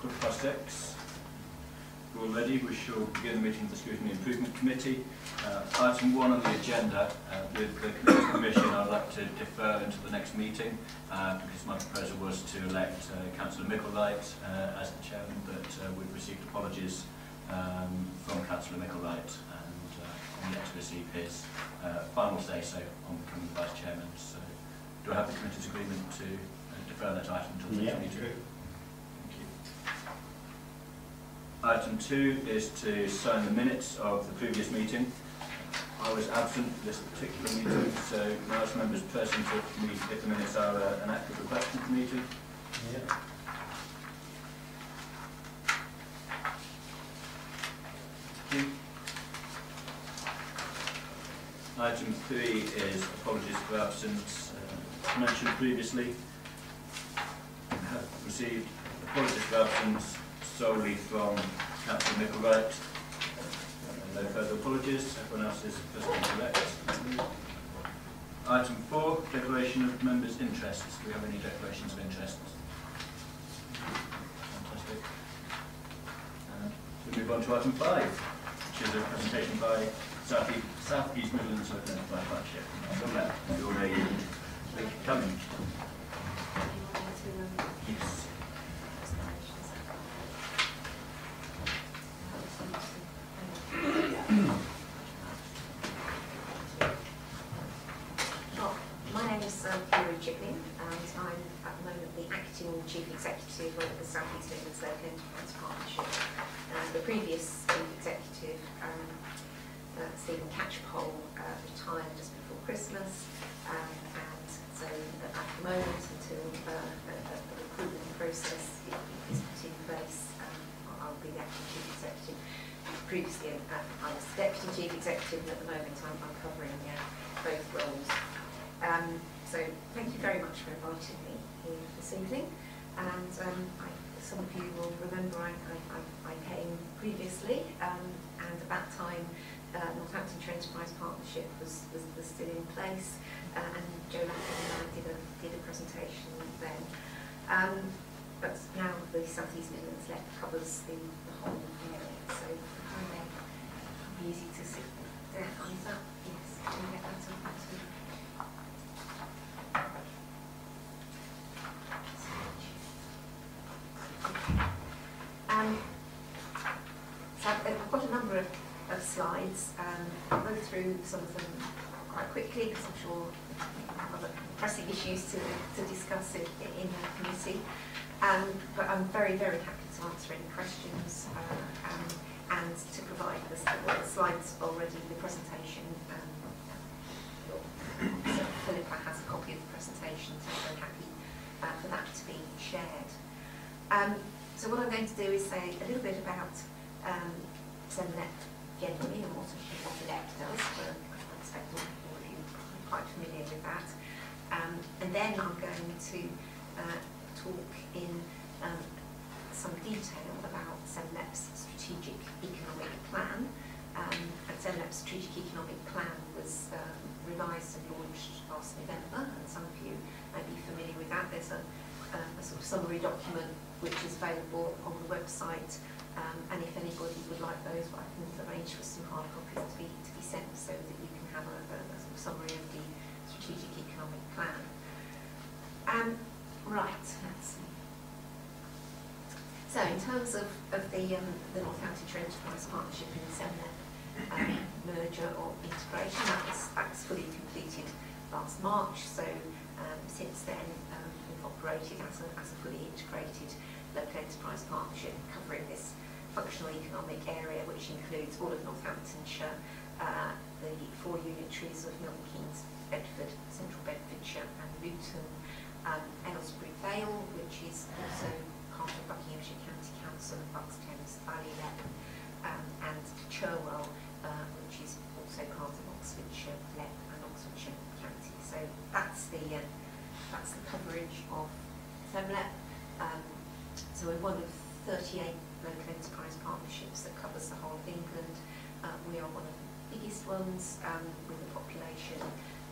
quarter past six. We're all ready. We shall begin the meeting of the Scrutiny Improvement Committee. Uh, item one on the agenda, uh, with the Commission, I'd like to defer until the next meeting uh, because my proposal was to elect uh, Councillor Micklewright uh, as the chairman, but uh, we've received apologies um, from Councillor Micklewright and uh, I'm yet to receive his uh, final say-so on becoming the vice chairman. So, do I have the committee's agreement to uh, defer that item until the next Yeah. meeting? Thank you. Item two is to sign the minutes of the previous meeting. I was absent this particular meeting, so may I ask members present if, if the minutes are uh, an accurate reflection of the meeting? Yeah. Item three is apologies for absence, uh, mentioned previously. I Have received apologies for absence solely from Councillor Micklewright. Uh, No further apologies, everyone else is present correct. Item four, declaration of members' interests. Do we have any declarations of interests? Fantastic. Uh, so we move on to item five, which is a presentation by South East, South East Midlands Enterprise Partnership. So that, you're ready to. Yes. Well, my name is uh, Hilary Chipping and I'm at the moment the acting chief executive of the South East Midlands Local Enterprise Partnership. Uh, the previous chief executive, um, uh, Stephen Catchpole, uh, retired just before Christmas um, and so at the moment until uh, a a recruitment process is put in place, um, I'll be the acting chief executive. Previously I was deputy chief executive and at the moment I'm, I'm covering uh, both roles. Um, so thank you very much for inviting me here this evening. And um, I, some of you will remember I, I, I, I came previously, um, and at that time uh, Enterprise Partnership was, was, was still in place, uh, and Joe Lappin and I did a, did a presentation then. Um, but now the South East Midlands LEP covers the, the whole area, so I it'll be easy to sit down. Is that, yes, can we get that? Absolutely. Um, so I've I've got a number of, of slides. Um, I'll go through some of them quite quickly because I'm sure other pressing issues to, to discuss in, in the committee. Um, but I'm very, very happy to answer any questions uh, um, and to provide the, the slides already, the presentation. Um, so Philippa has a copy of the presentation, so I'm very happy uh, for that to be shared. Um, so what I'm going to do is say a little bit about um, SEMLEP generally and what, a- what ELEP does. For, I expect all of you are quite familiar with that. Um, and then I'm going to uh, talk in um, some detail about SEMLEP's strategic economic plan. Um, strategic economic plan was um, revised and launched last November, and some of you may be familiar with that. There's a, a, a sort of summary document which is available on the website, um, and if anybody would like those, I can arrange for some hard copies to be, to be sent so that you can have a, a, a sort of summary of the strategic economic plan. Um, right, let's see. So in terms of, of the, um, the Northamptonshire Enterprise Partnership and the SEMLEP um, merger or integration, that was, that was fully completed last March, so um, since then um, we've operated as a, as a fully integrated local enterprise partnership covering this functional economic area which includes all of Northamptonshire, uh, the four unitaries of Milton Keynes, Bedford, Central Bedfordshire and Luton, um, Aylesbury Vale which is also part of Buckinghamshire County Council, and Bucks Thames Valley um, and Cherwell uh, which is also part of Oxfordshire and Oxfordshire County. So that's the uh, that's the coverage of SEMLEP. Um, so we're one of 38 local enterprise partnerships that covers the whole of England. Uh, we are one of the biggest ones um, with a population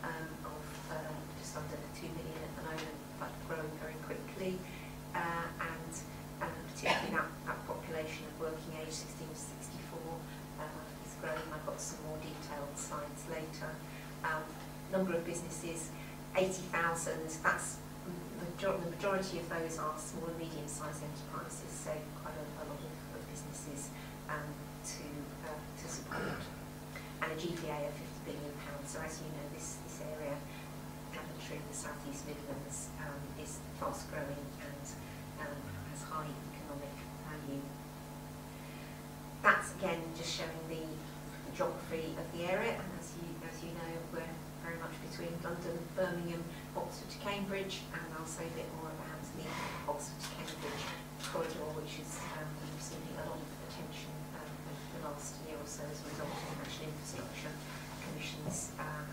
um, of uh, just under 2 million at the moment, but growing very quickly. Uh, and uh, particularly that, that population of working age 16 to 64 uh, is growing. I've got some more detailed slides later. Um, number of businesses, 80,000. That's major the majority of those are small and medium-sized enterprises, so quite a businesses um, to uh, to support. And a GVA of 50 billion pounds. So as you know, this this area, Daventry, the South East Midlands, um, is fast growing and um, has high economic value. That's again just showing the geography of the area, and as you as you know, we're very much between London, Birmingham, Oxford to Cambridge, and I'll say a bit more about the Oxford to Cambridge corridor, which is um, receiving a lot of attention um, over the last year or so as a result of the National Infrastructure Commission's um,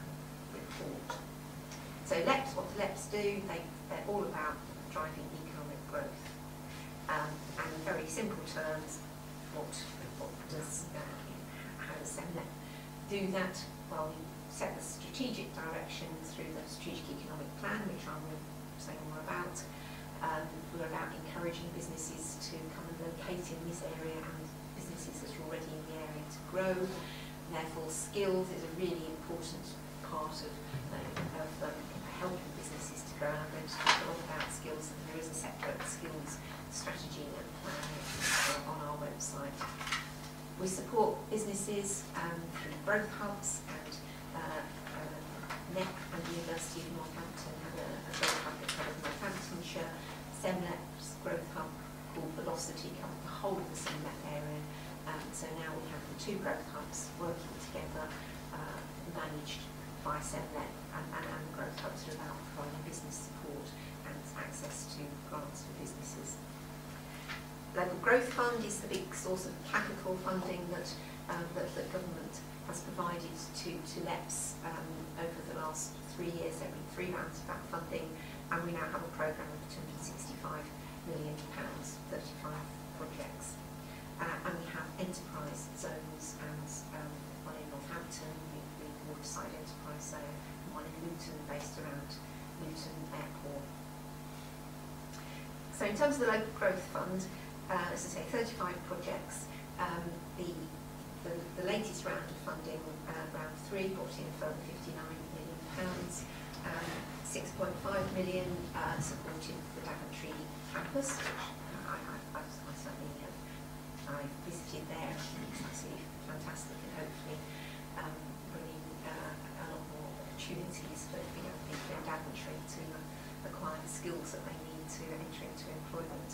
report. So LEPs, what do LEPs do? They, they're all about driving economic growth. Um, and in very simple terms, what, what does, uh, how does SEMLEP do that? Well, we set the strategic direction through the strategic economic plan, which I will say more about. Um, we're about encouraging businesses to come and locate in this area and businesses that are already in the area to grow. Therefore, skills is a really important part of, uh, of um, helping businesses to grow. And I'm going to talk a lot about skills, and there is a separate skills strategy and plan uh, on our website. We support businesses um, through growth hubs and uh, uh, NEC and the University of Northampton have a, a growth hub that covers Northamptonshire. SEMLEP's growth hub called Velocity covers the whole of the SEMLEP area. Um, so now we have the two growth hubs working together, uh, managed by SEMLEP and, and, and growth hubs are about providing business support and access to grants for businesses. Local Growth Fund is the big source of capital funding that, um, that, that government has provided to, to LEPs um, over the last three years. There have been three rounds of that funding, and we now have a programme of £265 million, 35 projects. Uh, and we have enterprise zones and um, one in Northampton, the, the Waterside Enterprise Zone, and one in Luton based around Luton Airport. So in terms of the Local Growth Fund, uh, as I say, 35 projects. Um, the, the, the latest round of funding, uh, round three, brought in a further 59 million pounds. Um, 6.5 million uh, supported the Daventry campus, which I, I, I, I certainly have I visited there. It's absolutely fantastic and hopefully um, bringing uh, a lot more opportunities for the young people in Daventry to uh, acquire the skills that they need to enter into employment.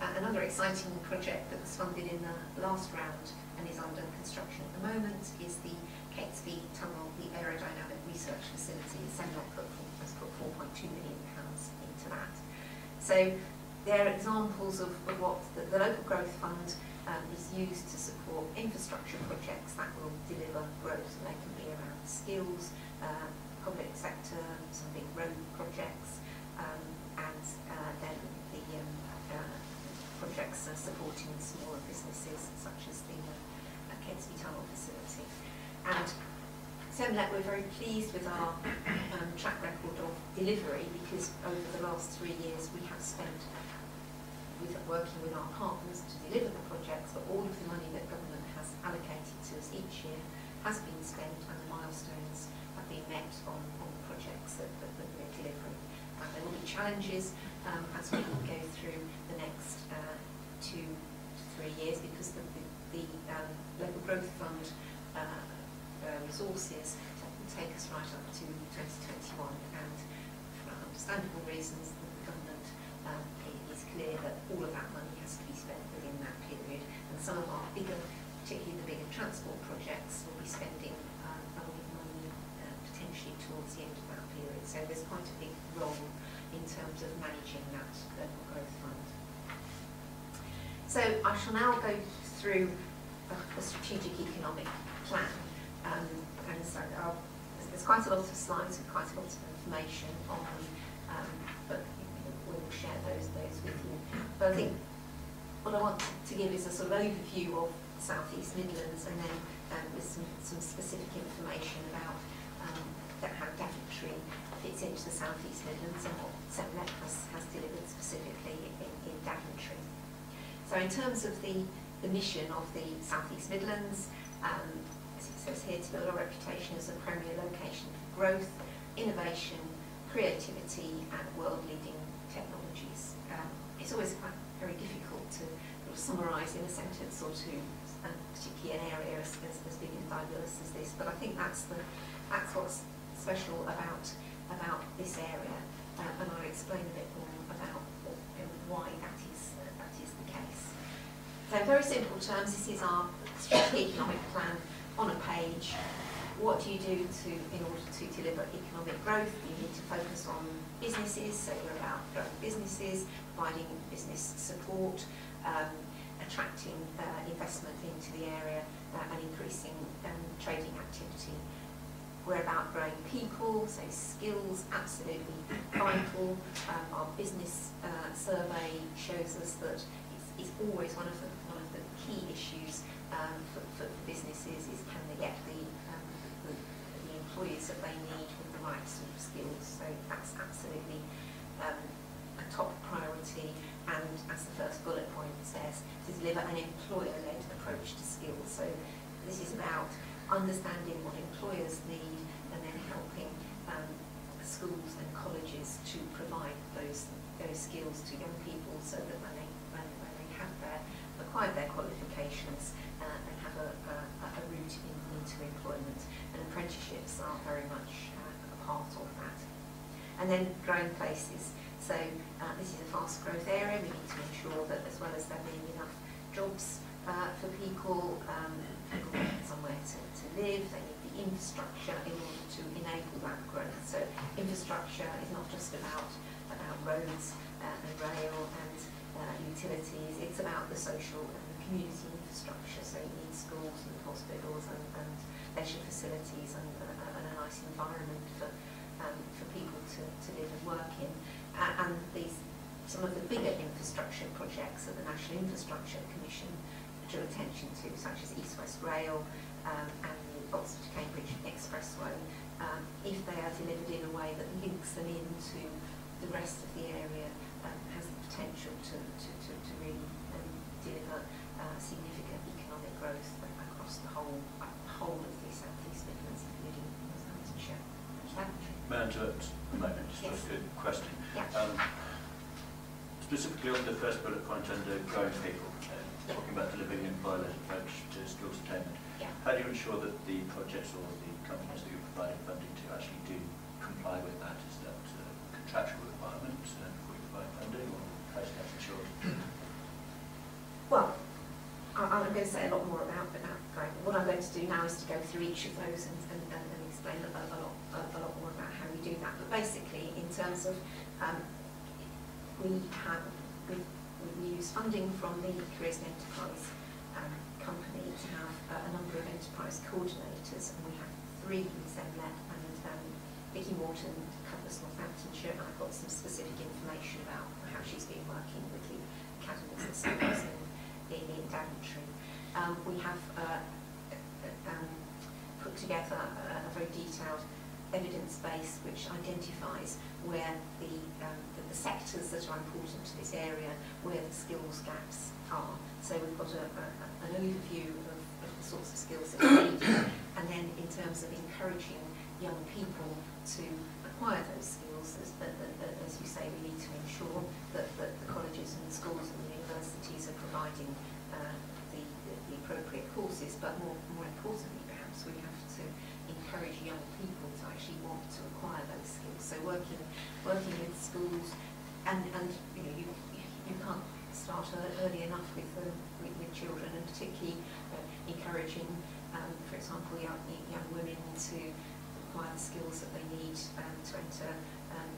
Uh, another exciting project that was funded in the last round and is under construction at the moment is the Catesby Tunnel, the aerodynamic research facility. SEMLEP put, has put 4.2 million pounds into that. So they're examples of, of what the, the local growth fund um, is used to support infrastructure projects that will deliver growth. And they can be around skills, uh, public sector, some big road projects, um, and uh, then the um, uh, projects are supporting smaller businesses such as the uh, Tunnel facility. And SEMLEP, we're very pleased with our um, track record of delivery because over the last three years we have spent with working with our partners to deliver the projects, but all of the money that government has allocated to us each year has been spent and the milestones have been met on, on the projects that, that, that we're delivering. And there will be challenges um, as we go through the next uh, two to three years because the, the, the um, local growth fund uh, uh, resources take us right up to 2021 and for understandable reasons the government um, is that all of that money has to be spent within that period and some of our bigger, particularly the bigger transport projects will be spending uh, a lot of money uh, potentially towards the end of that period. So there's quite a big role in terms of managing that local growth fund. So I shall now go through a, a strategic economic plan. Um, and so I'll, there's quite a lot of slides and quite a lot of information on um, share those, those with you. But I think what I want to give is a sort of overview of Southeast Midlands and then um, with some, some specific information about um, how Daventry fits into the South East Midlands and what SEMLEP has, delivered specifically in, in Daventry. So in terms of the, the mission of the Southeast Midlands, um, as it says here, to build our reputation as a premier location for growth, innovation, creativity and world-leading it's always quite very difficult to sort of summarise in a sentence or two, um, particularly an area as, as, as big and diverse as this. But I think that's the that's what's special about about this area, uh, and I'll explain a bit more about what, you know, why that is uh, that is the case. So in very simple terms, this is our strategic economic plan on a page. What do you do to in order to deliver economic growth? You need to focus on businesses, so we're about growing businesses, providing business support, um, attracting uh, investment into the area uh, and increasing um, trading activity. We're about growing people, so skills absolutely vital. Um, our business uh, survey shows us that it's, it's always one of the one of the key issues um, for, for businesses is can they get the, um, the the employees that they need with the right sort of skills. So that's absolutely um, a top priority. And as the first bullet point says, to deliver an employer-led approach to skills. So this is about understanding what employers need and then helping um, schools and colleges to provide those those skills to young people so that when they when, when they have their acquired their qualifications uh, and have a, a, a route in, into employment and apprenticeships are very much uh, a part of that. And then growing places. So uh, this is a fast growth area. We need to ensure that as well as there being enough jobs uh, for people, um, people need somewhere to, to live, they need the infrastructure in order to enable that growth. So infrastructure is not just about, about roads uh, and rail and uh, utilities, it's about the social and the community infrastructure. So you need schools and hospitals and, and leisure facilities and, uh, and a nice environment for, um, for people to, to live and work in. Uh, and these some of the bigger infrastructure projects that the National Infrastructure Commission drew attention to, such as East West Rail um, and the Oxford to Cambridge Expressway, um, if they are delivered in a way that links them into the rest of the area, um, has the potential to, to, to, to really um, deliver uh, significant economic growth across the whole uh, whole of the South East Midlands, including Northamptonshire. May I interrupt a moment? Just Yes. a good question. Um, specifically on the first bullet point under growing people, uh, talking about delivering an employer-led approach to skills attainment, Yeah. how do you ensure that the projects or the companies that you're providing funding to actually do comply with that? Is that uh, contractual requirement uh, before you provide funding or how is that ensured? Well, I- I'm going to say a lot more about growing. What I'm going to do now is to go through each of those and, and, and and explain a, a, lot, a, a lot more about how we do that. But basically, in terms of, um, we have, we, we use funding from the Careers and Enterprise um, company to have uh, a number of enterprise coordinators, and we have three in SEMLEP, and um, Vicky Morton covers Northamptonshire, and I've got some specific information about how she's been working with the academies and schools in, in, in Daventry. Um, we have uh, um, put together a, a very detailed evidence base which identifies where the, um, the, the sectors that are important to this area, where the skills gaps are. So we've got a, a, an overview of, of the sorts of skills that are needed, and then in terms of encouraging young people to acquire those skills, as, as you say, we need to ensure that, that the colleges and the schools and the universities are providing uh, the, the, the appropriate courses, but more, more importantly perhaps we have to encourage young So working, working with schools, and, and you know, you, you can't start early enough with, with, with children, and particularly uh, encouraging, um, for example, young, young women to acquire the skills that they need um, to enter um,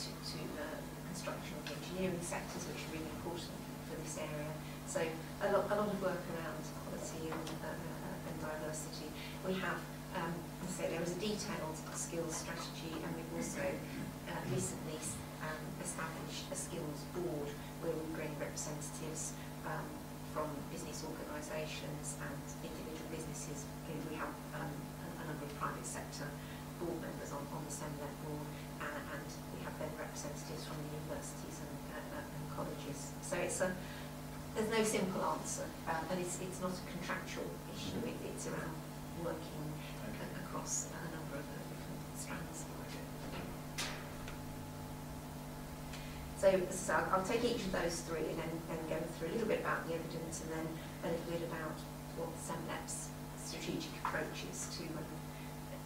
to, to uh, construction and engineering sectors, which are really important for this area. So a lot, a lot of work around quality and, uh, and diversity. We have, um, say, there is a detailed skills strategy, and we've also uh, recently um, established a skills board where we bring representatives um, from business organisations and individual businesses. We have um, a, number of private sector board members on, on the SEMLEP board, uh, and we have then representatives from the universities and, uh, uh, and colleges. So it's a there's no simple answer, um, and it's, it's not a contractual issue, it, it's around working across a number of different strands. So, so I'll, take each of those three and then, then go through a little bit about the evidence and then a little bit about what SEMLEP's strategic approach is to, um,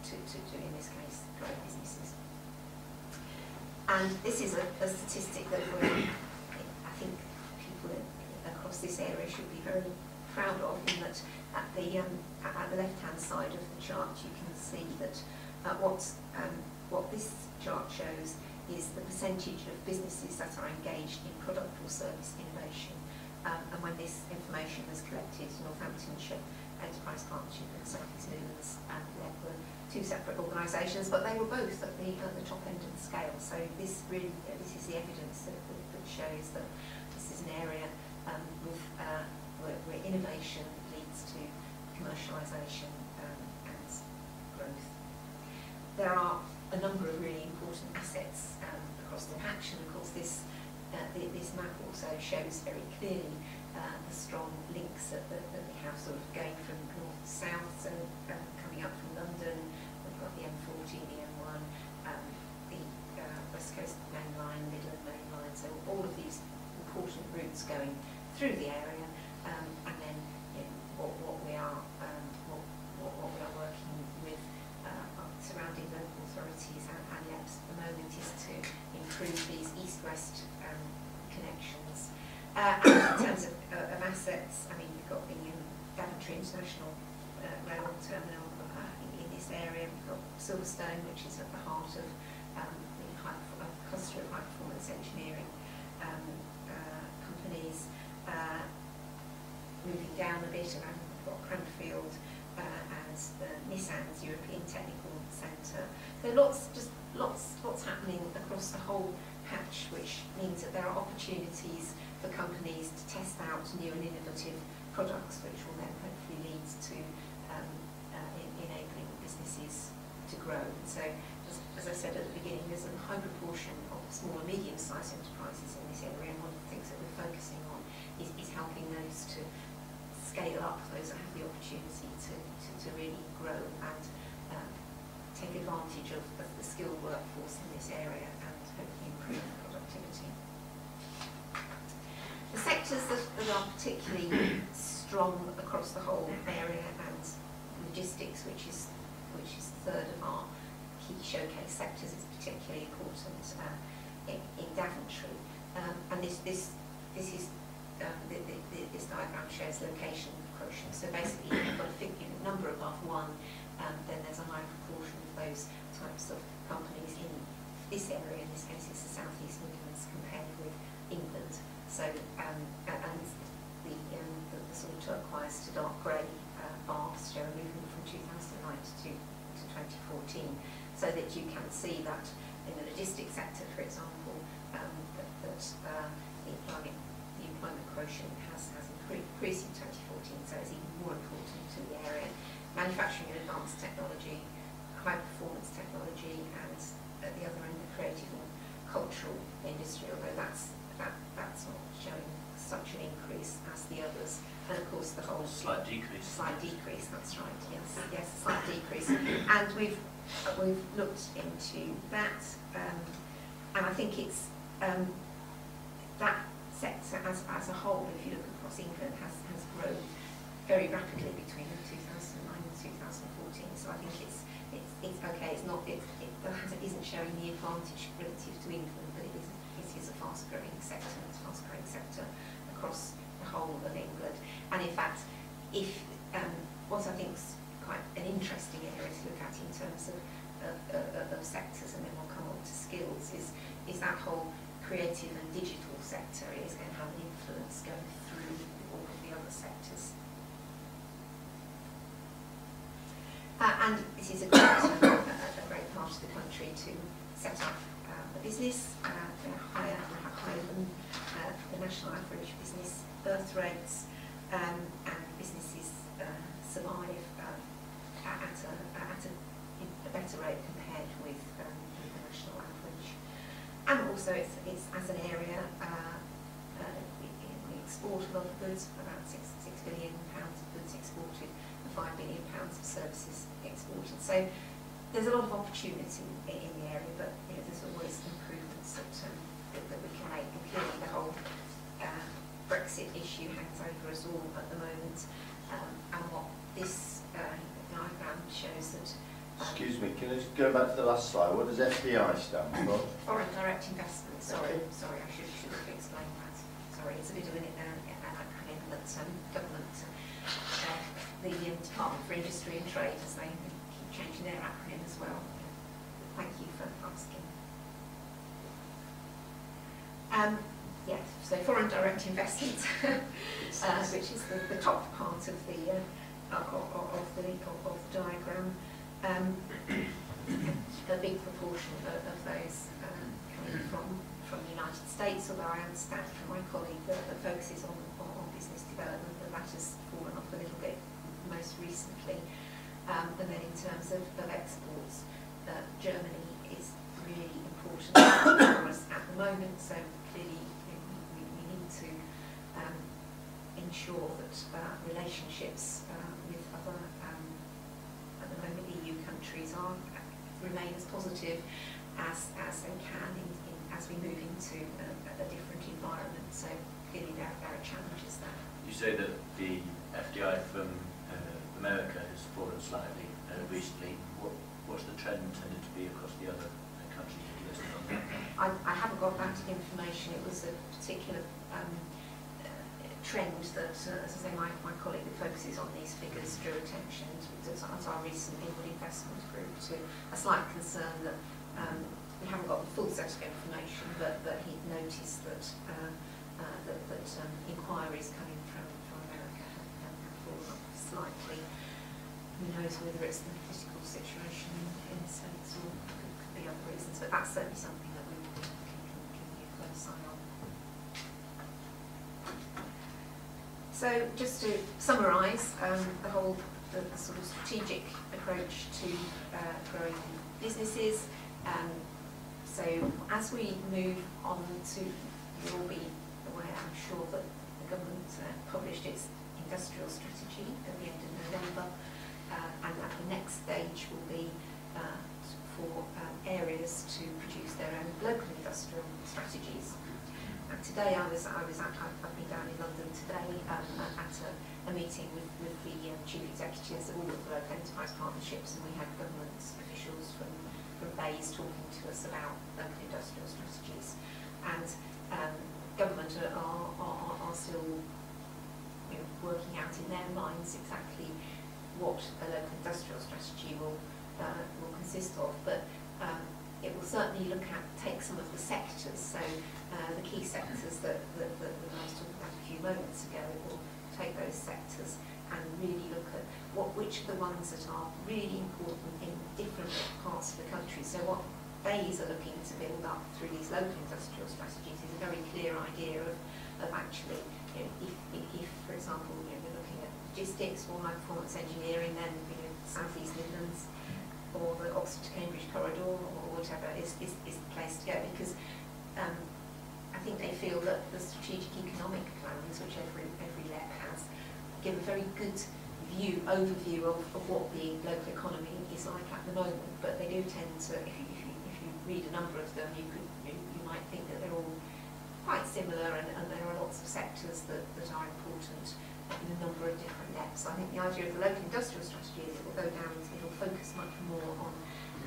to, to, to, in this case, growing businesses. And this is a, a statistic that I think people across this area should be very proud of in that at the um, at the left-hand side of the chart you can see that uh, what, um, what this chart shows is the percentage of businesses that are engaged in product or service innovation. Um, and when this information was collected, Northamptonshire Enterprise Partnership and South East Midlands um, were two separate organisations, but they were both at the, at the top end of the scale. So this really, this is the evidence that, that, that shows that this is an area um, with, uh, where, where innovation commercialisation um, and growth. There are a number of really important assets um, across the patch, and of course this uh, the, this map also shows very clearly uh, the strong links that, that, that we have sort of going from north to south, so um, coming up from London, we've got the M40, the M1, um, the uh, West Coast Main Line, Midland Main Line, so all of these important routes going through the area, um, and then you know, what, what we are um, what, what, what we are working with uh, surrounding local authorities and, and LEPs at the moment is to improve these east-west um, connections. Uh, and in terms of, uh, of assets, I mean, you've got the um, International uh, Rail Terminal uh, in, this area. We've got Silverstone, which is at the heart of um, the high, uh, cluster of high performance engineering um, uh, companies. Uh, moving down a bit around, we've got Cranfield uh, and the Nissan's European Technical Centre. So lots, just lots, lots happening across the whole patch, which means that there are opportunities for companies to test out new and innovative products, which will then hopefully lead to um, uh, in, enabling businesses to grow. So, just as I said at the beginning, there's a high proportion of small and medium-sized enterprises in this area, and one of the things that we're focusing on is, is helping those to scale up, those that have the opportunity to, to, to really grow and um, take advantage of, of the skilled workforce in this area and hopefully improve productivity. The sectors that, that are particularly strong across the whole area and logistics, which is which is third of our key showcase sectors, is particularly important uh, in, in Daventry. Um, and this this this is um, the, the, this diagram shows location quotient. So basically, you've got a figure number above one, um, then there's a high proportion of those types of companies in this area. In this case, it's the South East Midlands compared with England. So, um, and the, um, the, the sort of turquoise to dark grey uh, bars show movement from 2009 to, to 2014, so that you can see that in the logistics sector, for example, um, that, that uh, the employment the employment quotient has, has increased in 2014, so it's even more important to the area. Manufacturing and advanced technology, high performance technology, and at the other end, the creative and cultural industry, although that's that, that's not showing such an increase as the others. And of course the whole Slight decrease. slight decrease, that's right, yes, yes, slight decrease. And we've we've looked into that, um, and I think it's um, that sector as, as a whole, if you look across England, has, has grown very rapidly between 2009 and 2014. So I think it's it's, it's okay. It's not it, it isn't showing the advantage relative to England, but it is it is a fast growing sector. It's a fast growing sector across the whole of England. And in fact, if um, what I think is quite an interesting area to look at in terms of, of, of, of sectors, and then we'll come on to skills, is is that whole creative and digital sector is going to have an influence going through all of the other sectors. Uh, and it is a great, a great part of the country to set up uh, a business. Uh, higher, higher than uh, the national average business birth rates, um, and businesses uh, survive uh, at, a, at a, a better rate compared with, um, the national average. And also it's, it's as an area, uh, uh, we, we export a lot of goods, about six, six billion pounds of goods exported, and five billion pounds of services exported. So there's a lot of opportunity in, the area, but you know, there's always improvements that, um, that, that we can make. Clearly the whole Brexit issue hangs over us all at the moment. Um, and what this uh, diagram shows that um, Excuse me, can I just go back to the last slide? What does FDI stand for? foreign direct investment, sorry, Okay. sorry, I should, should have explained that. Sorry, it's a bit of an, uh, acronym that um, government, uh, the um, Department for Industry and Trade, as they keep changing their acronym as well. Thank you for asking. Um, yeah, so foreign direct investment, uh, which is the, the top part of the, uh, of, of, the, of, of the diagram. Um, a big proportion of, of those um, coming from, from the United States, although I understand from my colleague that, that focuses on, on, on business development, that that has fallen off a little bit most recently. Um, and then in terms of, of exports, uh, Germany is really important for us at the moment, so clearly you know, we, we need to um, ensure that uh, relationships uh, with other um, at the moment EU countries are remain as positive as as they can in, in, as we move into a, a different environment. So clearly there, there are challenges there. You say that the FDI from uh, America has fallen slightly uh, recently. What, what's the trend tended to be across the other uh, countries that you listed on there? I, I haven't got that information. It was a particular um, trend that, uh, as I say, my, my colleague that focuses on these figures drew attention to as, our recent inward investment group to a slight concern that um, we haven't got the full set of information, but, but he noticed that uh, uh, that, that um, inquiries coming from, from America have, have fallen off slightly. Who knows whether it's the political situation in, in the States or could, could be other reasons, but that's certainly something that we will keep, keep, keep a close eye on. So just to summarise, um, the whole the, the sort of strategic approach to uh, growing businesses. Um, so as we move on to, you'll be aware, I'm sure, that the government uh, published its industrial strategy at the end of November, uh, and that the next stage will be uh, for um, areas to produce their own local industrial strategies. And today I was I was I've been down in London today um, at a, a meeting with, with the um, chief executives of all of the local enterprise partnerships, and we had government officials from from BEIS talking to us about local industrial strategies. And um, government are, are, are still you know, working out in their minds exactly what a local industrial strategy will uh, will consist of, but um, it will certainly look at take some of the sectors. So uh, the key sectors that, that, that, that I was talking about a few moments ago, it will take those sectors and really look at what which are the ones that are really important in different parts of the country. So what BEIS are looking to build up through these local industrial strategies is a very clear idea of, of actually, you know, if, if, if, for example, you know, we're looking at logistics or high performance engineering, then you know, South East Midlands or the Oxford to Cambridge corridor or whatever is, is, is the place to go because um, I think they feel that the strategic economic plans, which every, every LEP has, give a very good view, overview of, of what the local economy is like at the moment, but they do tend to, if you, if you, if you read a number of them, you could you, you might think that they're all quite similar and, and there are lots of sectors that, that are important in a number of different depths. I think the idea of the local industrial strategy is it will go down, will focus much more on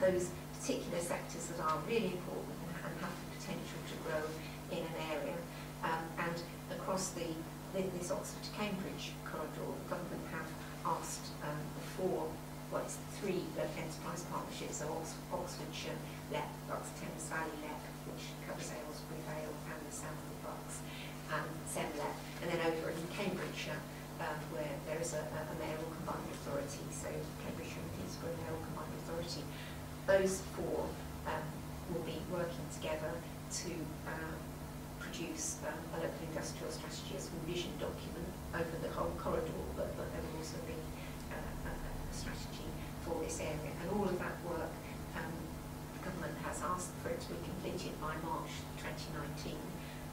those particular sectors that are really important and, have the potential to grow in an area. Um, and across the, this Oxford to Cambridge corridor, the government have asked um, for, well, it's three local enterprise partnerships, so Ox Oxfordshire, LEP, Bucks Thames Valley LEP, which covers Aylesbury Vale and the south of the Bucks, and SEMLEP, and then over in Cambridgeshire, um, where there is a, a, a mayoral combined authority, so Those four um, will be working together to um, produce um, a local industrial strategy as a vision document over the whole corridor, but, but there will also be uh, a, strategy for this area. And all of that work, um, the government has asked for it to be completed by March 2019,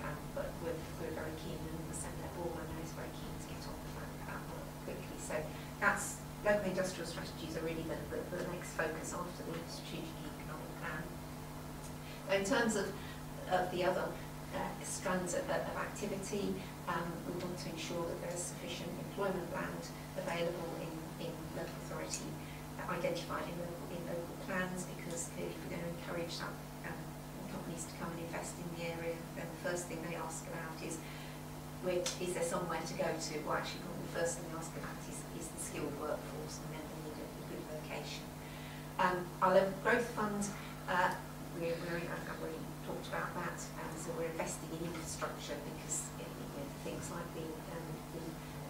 um, but we're, we're very keen, and the Senate board I know is very keen to get on with that, that work quickly. So that's local industrial strategies are really the, the, the next focus after the strategic economic plan. In terms of of the other uh, strands of, of activity. Um, we want to ensure that there is sufficient employment land available in, in local authority, uh, identified in local, in local plans, because clearly if we're going to encourage that, um, companies to come and invest in the area, then the first thing they ask about is, is there somewhere to go to? Well, actually, the first thing they ask about is, is the skilled workforce, and then they need a, a good location. Um, our local growth fund, uh, we, already talked about that, um, so we're investing in infrastructure because you know, things like the, um, the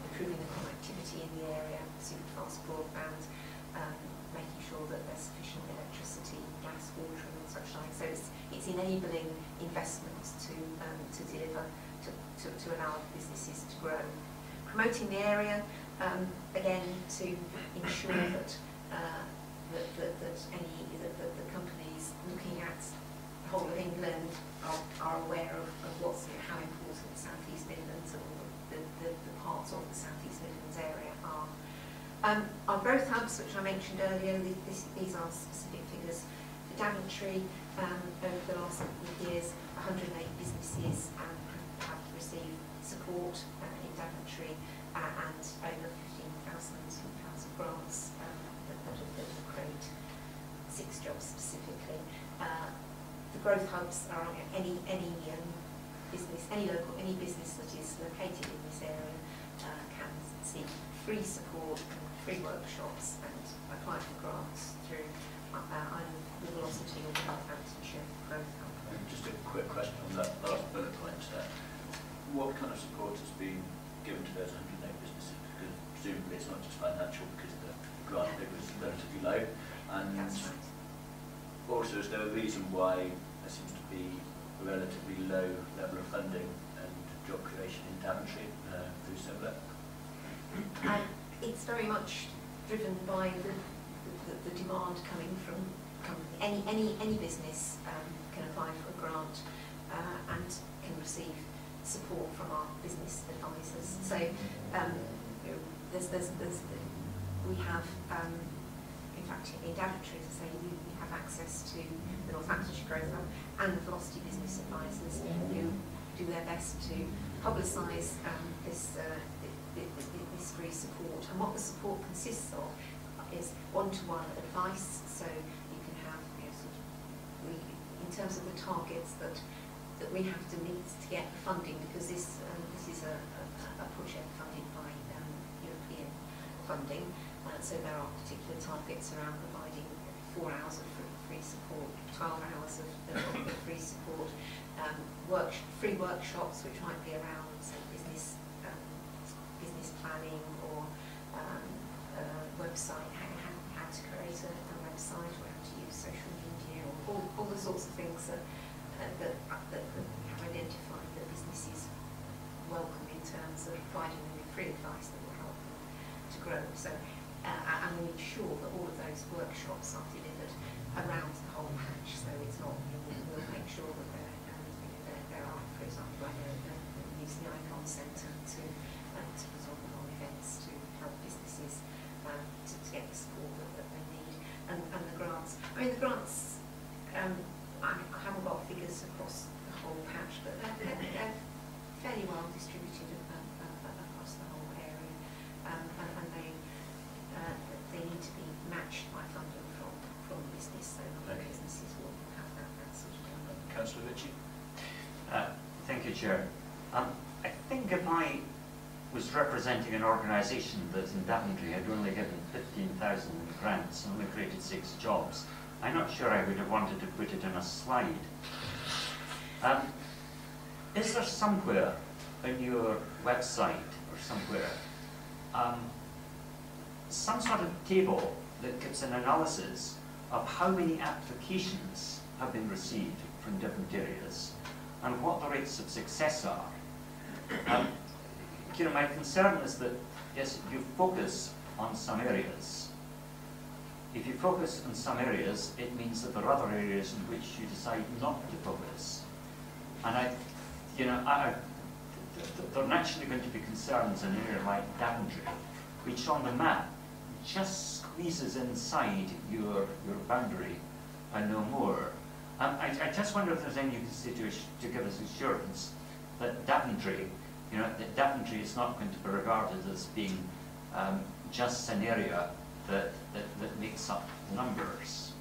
improving the connectivity in the area, super fast broadband, um, making sure that there's sufficient electricity, gas, water and such like. So it's, it's enabling investments to, um, to deliver, to, to, to allow businesses to grow. Promoting the area, um, again, to ensure that uh, that, that, that any that, that the companies looking at the whole of England are, are aware of, of what's you know, how important the South East Midlands or the, the, the parts of the South East Midlands area are. Um, our growth hubs, which I mentioned earlier, this, these are specific figures. For Daventry, um, over the last couple of years, 108 businesses um, have, have received support uh, in Daventry uh, and over 15,000 pounds of grants um, that, that, have- that will create specifically. Uh, the growth hubs are any any um, business, any local, any business that is located in this area uh, can seek free support, and free workshops, and apply for grants through uh, the Velocity or the Northamptonshire Growth Hub. Just a quick question on that last bullet point. Uh, what kind of support has been given to those 108 businesses? Because presumably it's not just financial because the grant figure is relatively low. And right. Also, is there a reason why there seems to be a relatively low level of funding and job creation in Daventry uh, through SEMLEP? It's very much driven by the, the, the demand coming from. Any, any, any business um, can apply for a grant uh, and can receive support from our business advisors. So um, there's, there's, there's, we have, um, in fact, in Daventry, as I say, have access to the Northamptonshire Growth Hub and the Velocity Business Advisors who do their best to publicise um, this, uh, thi- thi- thi- this free support. And what the support consists of is one-to-one advice, so you can have, you know, sort of, we, in terms of the targets that, that we have to meet to get the funding, because this, um, this is a, a, a project funded by um, European funding, uh, so there are particular targets around providing four hours of support, 12 hours of, of free support, um, work, free workshops which might be around business um, business planning or um, uh, website, how, how, to create a, a website or how to use social media or all, all the sorts of things that, uh, that, that, have identified that businesses welcome in terms of providing them with free advice that will help them to grow. So, uh, and we ensure that all of those workshops are delivered around the whole patch, so it's not, you know, we'll make sure that there, um, you know, there, there are, for example, I know that we use the ICON Centre to, uh, to put on, on events to help businesses um, to, to get the support that, that they need. And, and the grants, I mean, the grants um, 15,000 grants and only created six jobs, I'm not sure I would have wanted to put it in a slide. Um, is there somewhere on your website or somewhere um, some sort of table that gives an analysis of how many applications have been received from different areas and what the rates of success are. Um, you know, my concern is that, yes, you focus on some areas. If you focus on some areas, it means that there are other areas in which you decide not to focus. And I, you know, I, I, th- th- there are naturally going to be concerns in an area like Daventry, which on the map just squeezes inside your, your boundary and no more. I, I just wonder if there's any you can to, to give us assurance that Daventry, you know, that Daventry is not going to be regarded as being um, just an area that, that, that makes up numbers.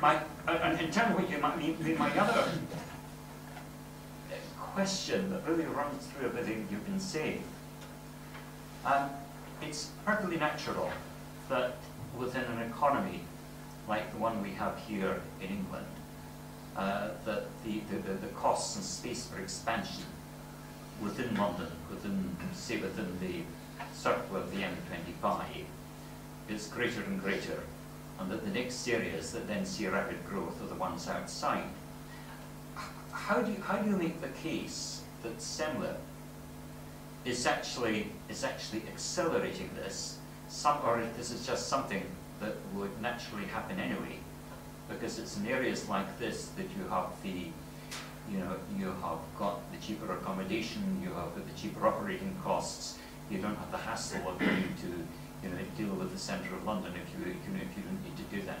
My, and and in of what you might mean, my other uh, question that really runs through everything you've been saying, um, it's perfectly natural that within an economy like the one we have here in England, uh, that the, the, the, the costs and space for expansion within London, within, say, within the circle of the M25, is greater and greater, and that the next areas that then see rapid growth are the ones outside. How do you, how do you make the case that SEMLEP is actually, is actually accelerating this, some, or this is just something that would naturally happen anyway? Because it's in areas like this that you have the, you know, you have got the cheaper accommodation, you have got the cheaper operating costs, you don't have the hassle of having to, you know, deal with the centre of London if you, you know, if you don't need to do that.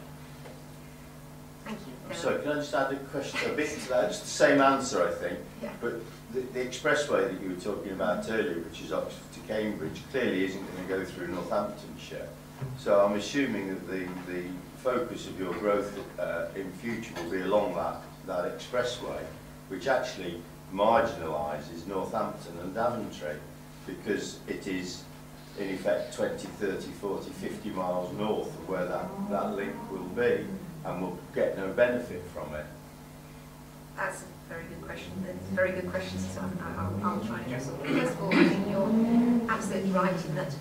Thank you. I'm sorry, can I just add a question, a bit to that? It's the same answer, I think, Yeah. but the, the expressway that you were talking about earlier, which is Oxford to Cambridge, clearly isn't going to go through Northamptonshire. So I'm assuming that the, the focus of your growth uh, in future will be along that, that expressway, which actually marginalises Northampton and Daventry, because it is in effect 20, 30, 40, 50 miles north of where that, that link will be, and will get no benefit from it. That's a very good question. A very good question, so I'll, I'll, try and address it. First of all, I think you're absolutely right in that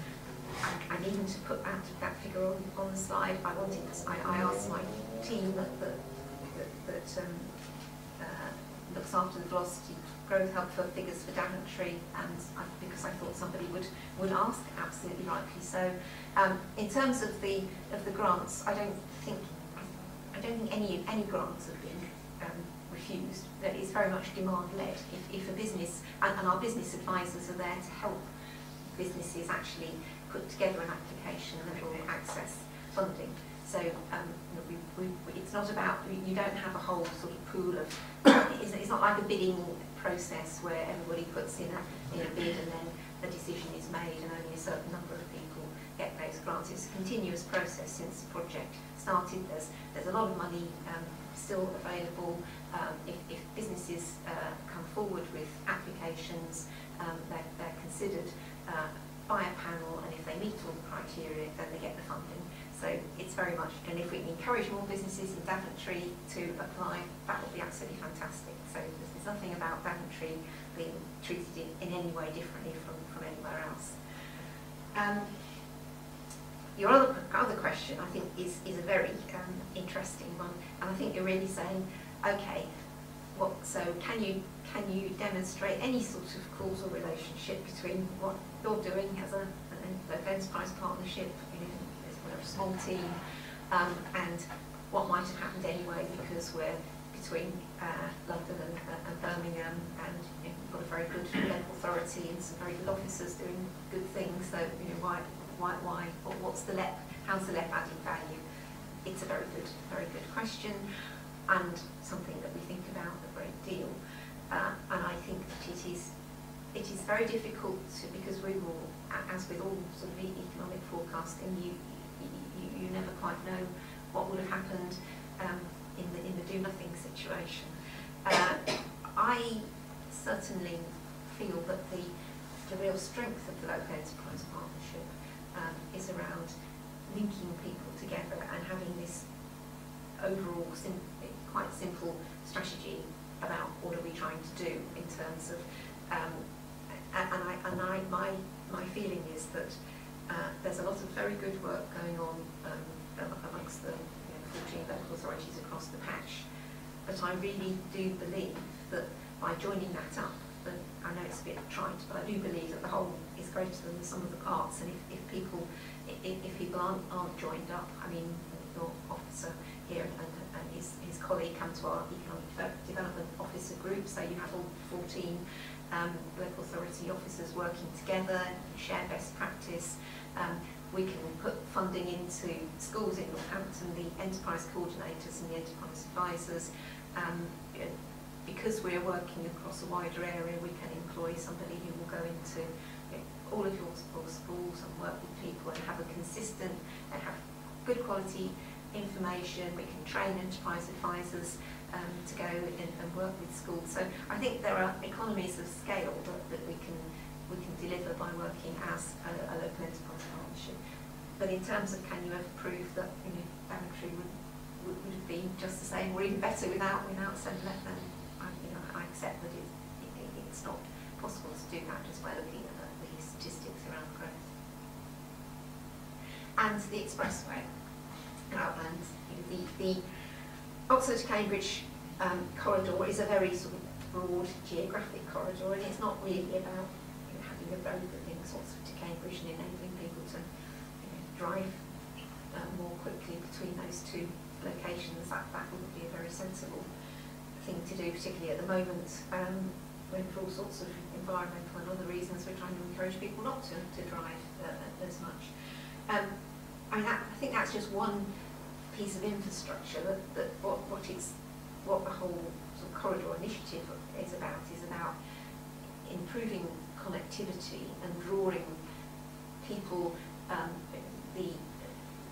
I, I needed to put that, that figure on, on the slide. I wanted, I, I asked my team that, that, that, that um, uh, looks after the velocity growth hub for figures for Daventry, and I, because I thought somebody would, would ask, absolutely rightly so. Um, in terms of the, of the grants, I don't think, I don't think any, any grants have been um, refused. That it's very much demand-led. If, if a business, and, and our business advisors are there to help businesses actually put together an application that will access funding. So um, we, we, it's not about, you don't have a whole sort of pool of, it's not like a bidding process where everybody puts in a, in a bid and then a decision is made and only a certain number of people get those grants. It's a continuous process since the project started. There's, there's a lot of money um, still available. Um, if, if businesses uh, come forward with applications, um, they're, they're considered uh, by a panel, and if they meet all the criteria, then they get the funding. So it's very much, and if we can encourage more businesses in Daventry to apply, that would be absolutely fantastic. So nothing about Daventry being treated in, in any way differently from, from anywhere else. Um, your other, other question, I think, is, is a very um, interesting one, and I think you're really saying, okay, what, so can you, can you demonstrate any sort of causal relationship between what you're doing as a, an enterprise partnership, you know, as a small team, um, and what might have happened anyway because we're between uh, London and, uh, and Birmingham, and you know, we've got a very good local authority and some very good officers doing good things. So you know, why, why, why? What, what's the LEP? How's the LEP adding value? It's a very good, very good question, and something that we think about a great deal. Uh, and I think that it is, it is very difficult to, because we will, as with all sort of economic forecasting, you, you, you, you never quite know what would have happened um, in the in the do nothing situation. Uh, I certainly feel that the the real strength of the local enterprise partnership um, is around linking people together and having this overall sim- quite simple strategy about what are we trying to do in terms of um, and I and I my my feeling is that uh, there's a lot of very good work going on um, amongst the you know, 14 local authorities across the patch. But I really do believe that by joining that up, I know it's a bit trite, but I do believe that the whole is greater than the sum of the parts. And if, if people if, if people aren't, aren't joined up, I mean, your officer here and, and his, his colleague come to our economic development officer group, so you have all 14 um, local authority officers working together, share best practice. Um, we can put funding into schools in Northampton, the enterprise coordinators and the enterprise advisors, you know, because we're working across a wider area, we can employ somebody who will go into you know, all of your schools and work with people and have a consistent and have good quality information. We can train enterprise advisors um, to go and, and work with schools. So I think there are economies of scale that, that we can we can deliver by working as a, a local enterprise partnership. But in terms of can you ever prove that you know Daventry would, been just the same or even better without without SEMLEP, then I, you know I accept that it, it, it's not possible to do that just by looking at the statistics around growth. And the expressway know, the, the Oxford to Cambridge um, corridor is a very sort of broad geographic corridor and it's not really about you know, having a road that links Oxford to Cambridge and enabling people to you know, drive uh, more quickly between those two locations. That, that would be a very sensible thing to do, particularly at the moment um, when for all sorts of environmental and other reasons we're trying to encourage people not to, to drive uh, as much. Um, I mean, that, I think that's just one piece of infrastructure that, that what, what it's what the whole sort of corridor initiative is about is about improving connectivity and drawing people um, the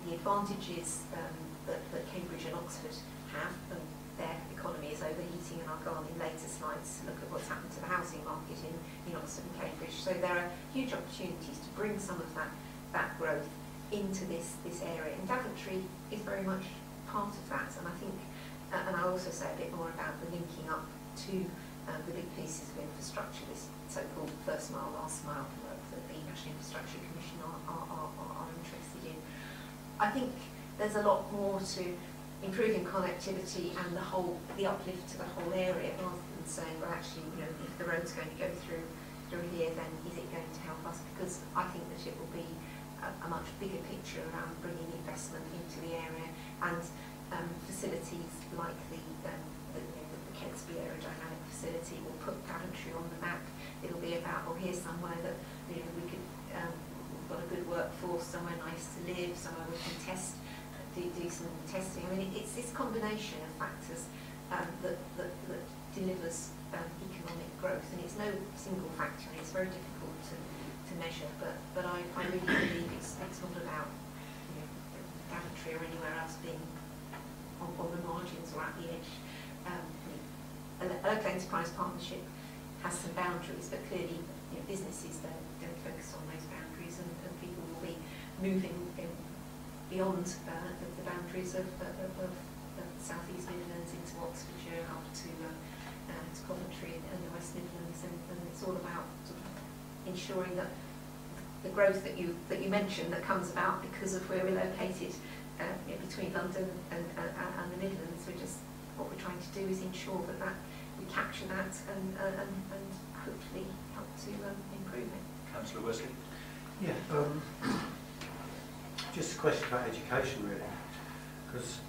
the advantages um, that, that Cambridge and Oxford have and their economy is overheating and I'll go on in later slides to look at what's happened to the housing market in, in Oxford and Cambridge. So there are huge opportunities to bring some of that, that growth into this, this area. And Daventry is very much part of that. And I think, uh, and I'll also say a bit more about the linking up to um, the big pieces of infrastructure, this so-called first mile, last mile work that the National Infrastructure Commission are, are, are, are interested in. I think there's a lot more to improving connectivity and the whole, the uplift to the whole area rather than saying, well actually, you know, if the road's going to go through through here, then is it going to help us? Because I think that it will be a, a much bigger picture around bringing investment into the area and um, facilities like the, um, the, know, the Catesby aerodynamic facility will put Daventry on the map. It'll be about, well, here's somewhere that you know, we could, um, we've got a good workforce, somewhere nice to live, somewhere we can test, do, do some testing. I mean, it's this combination of factors um, that, that, that delivers um, economic growth, and it's no single factor, and it's very difficult to, to measure, but, but I, I really believe it's, it's not about you know, Daventry or anywhere else being on, on the margins or at the edge. Um, local enterprise partnership has some boundaries, but clearly you know, businesses don't, don't focus on those boundaries, and, and people will be moving in, beyond uh, the, the boundaries of, of, of, of South East Midlands into Oxfordshire, up to, uh, uh, to Coventry and the West Midlands, and, and it's all about sort of ensuring that the growth that you that you mentioned that comes about because of where we're located uh, between London and, and, and the Midlands. We're just what we're trying to do is ensure that, that we capture that and, uh, and, and hopefully help to um, improve it. Councillor Wesley. Yeah. Um, just a question about education really, because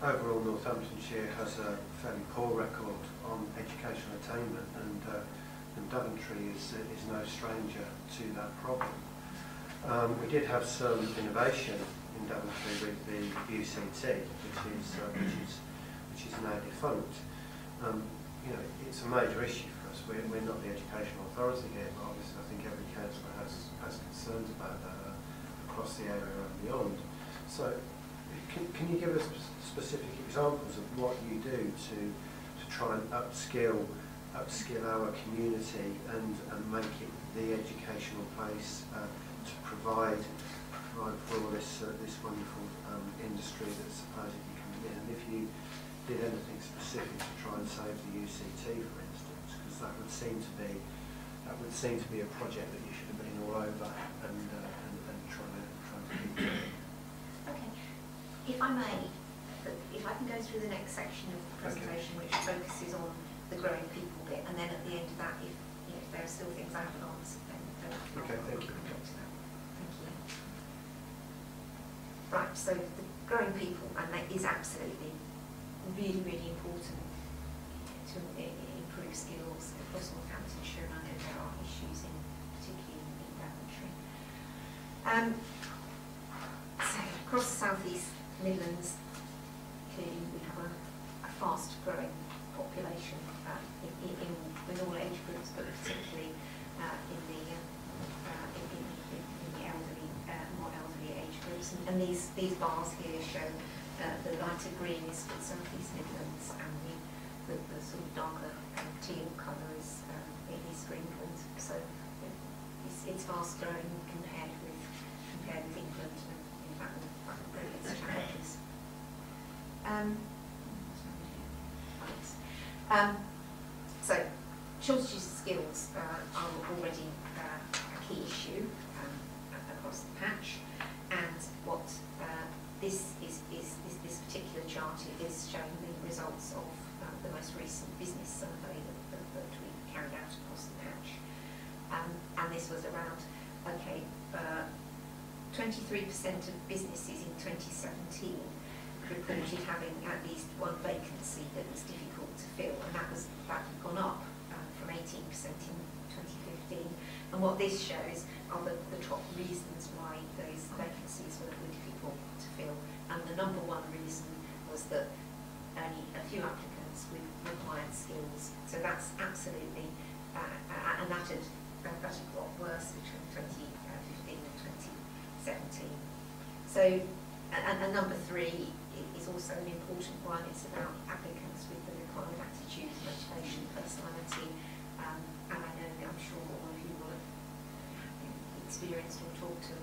overall Northamptonshire has a fairly poor record on educational attainment and, uh, and Daventry is, is no stranger to that problem. Um, we did have some innovation in Daventry with the UTC, which is, uh, which is, which is now defunct. Um, you know, it's a major issue for us. We're, we're not the educational authority here, but obviously I think every councillor has, has concerns about that across the area and beyond. So can, can you give us specific examples of what you do to, to try and upskill, upskill our community and, and make it the educational place uh, to provide, provide for all this, uh, this wonderful um, industry that's supposedly coming in? And if you did anything specific to try and save the UTC, for instance, because that would seem to be that would seem to be a project that you should have been all over and uh, Okay. If I may, if I can go through the next section of the presentation, which focuses on the growing people bit, and then at the end of that, if, you know, if there are still things I haven't answered, then, then I'll- Okay, thank you. I'll come to that. Thank you. Right, so the growing people, and that is absolutely really, really important to improve skills across Northamptonshire, and I know there are issues in, particularly in in Daventry. Um, so across the South East Midlands, clearly we have a, a fast-growing population uh, in, in, in, with all age groups, but particularly uh, in the uh, uh, in, in, the elderly, uh, more elderly age groups. And, and these these bars here show uh, the lighter green is for South East Midlands, and the, the, the sort of darker um, teal colour is um, in East England. So it's, it's fast-growing compared with compared with England, and in fact, with with its challenges. Um. Um, so, shortages of skills uh, are already uh, a key issue um, across the patch, and what uh, this is, is, is this particular chart is showing the results of uh, the most recent business survey that, that, that we carried out across the patch. Um, and this was around, okay, uh, 23% of businesses in 2017 reported having at least one vacancy that was difficult to fill, and that was that had gone up um, from 18% in 2015. And what this shows are the, the top reasons why those vacancies were, were difficult to fill. And the number one reason was that only a few applicants with required skills. So that's absolutely, uh, uh, and that had, that, that had got worse between 2015 and 2017. So, and, and number three also an important one. It's about applicants with the required attitude, motivation, personality. Um, and I know, I'm sure all of you will have experienced or talked to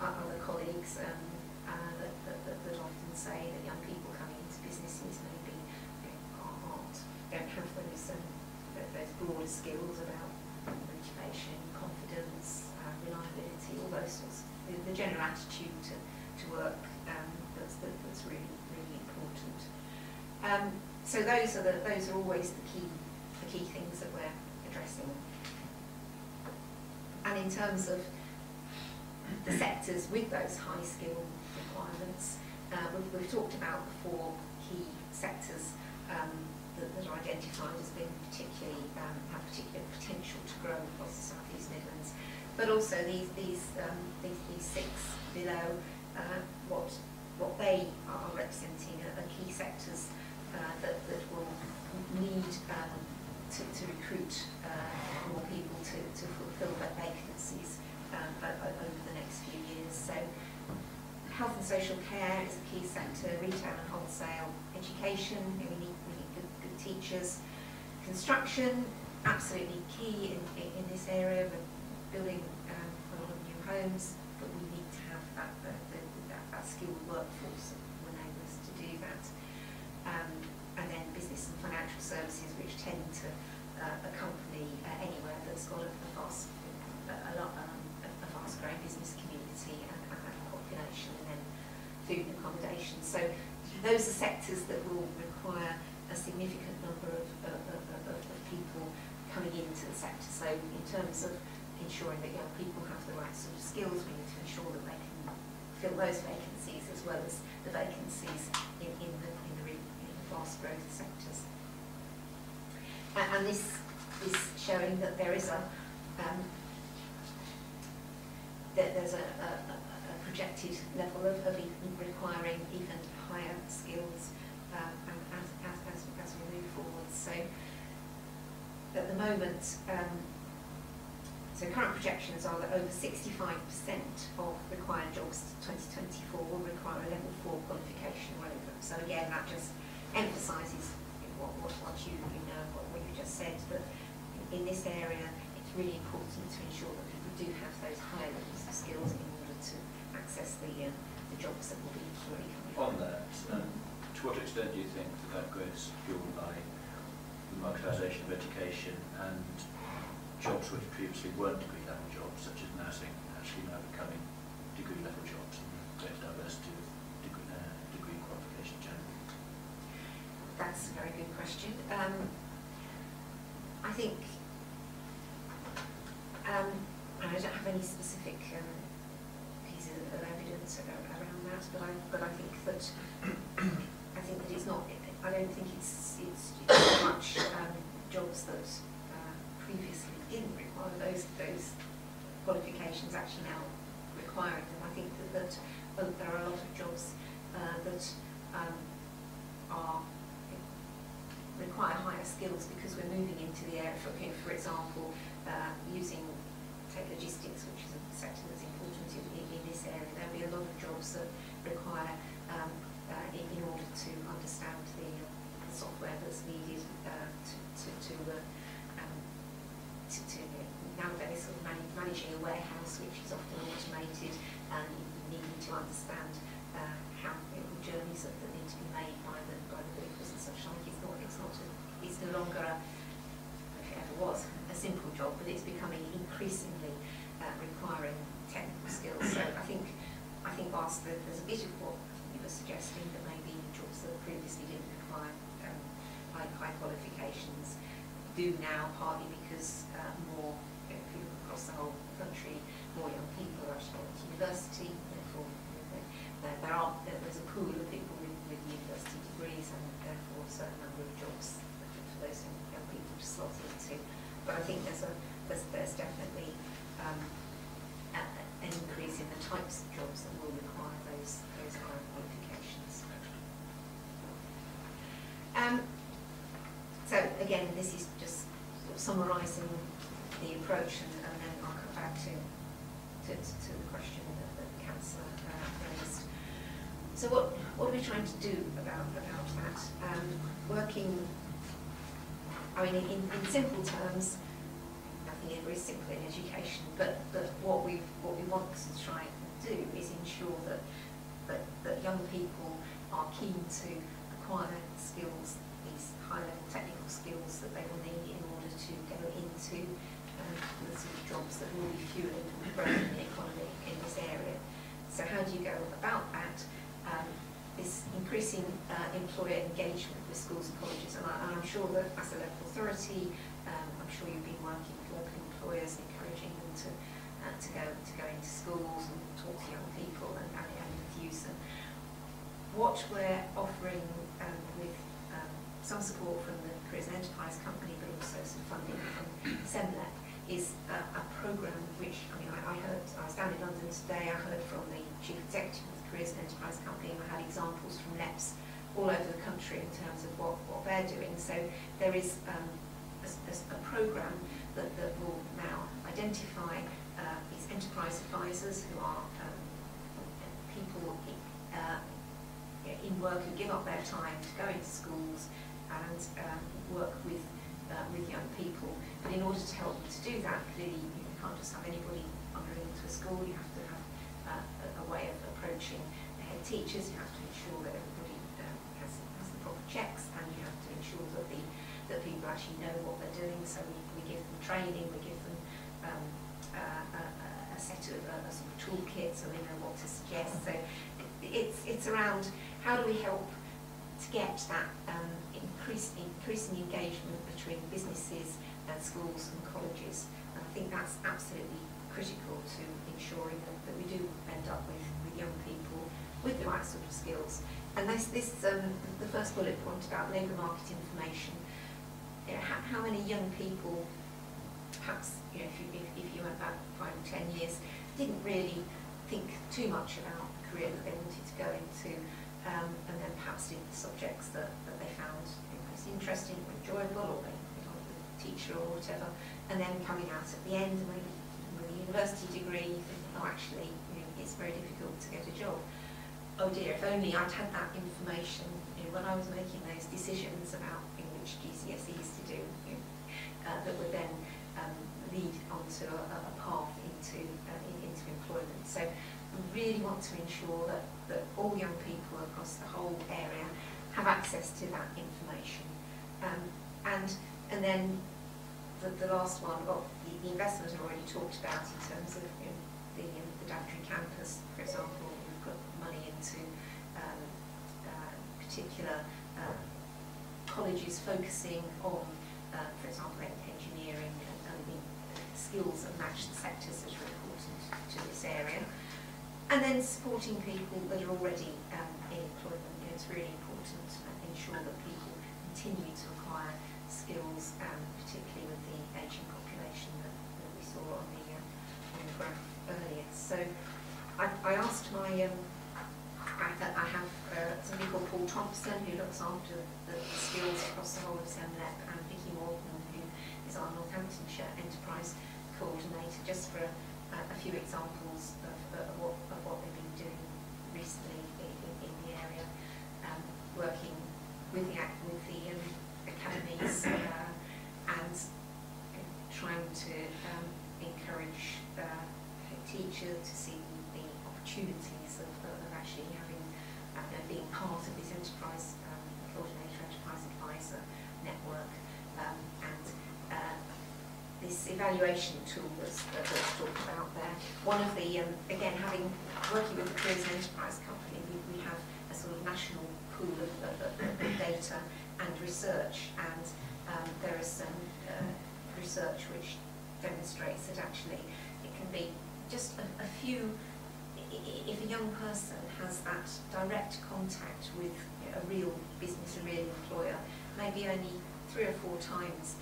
other colleagues um, uh, that, that, that, that often say that young people coming into businesses maybe aren't, don't have those, um, those broader skills about motivation, confidence, uh, reliability, all those sorts, the, the general attitude to, to work um, that's, that, that's really, really important. Um, so those are the, those are always the key, the key things that we're addressing. And in terms of the sectors with those high skill requirements, uh, we've, we've talked about the four key sectors um, that, that are identified as being particularly um, have particular potential to grow across the South East Midlands, but also these these um, these, these six below uh, what what they are representing are, are key sectors that that will need um, to, to recruit uh, more people to, to fulfil their vacancies um, over the next few years. So health and social care is a key sector, retail and wholesale, education, we need, we need good, good teachers, construction, absolutely key in, in, this area, we're building um, a lot of new homes, but we need to have that, the, the, that, that skilled workforce that enable us to do that. Um, and financial services, which tend to uh, accompany uh, anywhere that's got a, a fast, a, lot, um, a, a fast-growing business community and, and, and population, and then food and accommodation. So those are sectors that will require a significant number of, of, of, of, of people coming into the sector. So in terms of ensuring that young people have the right sort of skills, we need to ensure that they can fill those vacancies as well as the vacancies in, in the fast growth sectors. And, and this is showing that there is a um, that there's a, a, a projected level of, of requiring even higher skills um, as, as, as, as we move forward. So at the moment, um, so current projections are that over 65% of required jobs to 2024 will require a level 4 qualification or over. So again, that just emphasises what, what, what you, you know, what, what you just said, that in, this area it's really important to ensure that people do have those higher levels of skills in order to access the, uh, the jobs that will be already coming. On that, um, to what extent do you think that that is fueled by the marketisation of education and jobs which previously weren't degree level jobs, such as nursing, actually now becoming degree level jobs and greater diversity of degree, uh, degree qualification generally? That's a very good question. Um, I think, um, and I don't have any specific um, pieces of evidence around that, but I, but I think that, I think that it's not, I don't think it's, it's, it's much um, jobs that uh, previously didn't require those, those qualifications actually now requiring them. I think that, that there are a lot of jobs uh, that um, are require higher skills because we're moving into the area, for, for example, uh, using tech logistics, which is a sector that's important in, this area. There'll be a lot of jobs that require, um, uh, in, in order to understand the, the software that's needed uh, to, to, to, uh, um, to, to you sort of man- managing a warehouse which is often automated and needing to understand uh, how you know, journeys of that need to be made by the by the vehicles and such like. It's not it's not a, it's longer a, it was a simple job, but it's becoming increasingly uh, requiring technical skills. So I think I think whilst there's a bit of what you were suggesting that maybe jobs that previously didn't require um, high, high qualifications do now, partly because uh, more, you know, look across the whole country, more young people are actually going to university, therefore there are, there's a pool of people with, with university degrees and therefore a certain number of jobs for, for those young, young people to slot into. But I think there's a there's, there's definitely um, a, an increase in the types of jobs that will require those those higher qualifications. Um, so again, this is just sort of summarising the approach, and, and then I'll come back to to, to the question that, the councillor uh, raised. So what what are we trying to do about about that? Um, working, I mean, in, in simple terms, nothing ever is simple in education, but but what we what we want to try and do is ensure that that, that young people are keen to acquire skills, these high level technical skills that they will need in order to go into um, the sort of jobs that will be fueling growth in the economy in this area. So how do you go about that? Um, this increasing uh, employer engagement with schools and colleges, and, I, I'm sure that as a local authority, um, I'm sure you've been working with local employers, encouraging them to uh, to go to go into schools and talk to young people and, and, and them. What we're offering um, with um, some support from the Careers and Enterprise Company, but also some funding from SEMLEP, is a, a programme which, I mean, I, I heard, I was down in London today, I heard from the Chief Executive Careers and Enterprise Company, and had examples from LEPs all over the country in terms of what, what they're doing. So there is um, a, a, a programme that, that will now identify uh, these enterprise advisors who are um, people uh, in work who give up their time to go into schools and um, work with uh, with young people. But in order to help to do that, clearly you can't just have anybody wandering into a school. You have to have uh, a, a way of approaching the head teachers. You have to ensure that everybody um, has, has the proper checks, and you have to ensure that the that people actually know what they're doing. So we, we give them training, we give them um, uh, a, a set of a, a sort of toolkit so they know what to suggest. So it's it's around how do we help to get that um, increasing engagement between businesses and schools and colleges. And I think that's absolutely critical to ensuring that, that we do end up with, with the right sort of skills. And this, this um, the first bullet point about labour market information, you know, how, how many young people, perhaps you know, if, you, if, if you went back five or ten years, didn't really think too much about the career that they wanted to go into, um, and then perhaps did the subjects that, that they found most interesting or enjoyable, or they, liked the teacher or whatever, and then coming out at the end, with a university degree, oh, actually, you know, it's very difficult to get a job. Oh dear, if only I'd had that information you know, when I was making those decisions about you which GCSEs to do, you know, uh, that would then um, lead onto a, a path into uh, into employment. So we really want to ensure that, that all young people across the whole area have access to that information. Um, and and then the, the last one, well, the, the investment I already talked about in terms of you know, the, the Daventry campus, for example, money into um, uh, particular uh, colleges focusing on, uh, for example, engineering and, and the skills that match the sectors that are important to this area. And then supporting people that are already um, in employment. You know, it's really important to ensure that people continue to acquire skills, um, particularly with the ageing population that, that we saw on the, uh, on the graph earlier. So I, I asked my, um, I, I have uh, somebody called Paul Thompson, who looks after the skills across the whole of Semlep, and Vicky Morton, who is our Northamptonshire Enterprise Coordinator, just for a, a few examples of, what, of what they've been doing recently in, in, the area, um, working with the, with the um, academies uh, and trying to um, encourage uh, teachers to see the of actually having, uh, you know, being part of this enterprise um, coordinator, enterprise advisor network, um, and uh, this evaluation tool that's, that- that's talked about there. One of the, um, again, having, working with the Careers and Enterprise Company, we, we have a sort of national pool of, of, of data and research, and um, there is some uh, research which demonstrates that actually it can be just a, a few, if a young person has that direct contact with a real business, a real employer, maybe only three or four times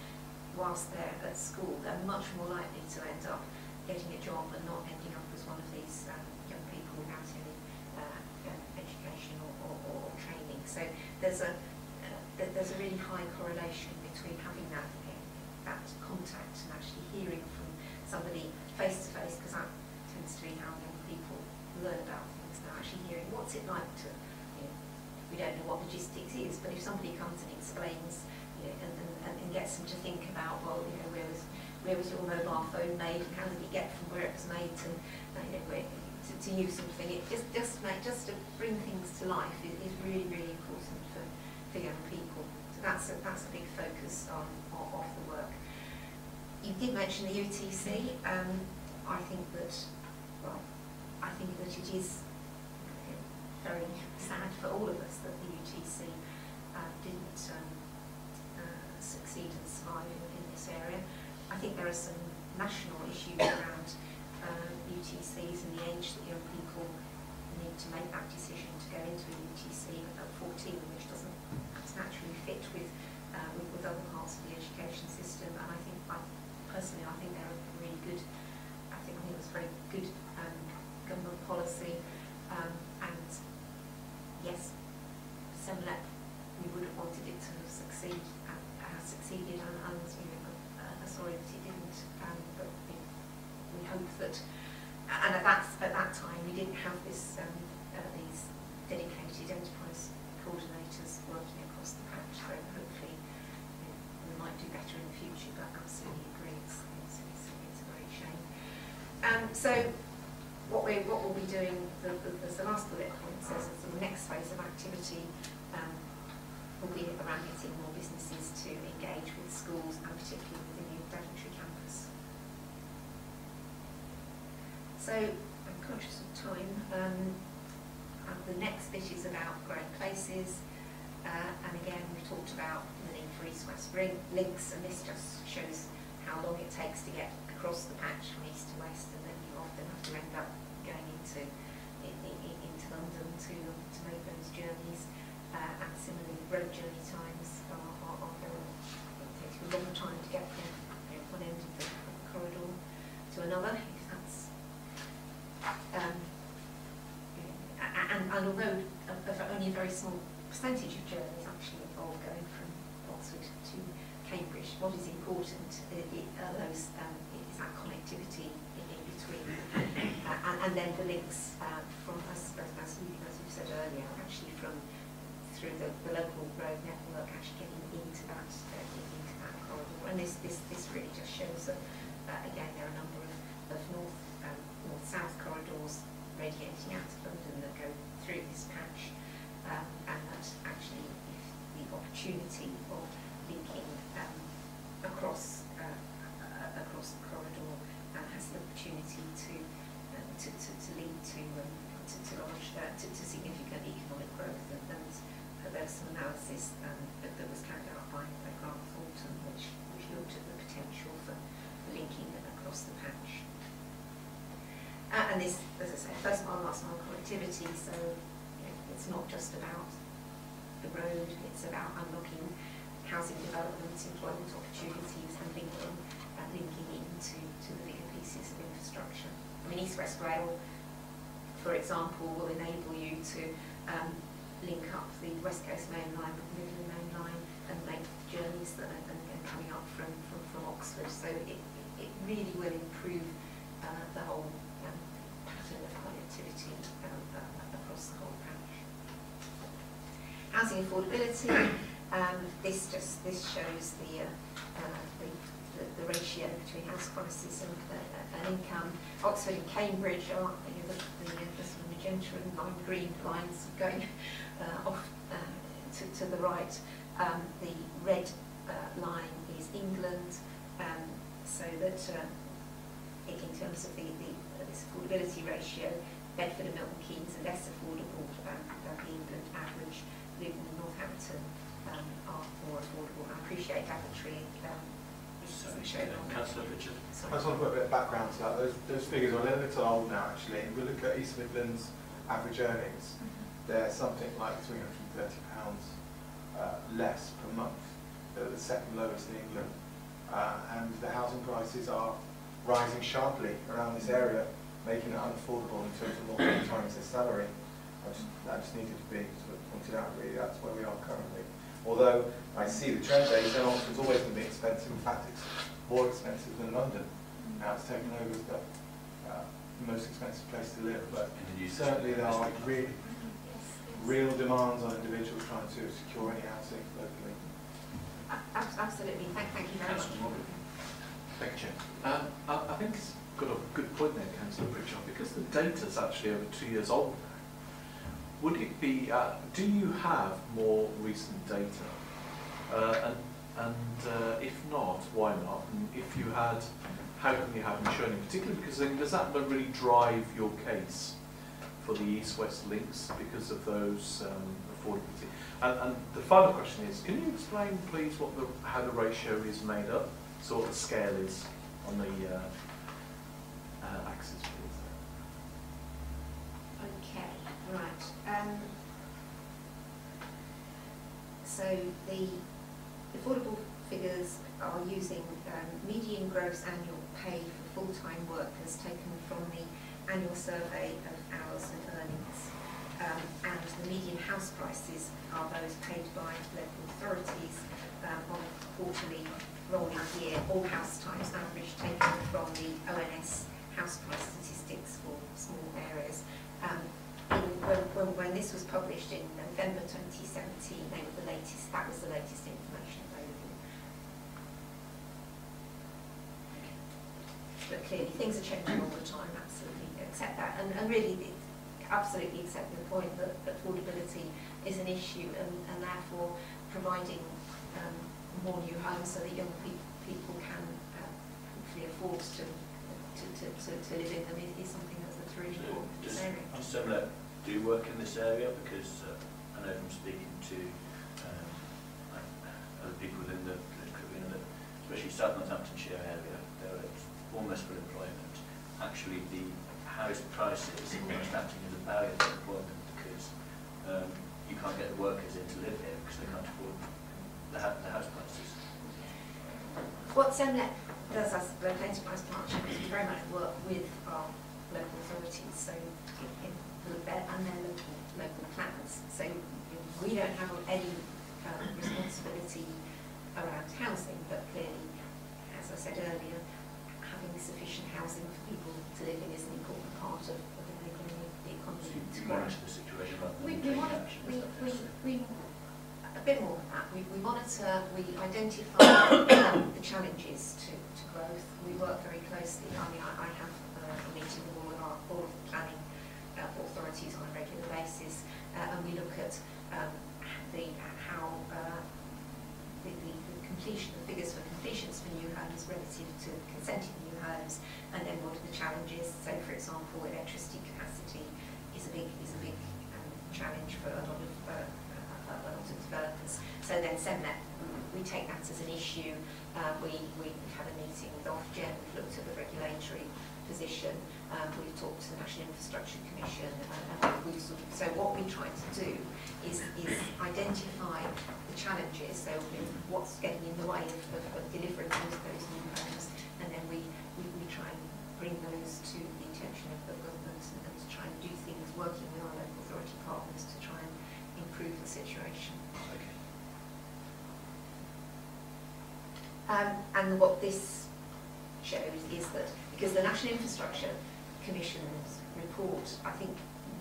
whilst they're at school, they're much more likely to end up getting a job and not ending up as one of these um, young people without any uh, um, education or, or, or, training. So there's a uh, there- there's a really high correlation between having that that contact and actually hearing from somebody face to face, because that tends to be how young people learn about what's it like to, you know, we don't know what logistics is, but if somebody comes and explains, you know, and, and, and gets them to think about, well, you know, where was where was your mobile phone made, and how did it get from where it was made to, uh, you know, where, to, to use something. It just just make just to bring things to life is, is really really important for, for young people. So that's a, that's a big focus on, of, of the work. You did mention the UTC. Um, I think that, well, I think that it is you very sad for all of us that the UTC uh, didn't um, uh, succeed and survive in, in this area. I think there are some national issues around uh, UTCs and the age that young people need to make that decision to go into a UTC at 14, which doesn't naturally fit with, uh, with, with other parts of the education system. And I think, I, personally, I think they're a really good, I think, I think it was very good um, government policy. Um, and yes, Semlep, we would have wanted it to have succeed, uh, uh, succeeded, and, and you know, uh, uh, sorry that it didn't. Um, but we, we hope that, and at that at that time we didn't have this um, uh, these dedicated enterprise coordinators working across the patch. So hopefully you know, we might do better in the future. But absolutely agree, it's, it's, it's, it's a great shame. Um, so what we what we'll be doing, the, the, as the last bullet point says, is the next phase of activity um, will be around getting more businesses to engage with schools and particularly with the new Daventry campus. So I'm conscious of time. Um, and the next bit is about growing places. Uh, and again, we've talked about the need for east-west ring- links, and this just shows how long it takes to get across the patch from east to west, and then you often have to end up going into in, in, in- into London to to make those journeys. Uh, and similarly, road journey times are, are, are very, it takes a long time to get from you know, one end of the corridor to another, if that's um, a- although a, only a very small percentage of journeys actually involve going from Oxford to Cambridge, what is important are um, is that connectivity in, in between, uh, and, and then the links uh, from, as, as, as, you, as said earlier, actually from through the, the local road network, actually getting into that uh, into that corridor. And this, this, this really just shows that uh, again there are a number of, of north um, north-south corridors radiating out of London through this patch, um, and that actually if the opportunity of linking um, across uh, uh, across the corridor uh, has the opportunity to, um, to, to, to lead to, um, to, to large, uh, to, to significant economic growth. And, and there was some analysis um, that, that was carried out by, by Grant Thornton, which, which looked at the potential for linking across the patch. Uh, and this, as I say, first mile, last mile connectivity, so you know, it's not just about the road, it's about unlocking housing developments, employment opportunities and linking, uh, linking into to the bigger pieces of infrastructure. I mean, East West Rail, for example, will enable you to um, link up the West Coast Main Line with the Midland Main Line and make journeys that are and, coming up from, from, from Oxford. So it, it really will improve uh, the whole of connectivity um, uh, across the whole parish. Housing affordability, um, this just this shows the, uh, uh, the, the, the ratio between house prices and, uh, and income. Oxford and Cambridge are you know, the, the, the sort of magenta and lime green lines going uh, off uh, to, to the right. Um, the red uh, line is England, um, so that uh, in terms of the, the uh, this affordability ratio, Bedford and Milton Keynes are less affordable um, than the England average. Luton and Northampton um, are more affordable. I appreciate Daventry. Um, is Sorry, shown on there. Councillor Pritchard. Sorry. I just want to put a bit of background to that. Those, those figures are a little bit old now, actually. If we look at East Midlands average earnings, they're something like £330 uh, less per month. They're the second lowest in England. Uh, and the housing prices are rising sharply around this area, making it unaffordable in terms of more than times their salary. I just, that just needed to be sort of pointed out, really. That's where we are currently. Although I see the trend there, then Oxford's always going to be expensive. In fact, it's more expensive than London. Now it's taken over as the uh, most expensive place to live, but In the new certainly there are district. really Yes, yes. real demands on individuals trying to secure any housing locally. Absolutely. Thank, thank you very much. Thank you, Chair. Um, I, I think it's got a good point there, Councillor Pritchard, because the data's actually over two years old now. Would it be, uh, do you have more recent data? Uh, and and uh, if not, why not? And if you had, how come you haven't shown it? Particularly because then does that really drive your case for the east-west links because of those um, affordability? And, and the final question is, can you explain, please, what the, how the ratio is made up? So what the scale is on the uh, axis, please? Okay, right. Um, so the affordable figures are using um, median gross annual pay for full-time workers taken from the annual survey of hours and earnings. Um, and the median house prices are those paid by local authorities um, on quarterly rolling year, all house types average taken from the ONS house price statistics for small areas. Um, in, when, when, when this was published in November 2017, they were the latest, that was the latest information available. But clearly, things are changing all the time, absolutely accept that. And, and really, absolutely accept the point that affordability is an issue and, and therefore providing um, more new homes so that young pe- people can uh, hopefully afford to, to, to, to, to live in them is, is something that's, that's really So important in this does- Does SEMLEP do work in this area? Because uh, I know from speaking to um, other people within the political arena that, especially South Northamptonshire area, they're at almost full employment. Actually, the house prices are almost acting as a barrier to employment because um, you can't get the workers in to live here because they can't afford the, ha- the house prices. What SEMLEP does as a local enterprise partnership is very much work with our local authorities, so in, and their local, local plans. So we don't have any um, responsibility around housing, but clearly, as I said earlier, having sufficient housing for people to live in is an important part of, of the, the So economy to you monitor the situation rather than We, we monitor, we, we, fair to say? we, a bit more than that, we, we monitor, we identify um, the challenges to, to growth, we work very closely, I mean, I, I have of planning uh, authorities on a regular basis, uh, and we look at um, the, how uh, the, the, completion, the figures for completions for new homes relative to consenting new homes, and then what are the challenges, so for example, electricity capacity is a big, is a big um, challenge for a lot of, uh, a, lot of developers. So then SEMLEP, we take that as an issue. Uh, we, we had a meeting with Ofgem, we've looked at the regulatory position, um, we've talked to the National Infrastructure Commission. And, and we've sort of, so what we try to do is, is identify the challenges, so what's getting in the way of, of, of delivering those, those new plans, and then we, we, we try and bring those to the attention of the governments and, and to try and do things working with our local authority partners to try and improve the situation. Um, and what this shows is that because the national infrastructure Commission's report, I think,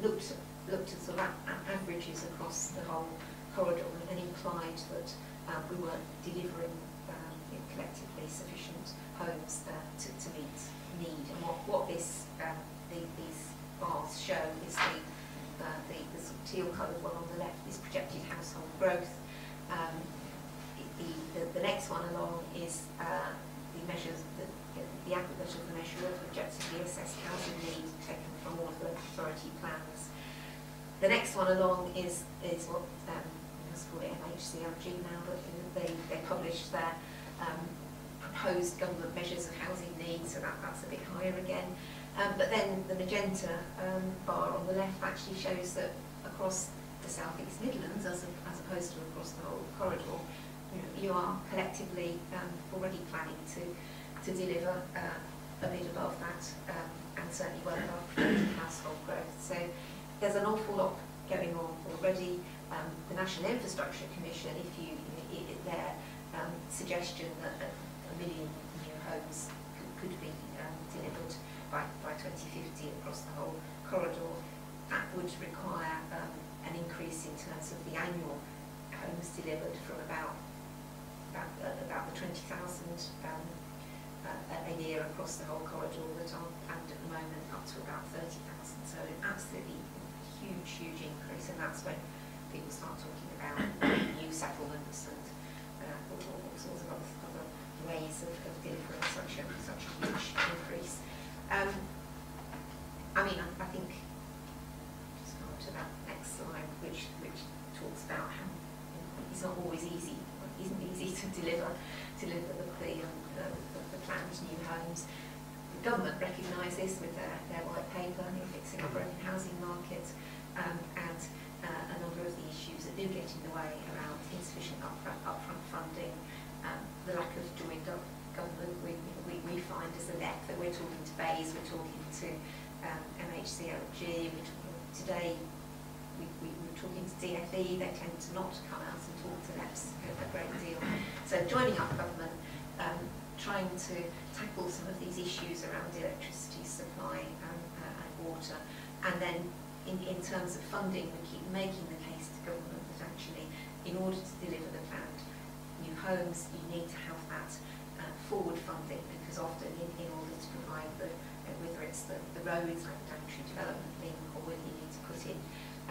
looked looked at sort of averages across the whole corridor and implied that um, we weren't delivering um, collectively sufficient homes uh, to, to meet need. And what, what this um, the, these bars show is the uh, the, the sort of teal coloured one on the left is projected household growth. Um, the, the, the next one along is uh, the measures, the, of the measure of objectively assessed housing need taken from all of the authority plans. The next one along is, is what, um, let's call it MHCLG now, but they, they published their um, proposed government measures of housing needs, so that, that's a bit higher again. Um, but then the magenta um, bar on the left actually shows that across the South East Midlands, as, as opposed to across the whole corridor, you, know, you are collectively um, already planning to, to deliver uh, a bit above that um, and certainly well above household growth. So there's an awful lot going on already. Um, the National Infrastructure Commission, if you, you know, it, their um, suggestion that a, a million new homes could, could be um, delivered by, by 2050 across the whole corridor, that would require um, an increase in terms of the annual homes delivered from about about, uh, about the 20,000 um, uh, a year across the whole corridor that are planned at the moment up to about 30,000. So an absolutely huge, huge increase, and that's when people start talking about new settlements and uh, all, all sorts of other, other ways of, of delivering such a, such a huge increase. Um, I mean, I, I think, just go on to that next slide, which, which talks about how it's not always easy, isn't easy to deliver, deliver the, the, um, planned new homes. The government recognise this with their, their white paper, know, fixing a broken housing market, um, and uh, a number of the issues that do get in the way around insufficient upfront, upfront funding, um, the lack of joined up government we, we, we find as a LEP that we're talking to BEIS, we're talking to um, MHCLG, we're talking today, we, we, we're talking to DFE, they tend to not come out and talk to LEPs a, a great deal. So joining up government, um, trying to tackle some of these issues around electricity supply and, uh, and water, and then in, in terms of funding, we keep making the case to government that actually, in order to deliver the planned new homes, you need to have that uh, forward funding because often in, in order to provide the, uh, whether it's the, the roads like the Daventry Development Link or whether you need to put in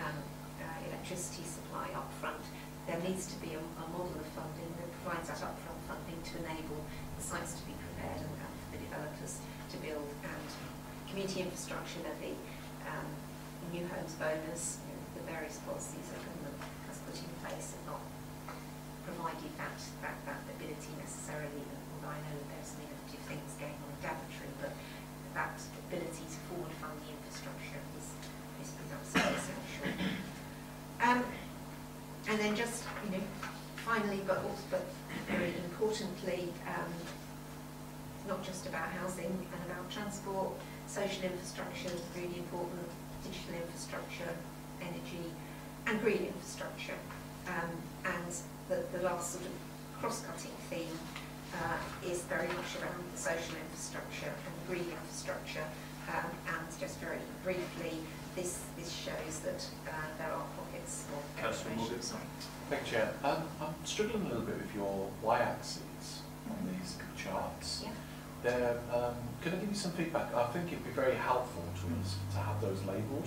um, uh, electricity supply up front, there needs to be a, a model of funding that provides that upfront funding to enable sites to be prepared and, for the developers to build and community infrastructure levy, um, new homes bonus, you know, the various policies that government has put in place have not provided that, that, that ability necessarily, although I know that there's some innovative things going on in Daventry, but that ability to forward fund the infrastructure is, is, is absolutely essential. Um, and then just, you know, finally, but also, but very importantly, um, not just about housing and about transport, social infrastructure is really important, digital infrastructure, energy, and green infrastructure. Um, and the, the last sort of cross-cutting theme uh, is very much around the social infrastructure and green infrastructure. Um, and just very briefly, this, this shows that uh, there are pockets of Councillor Morgan. information. Sorry. Thank you, Chair. Um, I'm struggling a little bit with your y-axes on these charts. Yeah. They're, um, can I give you some feedback? I think it'd be very helpful to us to have those labelled.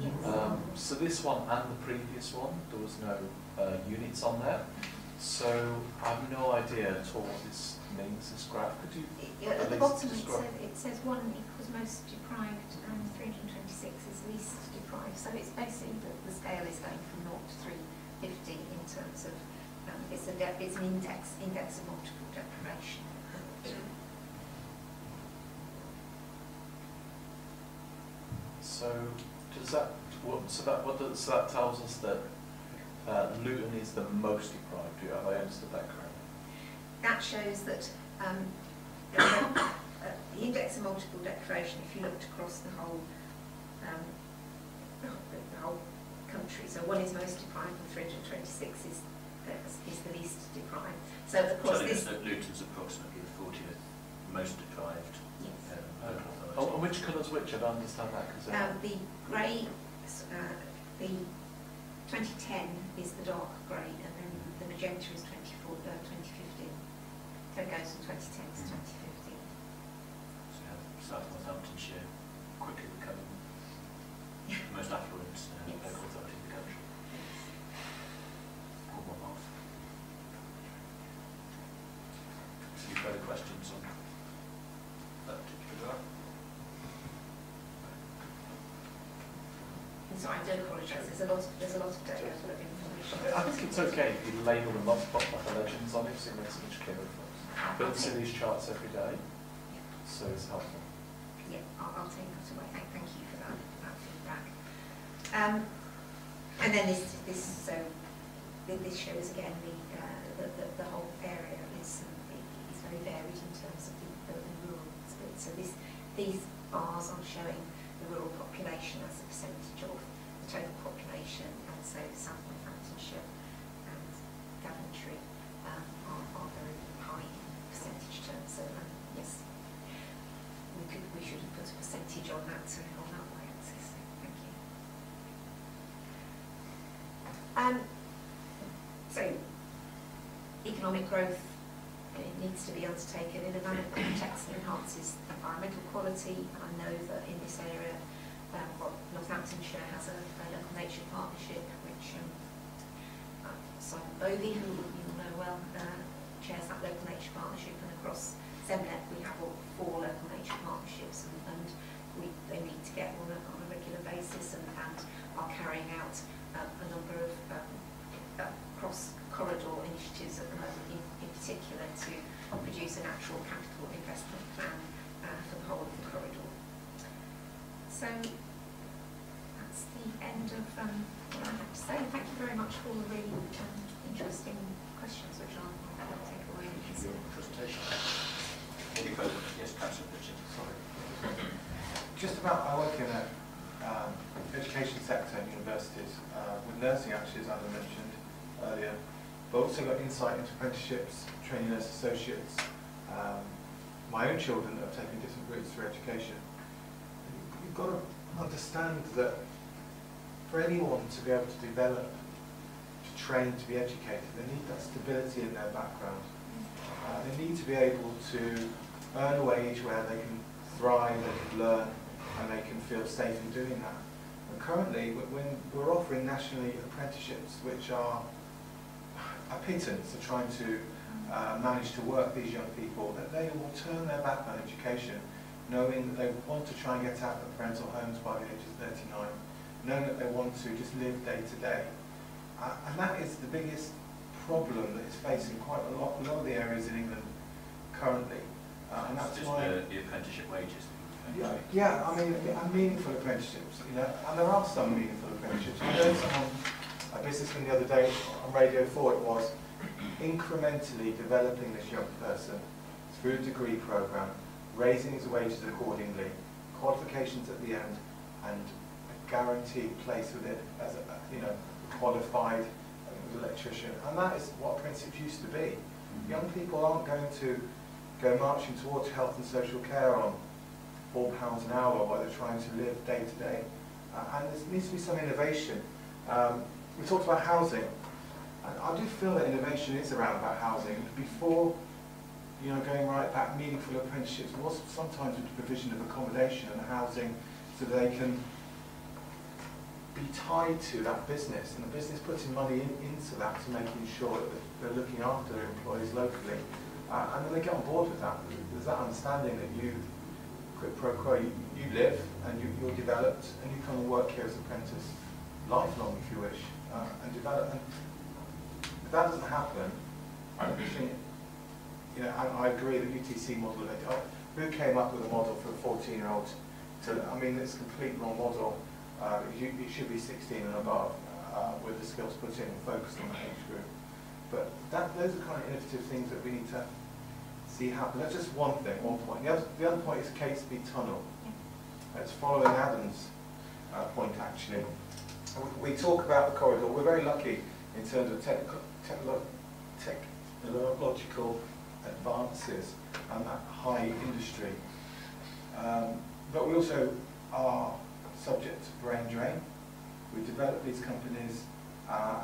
Yes. Um, so this one and the previous one, there was no uh, units on there. So I have no idea at all what this means, this graph. Could you It- At At the bottom, it says, it says one equals most deprived and 326 is least deprived. So it's basically that the scale is going from 0 to 350 in terms of, um, it's a, it's an index, index of multiple deprivation. So does that what, so that what does, so that tells us that uh, Luton is the most deprived. Do- Have I understood that correctly? That shows that um, the, uh, index of multiple deprivation, if you looked across the whole, um, the, whole- country, so one is most deprived and 326 is that is the least deprived. So of course Telling us this, that Luton's approximately the 40th most deprived yes. local Oh, and which colours which? I don't understand that because Um, the grey, uh, the 2010 is the dark grey, and then the magenta is 24, uh, 2015. So it goes from 2010 to 2015. So we have South Northamptonshire quickly becoming the most affluent uh, Yes. local authority in the country. Or one of. Any further questions on that particular draft? And so I do apologise, there's a lot, there's a lot of data full of information. I think it's okay if you label them up, put like the legends on it, so it makes it much clearer for us. I'll- But I'll it's in these charts every day, so it's helpful. Yeah, I'll, I'll take that away. Thank, thank you for that, that feedback. Um, and then this, this, so, this shows again the, uh, the, the, the whole area is, um, is very varied in terms of the, the the rural split. So this, these bars are showing the rural population as a percentage of total population, and so South Northamptonshire and Daventry um, are, are very high in percentage terms. So, um, yes, we could, we should have put a percentage on that, uh, on that so thank you. Um, so, economic growth uh, needs to be undertaken in a manner that protects and enhances environmental quality, and I know that in this area, um, Northamptonshire has a, a local nature partnership, which, um, uh, Simon Bovey, who you know well, uh, chairs that local nature partnership, and across SEMLEP, we have all four local nature partnerships, and, and we, they meet together on a, on a regular basis and, and are carrying out uh, a number of um, uh, cross-corridor initiatives at the moment, in, in particular to produce a natural capital investment plan uh, for the whole of the corridor. So that's the end of um, what I have to say. Thank you very much for all the really um, interesting questions, which I'll, I'll take away and Thank you for consider. your presentation. Any further? Yes, Councillor Pritchard. Sorry. Just about, I work in a um, education sector in universities, uh, with nursing actually, as Adam mentioned earlier, but also got insight into apprenticeships, training nurse associates. Um, my own children have taken different routes through education. You've got to understand that for anyone to be able to develop, to train, to be educated, they need that stability in their background. Uh, they need to be able to earn a wage where they can thrive, they can learn, and they can feel safe in doing that. And currently, when we're offering nationally apprenticeships, which are a pittance of trying to uh, manage to work these young people, that they will turn their back on education, knowing that they want to try and get out of parental homes by the age of 39, knowing that they want to just live day to day. Uh, and that is the biggest problem that is facing quite a lot, a lot of the areas in England currently. Uh, and that's Just why. the, the apprenticeship wages. Yeah, yeah, I mean, and meaningful apprenticeships, you know, and there are some meaningful apprenticeships. I heard someone, a businessman the other day on Radio 4 it was, incrementally developing this young person through a degree program, raising his wages accordingly, qualifications at the end, and guaranteed place with it as a, you know, qualified uh, electrician. And that is what apprenticeships used to be. Young people aren't going to go marching towards health and social care on four pounds an hour while they're trying to live day to day. Uh, and there needs to be some innovation. Um, we talked about housing. And I do feel that innovation is around about housing. Before, you know, going right back, meaningful apprenticeships was sometimes with the provision of accommodation and housing so they can be tied to that business and the business putting money in, into that to making sure that they're looking after their employees locally. Uh, and then they get on board with that. There's that understanding that you, quid pro quo, you, you live and you, you're developed and you come and work here as an apprentice lifelong if you wish uh, and develop. And if that doesn't happen, I think, you know, I, I agree that UTC model, oh, who came up with a model for a 14 year old to, I mean, it's a complete wrong model. Uh, you, it should be 16 and above uh, with the skills put in and focused on the age group. But that, those are kind of innovative things that we need to see happen. That's just one thing, one point. The other, the other point is Catesby Tunnel. It's following Adam's uh, point actually. We, we talk about the corridor. We're very lucky in terms of technical, technolo- technological advances and that high industry. Um, but we also are subject to brain drain. We develop these companies uh,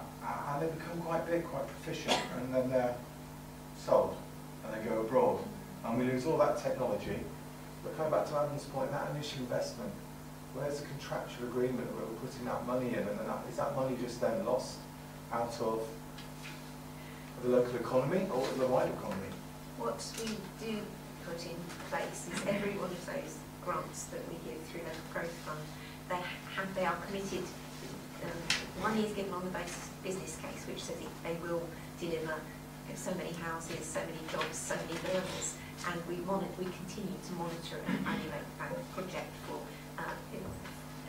and they become quite big, quite proficient, and then they're sold and they go abroad. And we lose all that technology. But coming back to Adam's point, that initial investment, where's the contractual agreement where we're putting that money in and then that, is that money just then lost out of the local economy or the wider economy? What we do put in place is every one of those grants that we give through the growth fund, they have, they are committed, um, money is given on the basis business case, which says it, they will deliver so many houses, so many jobs, so many learners, and we monitor, we continue to monitor and evaluate that project for, uh, you know,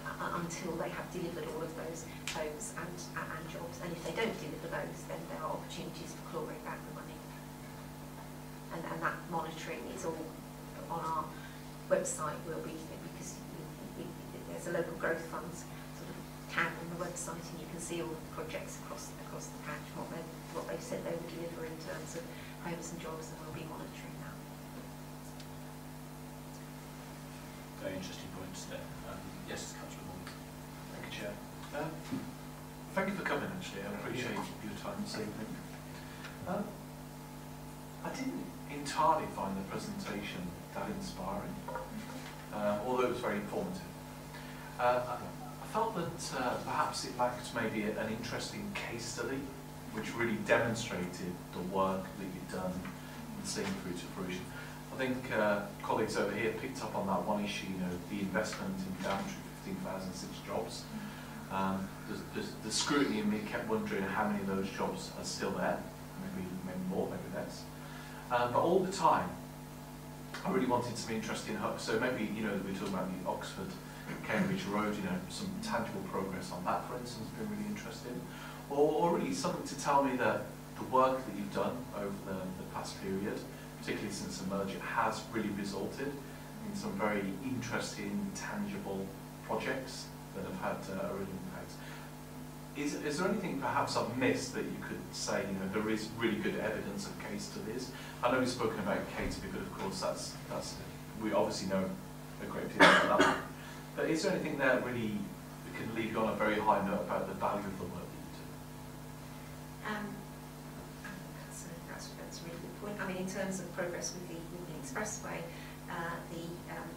uh, until they have delivered all of those homes and, and jobs. And if they don't deliver those, then there are opportunities for clawing back the money. And, and that monitoring is all on our website We'll be, there's a local growth funds sort of tab on the website and you can see all the projects across, across the patch, what they what they've said they will deliver in terms of homes and jobs and we'll be monitoring that. Very interesting points there. Um, yes, Councillor Moore. Thank you, Chair. Um, Thank you for coming, actually. I appreciate your time this evening. Um, I didn't entirely find the presentation that inspiring, uh, although it was very informative. Uh, I felt that uh, perhaps it lacked maybe an interesting case study which really demonstrated the work that you've done and seen through to fruition. I think uh, colleagues over here picked up on that one issue, you know, the investment in Daventry, 15,006 jobs. Um, the, the, the scrutiny in me kept wondering how many of those jobs are still there, maybe, maybe more, maybe less. Um, but all the time, I really wanted some interesting hooks. So maybe, you know, we're talking about the Oxford, Cambridge Road, you know, some tangible progress on that, for instance, has been really interesting. Or, or really something to tell me that the work that you've done over the, the past period, particularly since the merger, has really resulted in some very interesting, tangible projects that have had uh, a real impact. Is, is there anything perhaps I've missed that you could say, you know, there is really good evidence of case to this? I know we've spoken about Catesby, but of course that's, that's, we obviously know a great deal about that. But is there anything there really can leave you on a very high note about the value of the work that you do? Um, that's, a, that's, that's a really good point. I mean, in terms of progress with the, with the expressway, uh, the, um,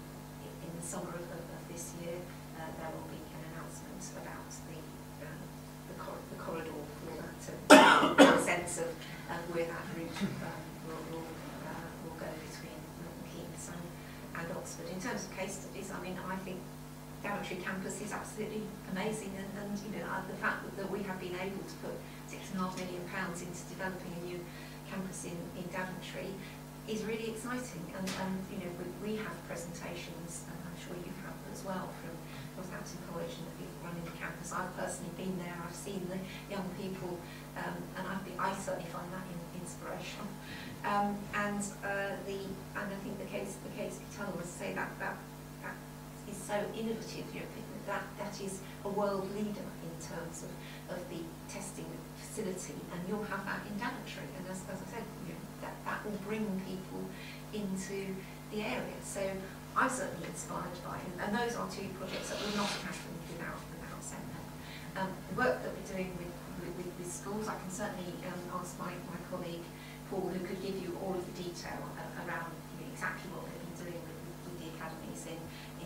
in the summer of, of, this year, uh, there will be an announcement about the, um, the, cor- the corridor for that, uh, the sense of uh, where that route um, will, will, uh, will go between Milton Keynes and, and Oxford. In terms of case studies, I mean, I think Daventry campus is absolutely amazing and, and you know, the fact that, that we have been able to put six and a half million pounds into developing a new campus in, in Daventry is really exciting and, and you know, we, we have presentations, and I'm sure you have as well, from Northampton College and the people running the campus. I've personally been there, I've seen the young people um, and I've been, I certainly find that in, inspirational. Um, and uh, the and I think the case the case tunnel was say that that is so innovative. You know, that that is a world leader in terms of, of the testing facility, and you'll have that in Daventry. And as, as I said, you know, that that will bring people into the area. So I'm certainly inspired by it, and those are two projects that would not have happened without without SEMLEP. Um, the work that we're doing with, with, with, with schools, I can certainly um, ask my, my colleague Paul, who could give you all of the detail uh, around you know, exactly what they've been doing with, with, with the academies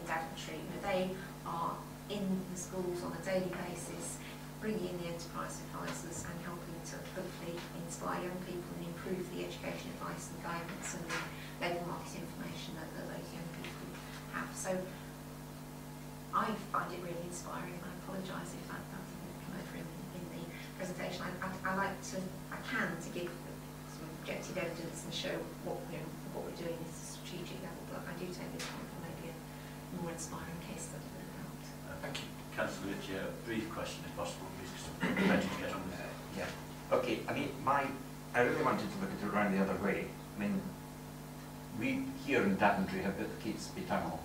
You know, they are in the schools on a daily basis, bringing in the enterprise advisors and helping to hopefully inspire young people and improve the education advice and guidance and the labour market information that, that those young people have. So I find it really inspiring I apologise if that, that didn't come over in, in the presentation. I, I, I like to, I can, to give of objective evidence and show what, you know, what we're doing at a strategic level, but I do take this more inspiring case study would have. Uh, thank you. Councillor Ritchie, a brief question if possible, please, because we're ready to get on with it. Yeah, okay, I mean, my, I really wanted to look at it around the other way. I mean, we here in Daventry have built the Catesby Tunnel,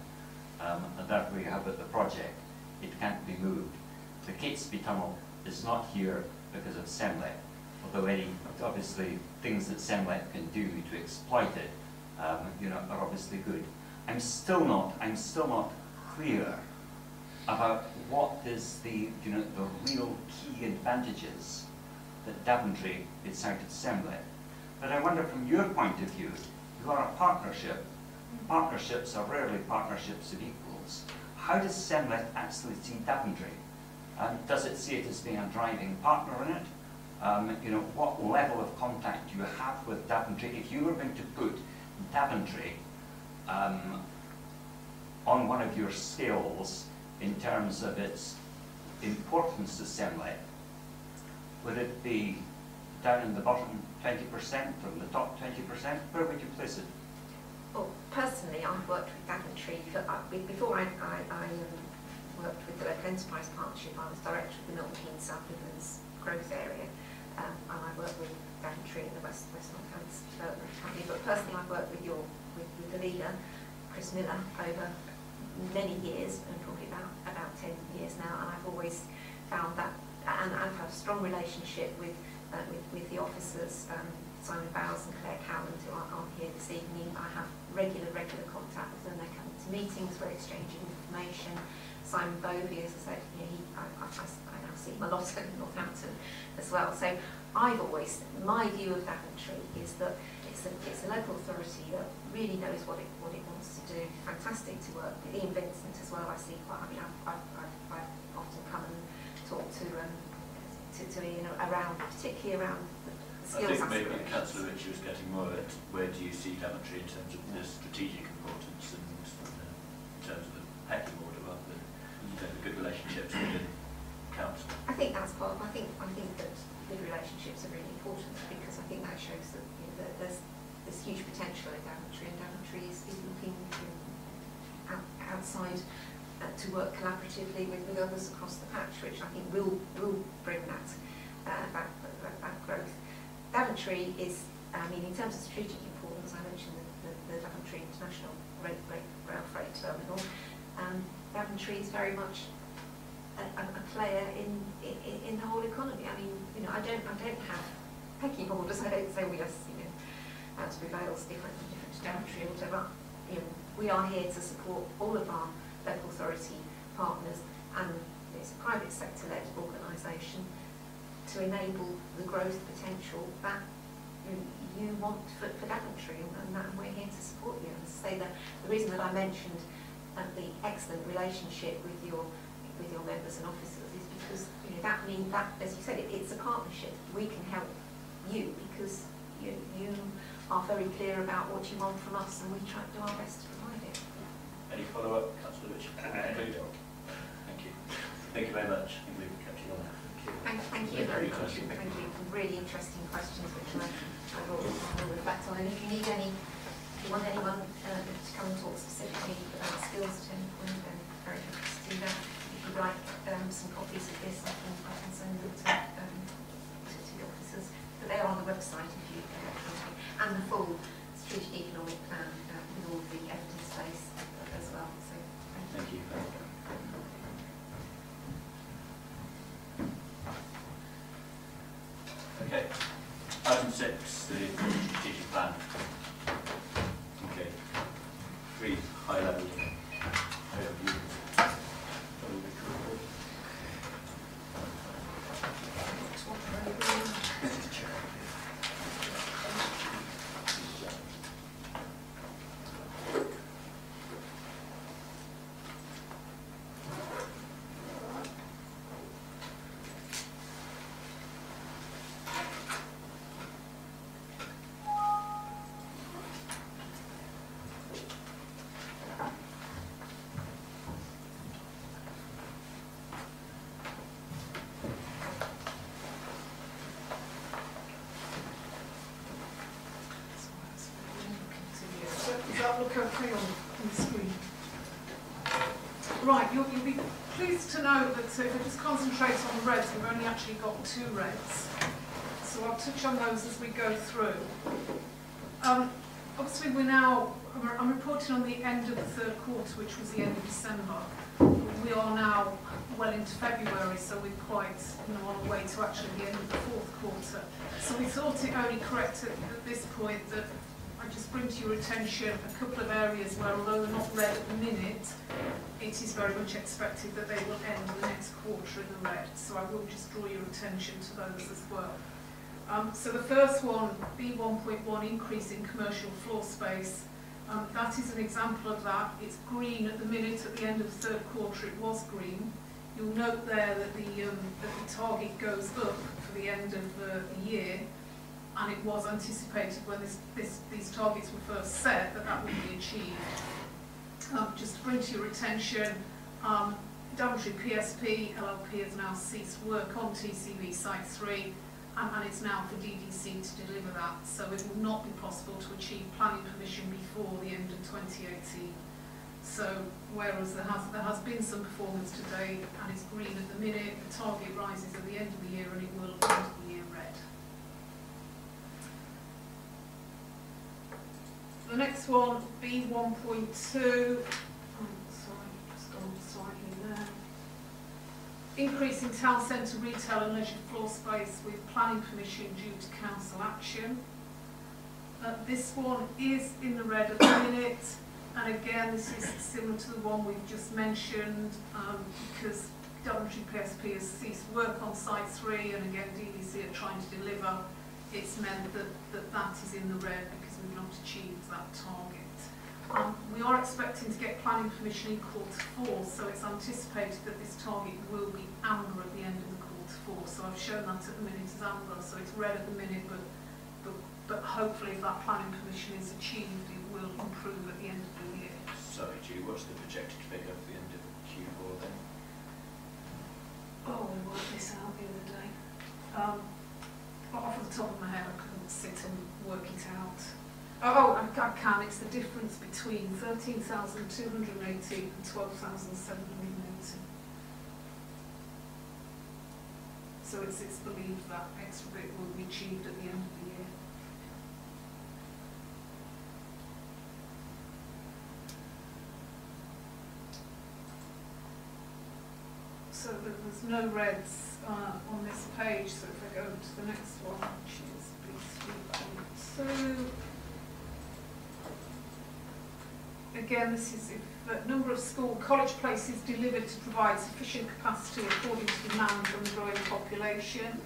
um, and that we have at the project, it can't be moved. The Catesby Tunnel is not here because of SEMLEP. although any, obviously, things that SEMLEP can do to exploit it, um, you know, are obviously good. I'm still not, I'm still not clear about what is the, you know, the real key advantages that Daventry is out of SEMLEP. But I wonder from your point of view, you are a partnership. Partnerships are rarely partnerships of equals. How does SEMLEP actually see Daventry? Um, does it see it as being a driving partner in it? Um, you know, what level of contact do you have with Daventry? If you were going to put Daventry um, on one of your scales in terms of its importance to SEMLEP, would it be down in the bottom 20% or the top 20%? Where would you place it? Well, personally, I've worked with Daventry, for, uh, before I, I, I um, worked with the Local Enterprise Partnership, I was director of the Milton Keynes South Midlands Growth Area, um, and I worked with Daventry in the West, West Northants Development Company, but personally I've worked with your, the leader, Chris Millar, over many years, and probably about, about 10 years now, and I've always found that, and I've had a strong relationship with, uh, with, with the officers, um, Simon Bowles and Claire Cowan, who are, are here this evening. I have regular, regular contact with them. They come to meetings, we're exchanging information. Simon Bovey, as I said, you know, he, I, I, I now see him a lot in Northampton as well. So I've always, my view of that Daventry is that it's a, it's a local authority that really knows what it, what it wants to do. Fantastic to work with. Ian Vincent as well, I see quite, I mean, I've, I've, I've, I've often come and talked to, um, to, to Ian around, particularly around the I skills think maybe. Councillor Ritchie was getting more at where do you see Daventry in terms of the strategic importance and uh, in terms of the pecking order rather than you know, the good relationships within council. I think that's part. I think I think that good relationships are really important because I think that shows that, that there's this huge potential in Daventry, and Daventry is, is looking out, outside uh, to work collaboratively with, with others across the patch, which I think will will bring that uh, that, that, that growth. Daventry is, I mean, in terms of strategic importance, I mentioned the, the, the Daventry International Rail, Rail, Rail Freight Terminal. Um, Daventry is very much a, a, player in, in in the whole economy. I mean, you know, I don't I don't have pecking orders. I don't say we are, Aylesbury Vale's different Daventry or whatever. You know, we are here to support all of our local authority partners, and it's a private sector led organisation to enable the growth potential that you, want for, for Daventry, and, and that we're here to support you. And say that the reason that I mentioned uh, the excellent relationship with your with your members and officers is because you know that means that as you said it, it's a partnership. We can help you because you you are very clear about what you want from us, and we try to do our best to provide it. Any follow-up, Councillor Ritchie? Thank you. Thank you very much. I think we've kept you on that. Thank, thank you very much. Thank you. Really interesting questions, which I, I will, I will reflect on. And if you need any, if you want anyone uh, to come and talk specifically about skills at any point, then very happy to do that. If you'd like um, some copies of this, I can, I can send them to, um, to, to the officers. But they are on the website if you and the full strategic economic plan uh, with all the evidence base as well. So thank you. Thank you. Okay. Item six, the strategic plan. Okay. Three high level Two rates. So I'll touch on those as we go through. Um, obviously, we're now, I'm reporting on the end of the third quarter, which was the end of December. We are now well into February, so we're quite you know, on the way to actually the end of the fourth quarter. So we thought it only correct at, at this point that I just bring to your attention a couple of areas where, although they're not red at the minute, it is very much expected that they will end the next quarter in the red. So I will just draw your attention to those as well. Um, so the first one, B1.1, increase in commercial floor space. Um, that is an example of that. It's green at the minute. At the end of the third quarter, it was green. You'll note there that the, um, that the target goes up for the end of uh, the year, and it was anticipated when this, this, these targets were first set that that would be achieved. Um, just to bring to your attention, um, PSP LLP has now ceased work on TCV Site 3 and, and it's now for DDC to deliver that. So it will not be possible to achieve planning permission before the end of 2018. So whereas there has, there has been some performance today and it's green at the minute, the target rises at the end of the year and it will end the year red. The next one, B1.2, oh, sorry, just gone slightly there. Increasing town centre retail and leisure floor space with planning permission due to council action. Uh, this one is in the red at the minute, and again, this is similar to the one we've just mentioned, um, because Daventry PSP has ceased work on site three, and again, DDC are trying to deliver. It's meant that that, that is in the red because we've not achieved that target. Um, we are expecting to get planning permission in quarter four, so it's anticipated that this target will be amber at the end of the quarter four. So I've shown that at the minute as amber, so it's red at the minute, but, but, but hopefully if that planning permission is achieved, it will improve at the end of the year. Sorry, Julie, what's the projected figure for the end of Q4 then? Oh, we worked this out the other day. Um, off the top of my head, I couldn't sit and work it out. Oh, I, I can. It's the difference between 13,280 and 12,780. So it's, it's believed that extra bit will be achieved at the end of the year. So there- there's no reds uh, on this page, so if I go to the next one, which is B3.2. Again, this is if the number of school college places delivered to provide sufficient capacity according to demand from the growing population.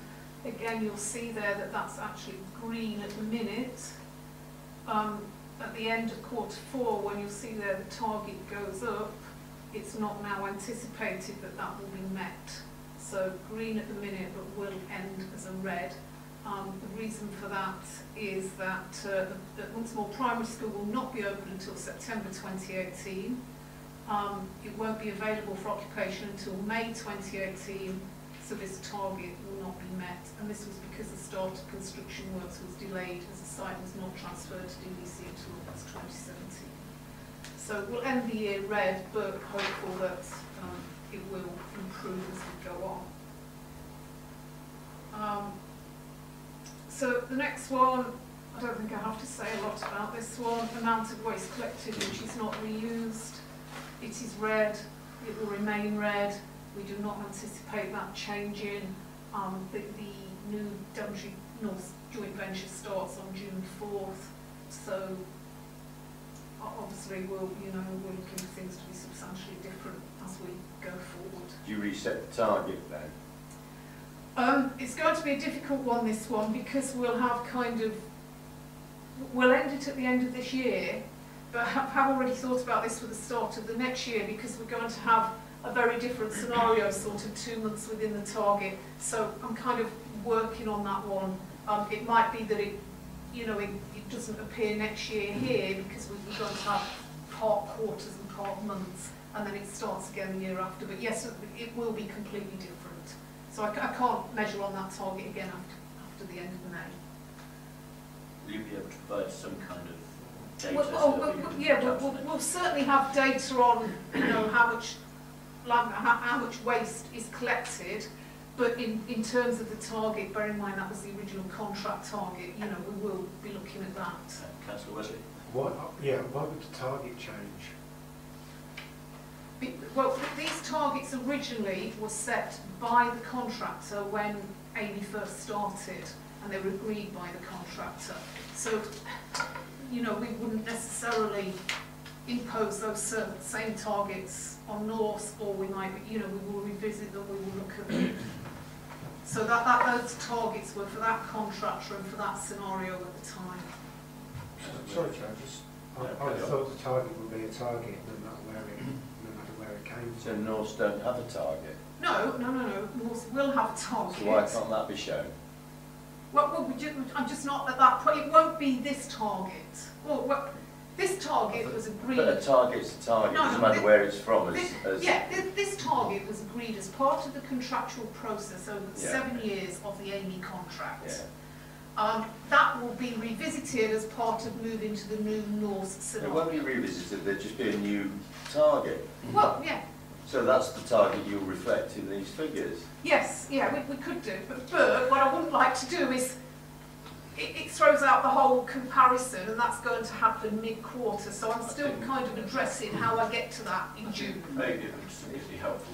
Again, you'll see there that that's actually green at the minute. Um, at the end of quarter four, when you'll see there the target goes up, it's not now anticipated that that will be met. So green at the minute, but will end as a red. Um, the reason for that is that, uh, that once more primary school will not be open until September 2018. Um, it won't be available for occupation until May 2018, so this target will not be met. And this was because the start of construction works was delayed as the site was not transferred to DDC until August 2017. So we'll end the year red, but hopeful that um, it will improve as we go on. Um, so the next one, I don't think I have to say a lot about this one. Amount of waste collected which is not reused. It is red, it will remain red. We do not anticipate that changing. Um, the, the new Daventry Norse joint venture starts on June 4th, so obviously we'll, you know, we're looking for things to be substantially different as we go forward. Do you reset the target then? Um, it's going to be a difficult one, this one, because we'll have kind of, we'll end it at the end of this year, but have, have already thought about this for the start of the next year, because we're going to have a very different scenario, sort of two months within the target. So I'm kind of working on that one. Um, it might be that it, you know, it, it doesn't appear next year here, because we- we're going to have part quarters and part months, and then it starts again the year after. But yes, it- it will be completely different. So I, I can't measure on that target again after, after the end of May. Will you be able to provide some kind of data? Well, so well, that well, we can yeah, we'll, we'll, we'll certainly have data on, you know, how much, like, how, how much waste is collected, but in, in terms of the target, bear in mind that was the original contract target, you know, we will be looking at that. Uh, Councillor Wesley? What, yeah, why would the target change? Be- Well, these targets originally were set by the contractor when Amey first started, and they were agreed by the contractor. So, you know, we wouldn't necessarily impose those cer- same targets on Norse, or we might, you know, we will revisit them, we will look at them. So that, that, those targets were for that contractor and for that scenario at the time. Sorry, Chair, just, I, I thought the target would be a target no matter where it, no matter where it came So from. Norse don't have a target. No, no, no, no, We'll, have a target. So why can't that be shown? Well, well, we ju- I'm just not at that point, it won't be this target. Well, well, this target was agreed. But a target's a target, No, doesn't no, matter thi- where it's from, as, This, as... yeah, this, this target was agreed as part of the contractual process over the Yeah. seven years of the Amey contract. Yeah. Um, that will be revisited as part of moving to the new Norse It won't be revisited, there'll just be a new target. Well, yeah, So that's the target you'll reflect in these figures. yes, yeah, we, we could do, but, but what I wouldn't like to do is, it, it throws out the whole comparison, and that's going to happen mid-quarter, so I'm still kind of addressing how I get to that in June. maybe it would be helpful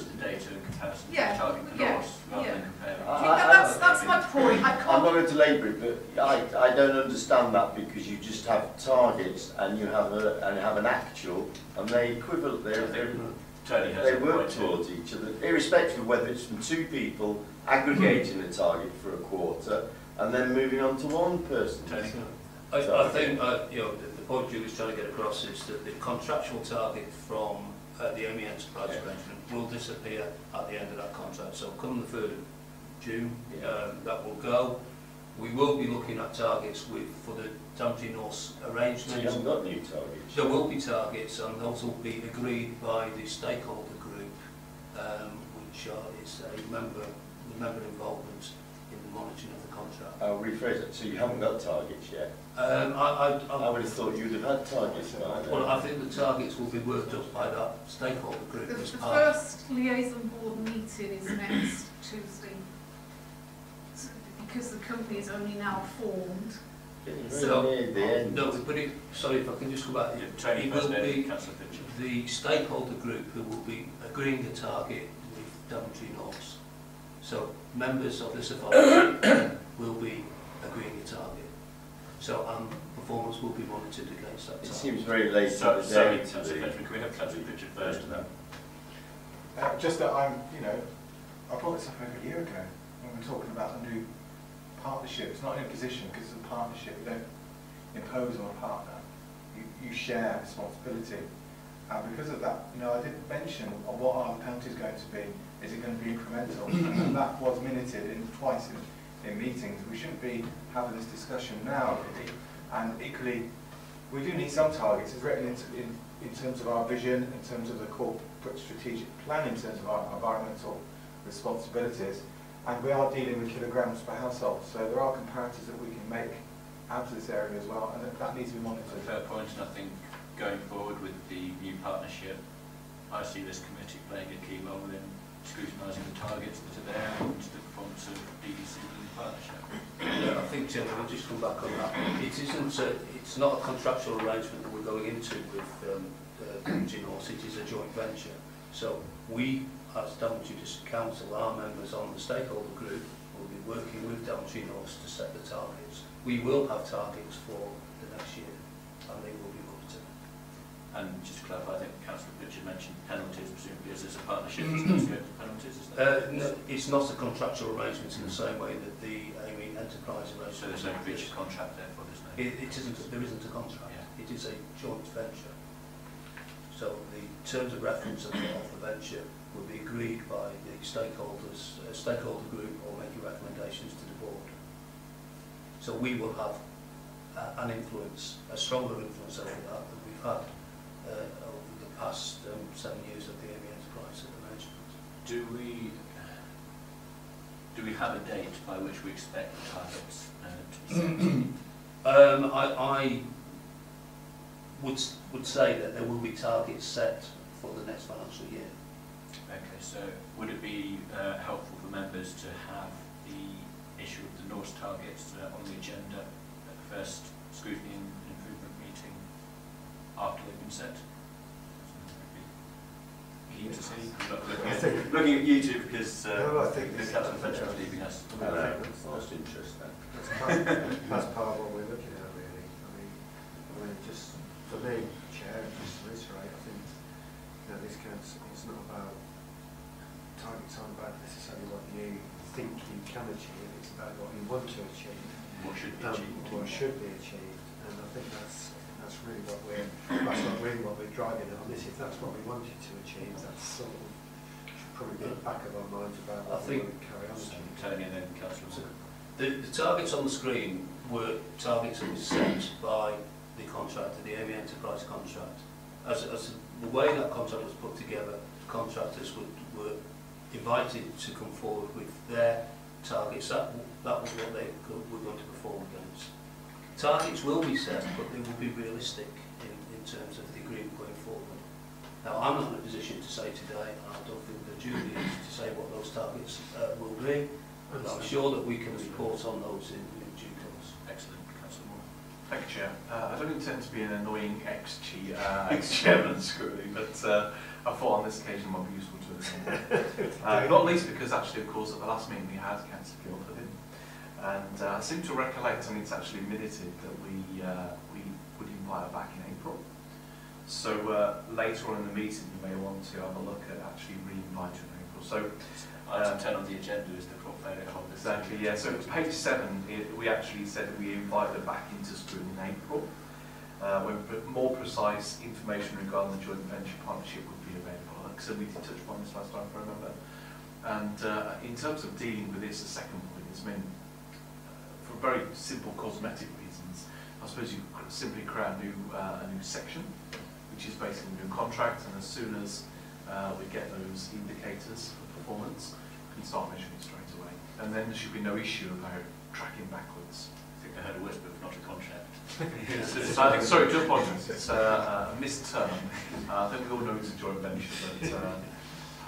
just the data in comparison to Yeah, the target for yeah, Norse, rather yeah. than comparing. I- Yeah, that's, that's my point, I I'm not going to labour it, but I, I don't understand that because you just have targets and you have a, and have an actual and they equivalent, they're, they're, Tony they work point here. towards each other, irrespective of whether it's from two people aggregating a target for a quarter and then moving on to one person. Tony? I, I think, uh, you know, the, the point Julie's trying to get across is that the contractual target from uh, the Amey enterprise Yeah. arrangement will disappear at the end of that contract. So come the 3rd of June, Yeah. um, that will go. We will be looking at targets with, for the Daventry Norse So you arrangement. haven't got new targets. There will be targets and those will be agreed by the stakeholder group, um, which are, is a member, the member involvement in the monitoring of the contract. I'll rephrase it, so you haven't got targets yet. Um, I, I, I would have thought you'd have had targets by Well, now. I think the targets will be worked up by that stakeholder group the as part. first liaison board meeting is next Tuesday. So, Because the company is only now formed, Getting So- very near the end. No, but it, sorry if I can just go back. Yeah, Tony It will be councillor the stakeholder group who will be agreeing the target with Daventry Norse. So members of this authority will be agreeing the target. So, um, performance will be monitored against that It target. seems very late in So, the sorry, day to councillor be. Can we have councillor Fitch first and then? Uh, just that I'm, you know, I brought this up over a year ago when we were talking about the new partnership. It's not in a position because it's a partnership. You don't impose on a partner. You, you share responsibility. And because of that, you know, I didn't mention on what are the penalties going to be? Is it going to be incremental? and that was minuted in twice in, in meetings. We shouldn't be having this discussion now, really. And equally, we do need some targets. It's written into, in, in terms of our vision, in terms of the corporate strategic plan, in terms of our environmental responsibilities. And we are dealing with kilograms per household. So there are comparators that we can make out of this area as well, and that, needs to be monitored. fair point, and I think going forward with the new partnership, I see this committee playing a key role in scrutinising the targets that are there and the performance of in the partnership. I think, Tim, we'll just come back on that. It isn't a, it's not a contractual arrangement that we're going into with um, uh, Jim Horse. It is a joint venture. So we, as Daventry District Council, our members on the stakeholder group, will be working with Daventry North to set the targets. We will have targets for the next year. And just to clarify, I think councillor Fitch had mentioned penalties, presumably as it's a partnership, there's no scope for penalties, is there? Uh, no, it's not a contractual arrangement in the same way that the Amey Enterprise arrangement. So there's no breach of contract therefore, is there? It, it isn't, there isn't a contract, it is a joint venture. So the terms of reference of the, of the venture will be agreed by the stakeholders, uh, stakeholder group or making recommendations to the board. So we will have uh, an influence, a stronger influence over that than we've had uh, over the past um, seven years of the Amey Enterprise arrangement. Do we, do we have a date by which we expect the targets uh, to be set? Um, I, I would, would say that there will be targets set for the next financial year. Okay, so would it be uh, helpful for members to have the issue of the Norse targets uh, on the agenda at the first scrutiny and improvement meeting after they've been set? keen to see. I'm looking at, think- looking at you two because uh, No, I think the this- Councillor Fletcher is leaving us. I mean, I think that's, Most interesting. that's, part, that's part of what we're looking at, really. I mean, I mean, just for me, Chair, just to reiterate, I think you know, this council it's not about targets aren't about necessarily what you think you can achieve. It's about what you want to achieve. What should be um, achieved. What should be achieved, and I think that's I think that's really what we're that's not really what we're driving at on this. If that's what we wanted to achieve, that's sort of should probably be at the back of our minds about I what we think- want carry on. Tony and then Councillor. The, the targets on the screen were targets that were set by the contractor, the AV Enterprise contract. As, as the way that contract was put together, contractors would, were invited to come forward with their targets. That, that was what they go- were going to perform against. Targets will be set, but they will be realistic in, in terms of the agreement going forward. Now, I'm not in a position to say today, and I don't think the jury is to say what those targets uh, will be. But I'm sure that we can report on those in, in due course. Excellent. Councillor Thank you, Chair. Uh, I don't intend to be an annoying ex-chi- uh, ex-chairman scrutiny, but uh, I thought on this occasion it might be useful to attend. uh, not least because actually, of course, at the last meeting we had, Councillor Guildford in. And uh, I seem to recollect, I mean, it's actually minuted that we, uh, we would invite her back in April. So uh, later on in the meeting, you may want to have a look at actually re-inviting her in April. So Item 10 on the agenda is the crop failure hold. Exactly, yeah. So page seven, it, we actually said that we invite her back into school in April. Uh, when more precise information regarding the joint venture partnership would be available. Like said, we did touch upon this last time, if I remember. And uh, in terms of dealing with this, the second point is, I mean, uh, very simple cosmetic reasons, I suppose you simply create a new, uh, a new section, which is basically a new contract, and as soon as uh, we get those indicators for performance, we can start measuring straight away. And then there should be no issue about tracking backwards. I think I heard a whisper, but not a contract. I think, sorry, just apologize, it's uh, a missed term. Uh, I think we all know it's a joint venture, but uh,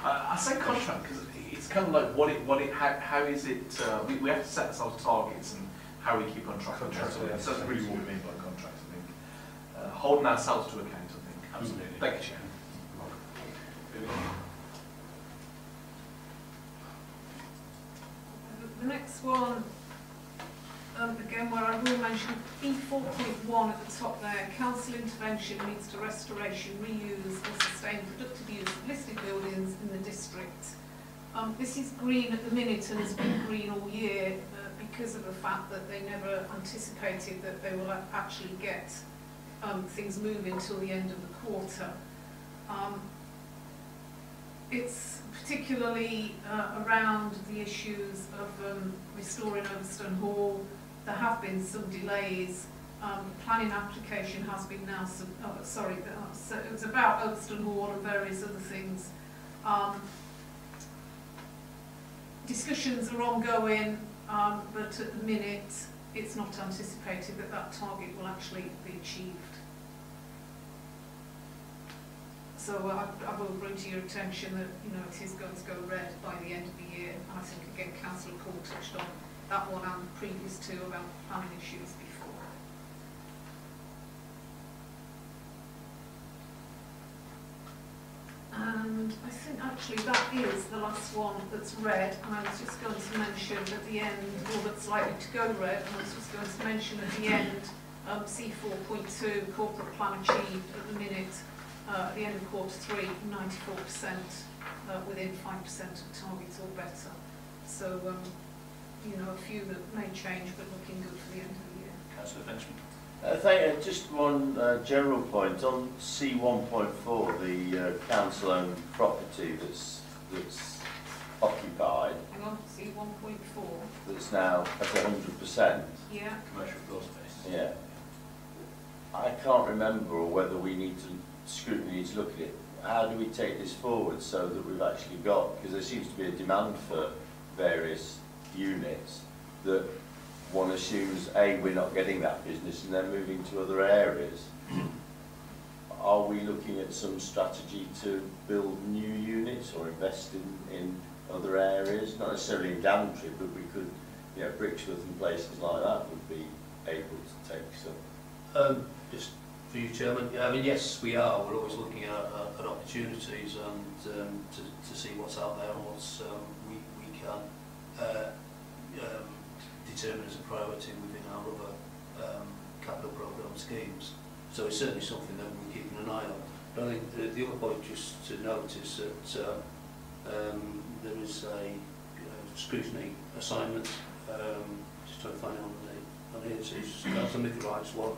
I, I say contract because it's kind of like what it, what it, how, how is it, uh, we, we have to set ourselves targets and how we keep on track. of that. So that's really what we mean by contract, I think. Uh, holding ourselves to account, I think. Absolutely. Thank you, Chair. The next one, um, again, where I will mention E four point one at the top there, council intervention leads to restoration, reuse or sustained productive use of listed buildings in the district. Um, this is green at the minute and has been green all year because of the fact that they never anticipated that they will actually get um, things moving till the end of the quarter. Um, it's particularly uh, around the issues of um, restoring Overstone Hall. There have been some delays. Um, planning application has been now, oh, sorry, uh, so it was about Overstone Hall and various other things. Um, discussions are ongoing, Um, but at the minute, it's not anticipated that that target will actually be achieved. So uh, I, I will bring to your attention that you know it is going to go red by the end of the year. And I think again, Councillor Paul touched on that one and previous two about planning issues And I think actually that is the last one that's red. And I was just going to mention at the end, all that's likely to go red, and I was just going to mention at the end, um, C4.2 corporate plan achieved at the minute, uh, at the end of quarter three, 94% uh, within 5% of targets or better. So, um, you know, a few that may change, but looking good for the end of the year. Councillor Benjamin. Uh, thank you. Just one uh, general point on C1.4, the uh, council-owned property that's that's occupied, Hang on, see 1.4. that's now at 100%. Yeah. Commercial floor space. Yeah. I can't remember whether we need to scrutiny needs to look at it. How do we take this forward so that we've actually got, because there seems to be a demand for various units that one assumes, A, we're not getting that business and they're moving to other areas. Are we looking at some strategy to build new units or invest in, in other areas? Not necessarily in Daventry, but we could, you know, Brixworth and places like that would be able to take some. Um, just For you, Chairman, yeah, I mean, yes, we are. We're always looking at, at, at opportunities and um, to, to see what's out there and what um, we, we can uh, um, determine as a priority within our other um, capital programme schemes. So it's certainly something that we're keeping an eye on. But I think the, the other point just to note is that uh, um, there is a you know, scrutiny assignment, um, just trying to find it on the on here, so it's Council Rights one,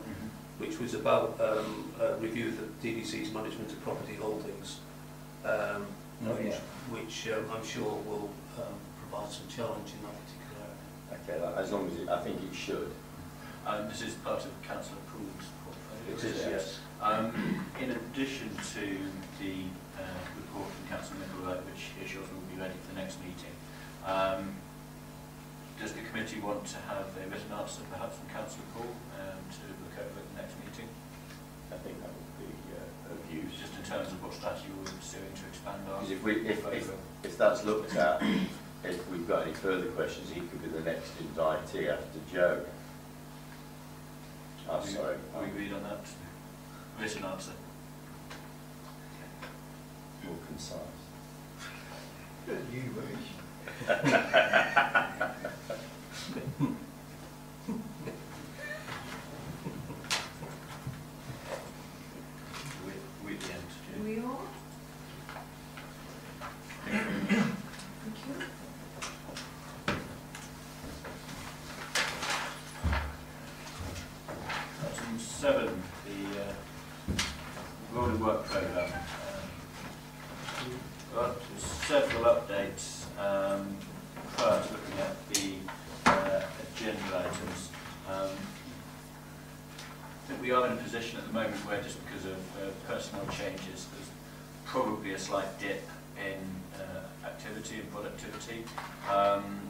which was about um, a review of the DDC's management of property holdings, um, Oh, which, yeah. which um, I'm sure will um, provide some challenge in that. Okay, that, as long as it, I think it should. Um, this is part of council Poole's portfolio. It is, yes. Um, in addition to the uh, report from Councillor Micklewright, which is yours will be ready for the next meeting, um, does the committee want to have a written answer perhaps from Councillor Paul um, to look over at the next meeting? I think that would be uh, of use. Just in terms of what strategy we're pursuing to expand on. If, we, if, if, if that's looked at, if we've got any further questions, he could be the next invitee after Joe. Oh, We- sorry. We agreed on that written answer. More concise. You wish. With, with the end, We are. Thank you. Item seven, the uh, rolling work programme. Um, Got several updates um, prior to looking at the uh, agenda items. Um, I think we are in a position at the moment where just because of uh, personnel changes, there's probably a slight dip in uh, activity and productivity. Um,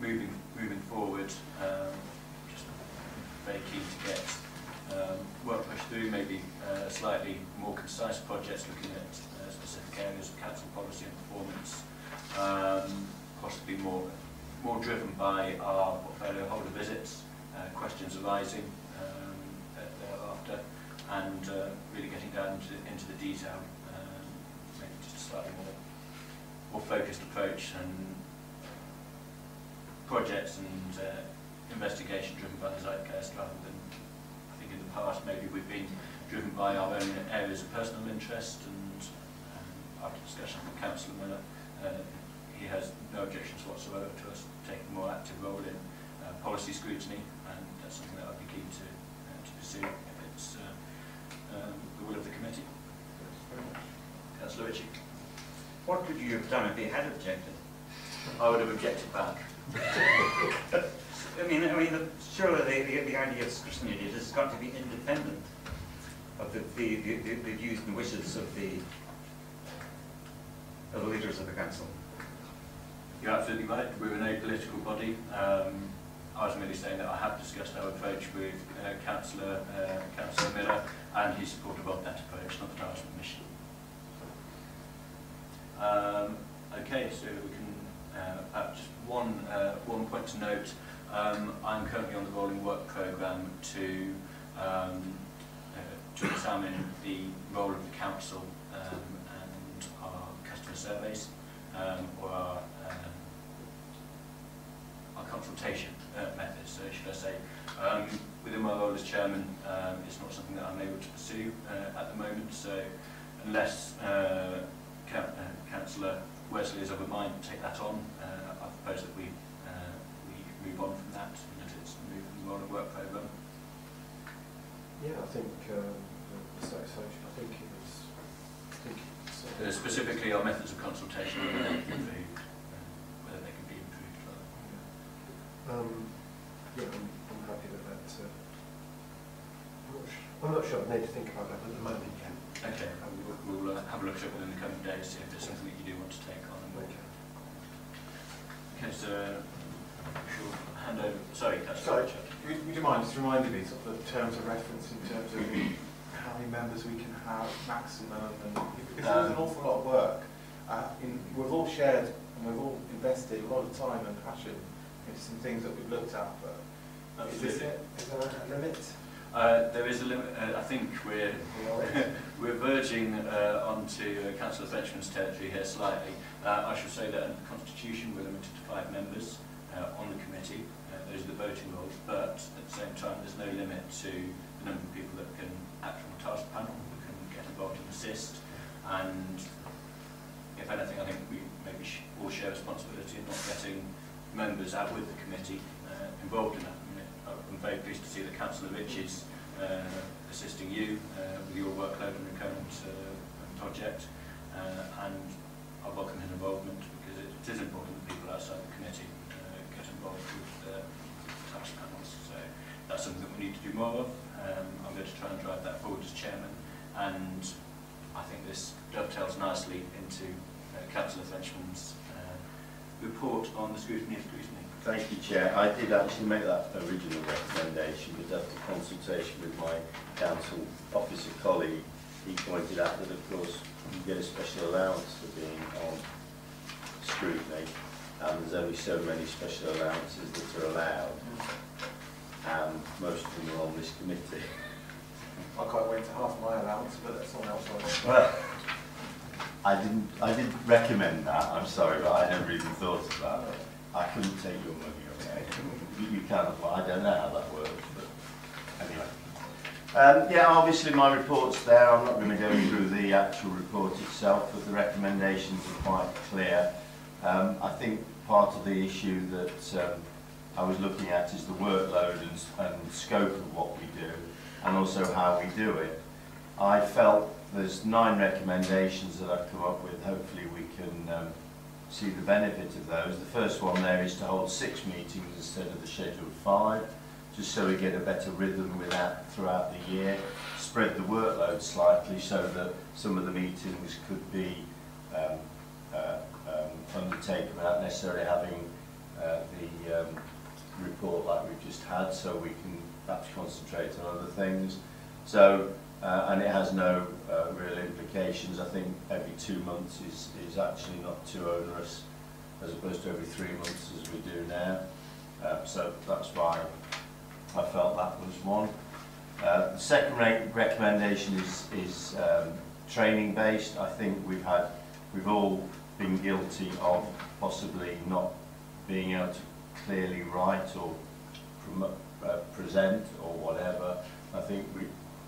moving moving forward, um, just very keen to get um, work pushed through, maybe uh, slightly more concise projects looking at uh, specific areas of council policy and performance, um, possibly more more driven by our portfolio holder visits, uh, questions arising um, uh, thereafter, and uh, really getting down into, into the detail, um, maybe just a slightly more more focused approach and projects and uh, investigation driven by the zeitgeist rather than, the past maybe we've been driven by our own areas of personal interest and um, after discussion with Councillor Millar, uh, he has no objections whatsoever to us taking a more active role in uh, policy scrutiny and that's something that I'd be keen to, uh, to pursue if it's uh, um, the will of the committee. Councillor Ritchie. What would you have done if he had objected? I would have objected back. I mean, I mean, the, surely the, the, the idea of scrutiny has got to be independent of the, the, the, the, views and wishes of the of the leaders of the council. You're absolutely right. We're an apolitical body. Um, I was merely saying that I have discussed our approach with uh, Councillor uh, Councillor Millar, and he's supportive of that approach, not that I was mission. Um, okay, so we can uh, just one uh, one point to note. Um, I'm currently on the rolling work programme to um, uh, to examine the role of the council um, and our customer surveys um, or our, um, our consultation uh, methods, so should I say. Um, within my role as chairman, it's not something that I'm able to pursue uh, at the moment, so unless uh, uh, Councillor Wesley is of a mind to take that on, uh, I propose that uh, we move on from that and that it's moved from the rolling work programme. Yeah, I think um, the satisfaction, I think it was, I think it's... uh, Uh, specifically our methods of consultation, whether they can be improved, uh, whether they can be improved further. Um, yeah, I'm, I'm happy with that. Uh, I'm, not sure, I'm not sure. I need to think about that at the moment. Yeah. Okay, and we'll, we'll uh, have a look at it within the coming days, see if there's something that you do want to take on. Okay. okay, so hand over. Sorry, Sorry, would, would you mind just reminding me sort of the terms of reference in terms of how many members we can have, maximum, and because there's an Um, awful lot of work. Uh, in, we've all shared and we've all invested a lot of time and passion into some things that we've looked at, but is this it? Is there a limit? Uh, there is a limit, uh, I think we're, we're verging uh, onto uh, Councillor Fletchman's territory here slightly. Uh, I should say that under the Constitution we're limited to five members uh, on the committee, uh, those are the voting rules, but at the same time there's no limit to the number of people that can act on the task panel, who can get involved and assist, and if anything I think we maybe sh all share responsibility in not getting members out with the committee uh, involved in that. I'm very pleased to see that Councillor Rich is uh, assisting you uh, with your workload and the current uh, project uh, and I welcome his involvement because it, is important that people outside the committee involved with uh, task panels. So that's something that we need to do more of. Um, I'm going to try and drive that forward as chairman and I think this dovetails nicely into uh, Councillor Frenchman's uh, report on the scrutiny of scrutiny. Thank you, Chair. I did actually make that original recommendation, but after consultation with my council officer colleague, he pointed out that, of course, you get a special allowance for being on scrutiny, and there's only so many special allowances that are allowed, and most of them are on this committee. I quite went to half my allowance, but that's someone else Well, I didn't, I didn't recommend that, I'm sorry, but I never even thought about it. I couldn't take your money, okay? You, you can, well, I don't know how that works, but anyway. Um, yeah, obviously my report's there. I'm not going to go through the actual report itself, but the recommendations are quite clear. Um, I think part of the issue that um, I was looking at is the workload and, and scope of what we do, and also how we do it. I felt there's nine recommendations that I've come up with. Hopefully we can um, see the benefit of those. The first one there is to hold six meetings instead of the scheduled five, just so we get a better rhythm with that throughout the year. Spread the workload slightly so that some of the meetings could be um, uh, undertaken without necessarily having uh, the um, report like we've just had, so we can perhaps concentrate on other things. So uh, and it has no uh, real implications. I think every two months is, is actually not too onerous as opposed to every three months as we do now. Uh, so that's why I felt that was one. Uh, the second re recommendation is, is um, training based. I think we've had, we've all been guilty of possibly not being able to clearly write or uh, present or whatever. I think we,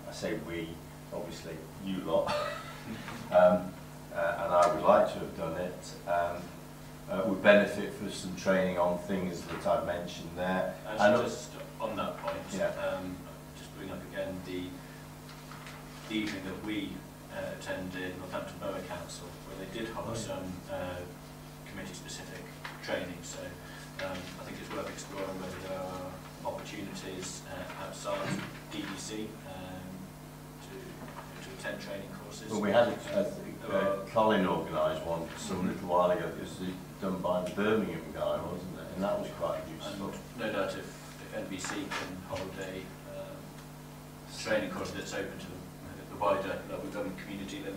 I say we, obviously you lot, um, uh, and I would like to have done it, um, uh, would benefit for some training on things that I've mentioned there. Actually, and just on that point, Yeah. um, just bring up again the, the evening that we uh, attended Northampton Borough Council, where they did hold Oh, some uh, committee-specific training. So um, I think it's worth exploring whether there are opportunities uh, outside DDC um, to, to attend training courses. Well, we had, a, uh, Colin organised one some little while ago, it was done by the Birmingham guy, wasn't it? And that was quite And useful. no doubt if, if NBC can hold a um, training course that's open to the, the wider local government community, then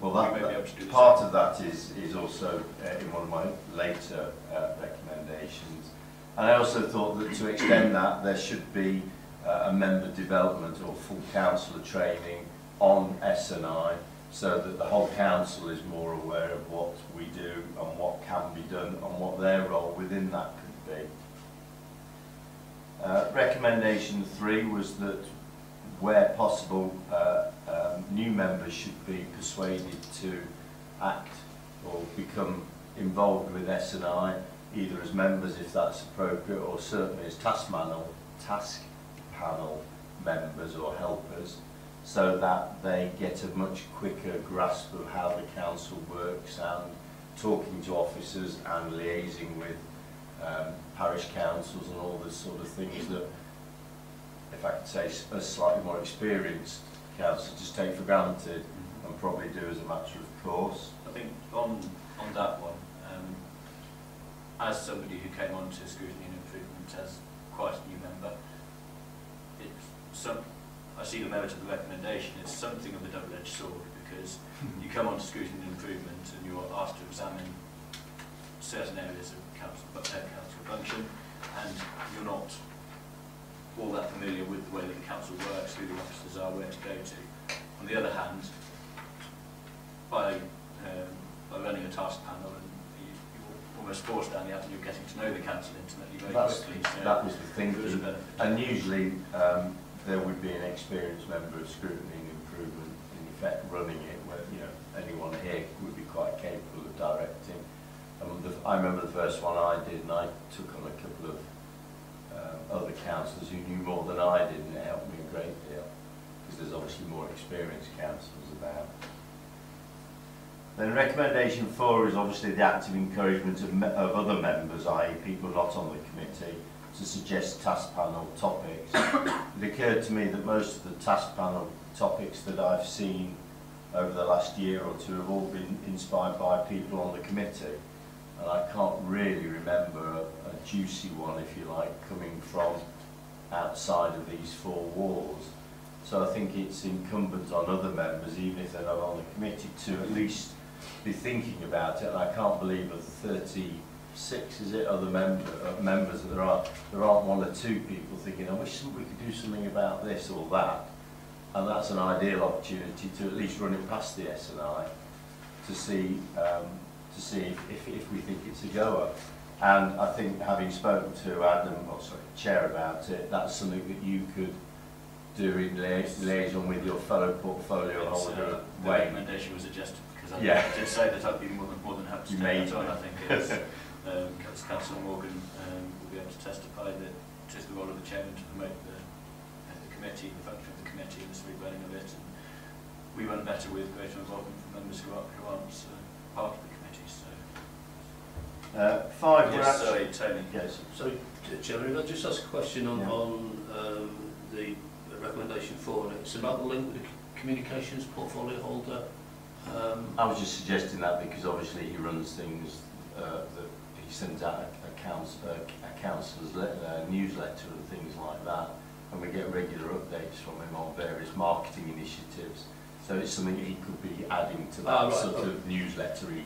Well, that, that part of that is, is also uh, in one of my later uh, recommendations. And I also thought that to extend that, there should be uh, a member development or full councillor training on SNI so that the whole council is more aware of what we do and what can be done and what their role within that could be. Uh, recommendation three was that where possible, uh, um, new members should be persuaded to act or become involved with S&I, either as members if that's appropriate, or certainly as task panel, task panel members or helpers, so that they get a much quicker grasp of how the council works and talking to officers and liaising with um, parish councils and all the sort of things that if I could say, s- a slightly more experienced council just take for granted and probably do as a matter of course. I think on, on that one, um, as somebody who came on to scrutiny and improvement as quite a new member, it's some, I see the merit of the recommendation, it's something of a double-edged sword because you come on to scrutiny and improvement and you're asked to examine certain areas of council, but uh, council function and you're not all that familiar with the way that the council works, who the officers are, where to go to. On the other hand, by, um, by running a task panel, and you, you're almost forced down the avenue of getting to know the council intimately very That's, quickly. So that was the there was a thinking. benefit. And usually, um, there would be an experienced member of scrutiny and improvement in effect running it, where, you know, anyone here would be quite capable of directing. And the, I remember the first one I did, and I took on a couple of um, other councillors who knew more than I did, and it helped me a great deal, because there's obviously more experienced councillors about. Then recommendation four is obviously the active encouragement of, of other members, i.e. people not on the committee, to suggest task panel topics. It occurred to me that most of the task panel topics that I've seen over the last year or two have all been inspired by people on the committee. And I can't really remember a, a juicy one, if you like, coming from outside of these four walls. So I think it's incumbent on other members, even if they're not on the committee, to at least be thinking about it. And I can't believe of the 36, is it, other member, uh, members that there are, there aren't one or two people thinking, I wish we could do something about this or that. And that's an ideal opportunity to at least run it past the S&I to see, um, to see if, if, we think it's a goer. And I think having spoken to Adam, or sorry, Chair about it, that's something that you could do in lia- liaison with your fellow portfolio It's, holder, uh, the Wayne. recommendation was adjusted because I Yeah. did say that I'd be more than, more than happy to You take that on. I think it's, um, Council- Councillor Morgan um, will be able to testify that it is the role of the chairman to promote the, uh, the committee, the function of the committee and the smooth running of it. And we run better with greater involvement from members who aren't, who aren't uh, part of the Uh, five, we're yes, actually... sorry, Tony. Yes. Sorry, Chairman, if I just ask a question on, Yeah. on um, the recommendation four, and it's about the link with the communications portfolio holder. Um, I was just suggesting that because obviously he runs things uh, that he sends out a, a, council, a, a councillor's uh, newsletter and things like that, and we get regular updates from him on various marketing initiatives. So it's something he could be adding to that Ah, right, sort okay. of newslettery.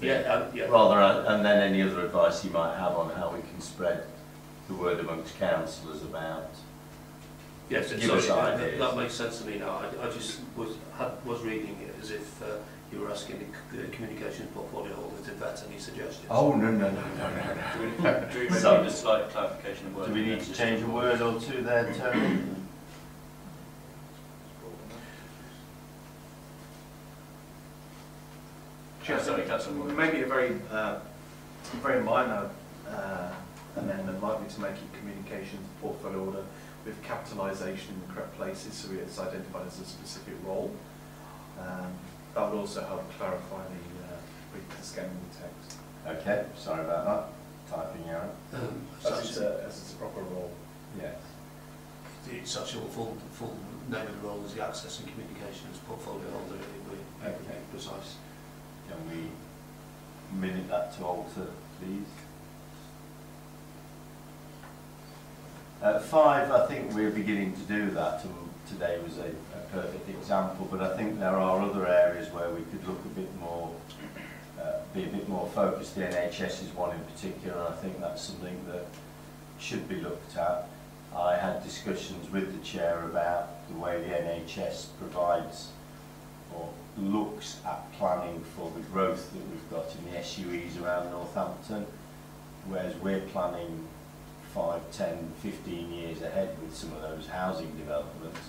Yeah, um, yeah. Rather, uh, and then any other advice you might have on how we can spread the word amongst councillors about. Yes, Give sorry, us that, ideas. that makes sense to me now. I, I just was had, was reading it as if uh, you were asking the, communications portfolio holder to vet any suggestions. Oh no no no no no Do we, do we So- need a slight clarification of word? Do we need to change a word or two there, Tony? Sorry, Councillor Morgan. Maybe a very, uh, very minor uh, amendment might be to make it communications portfolio order with capitalisation in the correct places so it's identified as a specific role. Um, that would also help clarify the, uh, with the scanning the text. Okay, sorry about that. Typing error. Um, As it's it's a, as it's a proper role. Yes. It's actual full, full name of the role is the Access and Communications Portfolio Holder, it would be Okay. precise. Can we minute that to alter, please? Uh, five, I think we're beginning to do that, today was a, a perfect example, but I think there are other areas where we could look a bit more, uh, be a bit more focused. The NHS is one in particular, and I think that's something that should be looked at. I had discussions with the chair about the way the NHS provides looks at planning for the growth that we've got in the SUEs around Northampton, whereas we're planning 5, 10, 15 years ahead with some of those housing developments.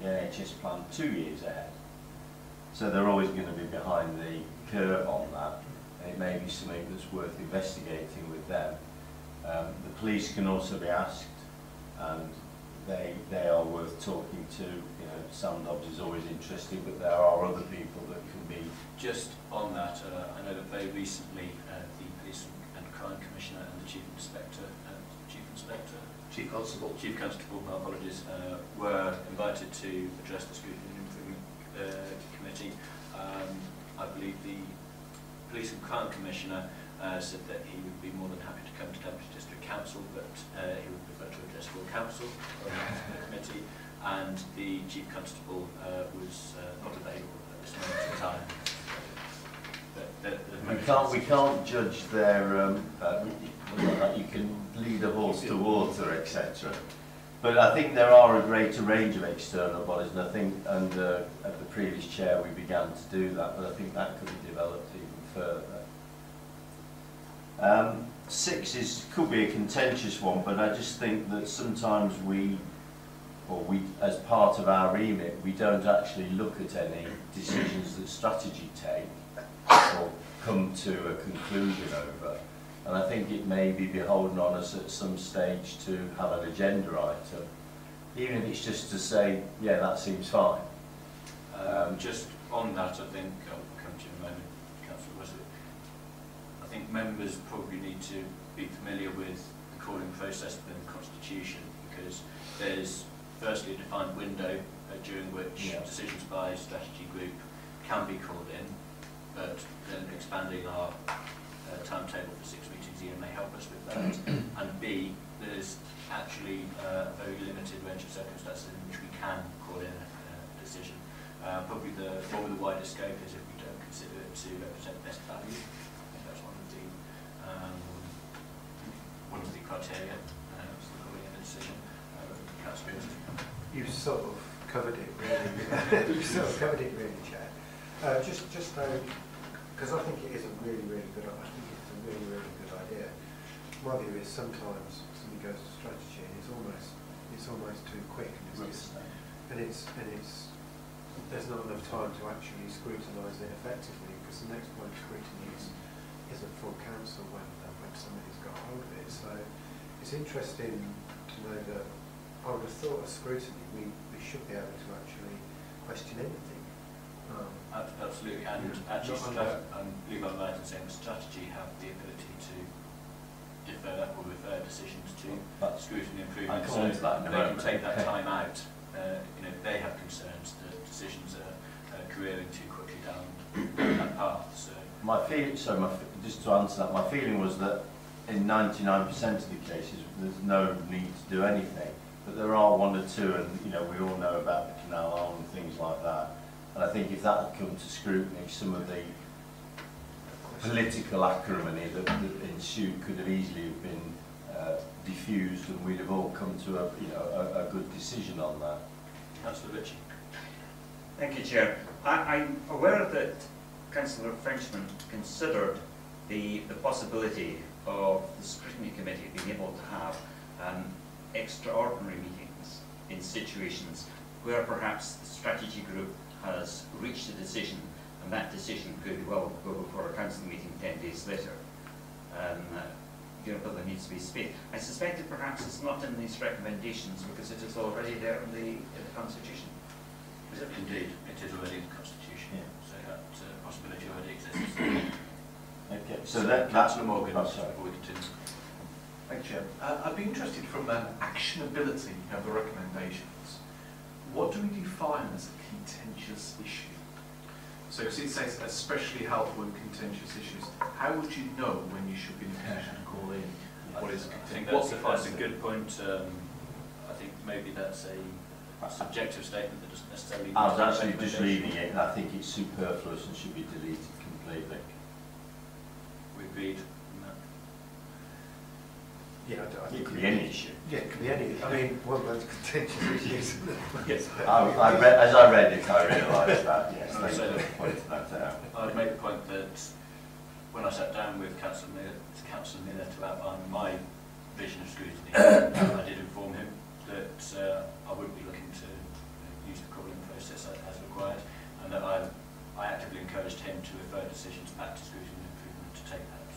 The NHS plan two years ahead. So they're always going to be behind the curve on that, and it may be something that's worth investigating with them. Um, the police can also be asked, and they they are worth talking to. You know, Sam Dobbs is always interesting, but there are other people that can be. Just on that, uh, I know that very recently uh, the Police and Crime Commissioner and the Chief Inspector, uh, Chief Inspector, Chief Constable, Chief Constable, my apologies, uh, were invited to address the Scrutiny and Improvement uh, Committee. Um, I believe the Police and Crime Commissioner uh, said that he would be more than happy to come to Cambridge District Council, but uh, he would prefer to address full council or the committee. And the Chief Constable uh, was uh, not available at this moment in time. But the- the- We can't, we can't judge their, um, uh, you- you can lead a horse to water, etc. But I think there are a greater range of external bodies, and I think under at the previous chair we began to do that, but I think that could be developed even further. Um, six is could be a contentious one, but I just think that sometimes we, or we, as part of our remit, we don't actually look at any decisions that strategy take or come to a conclusion over. And I think it may be beholden on us at some stage to have an agenda item, even if it's just to say, yeah, that seems fine. Um, just on that, I think, I'll come to you in a moment, Councillor Wesley. I think members probably need to be familiar with the calling process within the Constitution because there's firstly a defined window uh, during which Yeah. decisions by strategy group can be called in, but then expanding our uh, timetable for six meetings a year may help us with that. and B, there's actually uh, a very limited range of circumstances in which we can call in a, a decision. Uh, probably the with the wider scope is if we don't consider it to represent best value. I think that's one of the um, one of the criteria uh, in decision. Uh, You've sort of covered it really. You've sort of covered it really, Chair. Uh, just, just though, because I think it is a really, really good, I think it's a really, really good idea. My view is sometimes somebody goes to strategy and it's almost, it's almost too quick and it's just, and it's, and it's, there's not enough time to actually scrutinise it effectively because the next point of scrutiny is, is at full council when, when somebody's got hold of it. So it's interesting to know that I would have thought of scrutiny, we, we should be able to actually question anything. Um, Absolutely, and Yeah. actually, Not strat- I believe I'm right in saying strategy have the ability to defer or refer decisions to That's scrutiny I'll improvement. come on that in a They can take that time out, uh, you know, they have concerns that decisions are uh, careering too quickly down that path, so. My feeling, so my, just to answer that, my feeling was that in 99% of the cases, there's no need to do anything. But there are one or two, and you know, we all know about the canal arm and things like that. And I think if that had come to scrutiny, some of the political acrimony that, that ensued could have easily have been uh, diffused, and we'd have all come to a, you know, a, a good decision on that. Councillor Ritchie. Thank you, Chair. I, I'm aware that Councillor Frenchman considered the, the possibility of the scrutiny committee being able to have um, extraordinary meetings in situations where perhaps the strategy group has reached a decision and that decision could well go before a council meeting 10 days later. Um, you know, but there needs to be space. I suspect that perhaps it's not in these recommendations because it is already there in the, in the constitution. Indeed, it is already in the constitution, Okay, so that, that's Councillor Morgan, Oh, sorry. before we continue. Thank you, Chair. Uh, I'd be interested from an actionability of the recommendations. What do we define as a contentious issue? So, because it says especially helpful in contentious issues, how would you know when you should be in a position to call in what is I think? What that's, a- that's a good point. Um, I think maybe that's a subjective statement that doesn't necessarily. I was need to be a actually just recommendation. reading it, and I think it's superfluous and should be deleted completely. We agreed on yeah, I don't- It could be any issue. Yeah, it could be any, I mean, one of those contentious issues. Yes. I, I read, as I read it, I realised that, yes, thank so- you that out. I'd make the point that when I sat down with Councillor Millar, Councillor Millar to outline my vision of scrutiny, I did inform him that uh, I wouldn't be looking to use the calling process as, as required, and that I, I actively encouraged him to refer decisions back to scrutiny and improvement to take that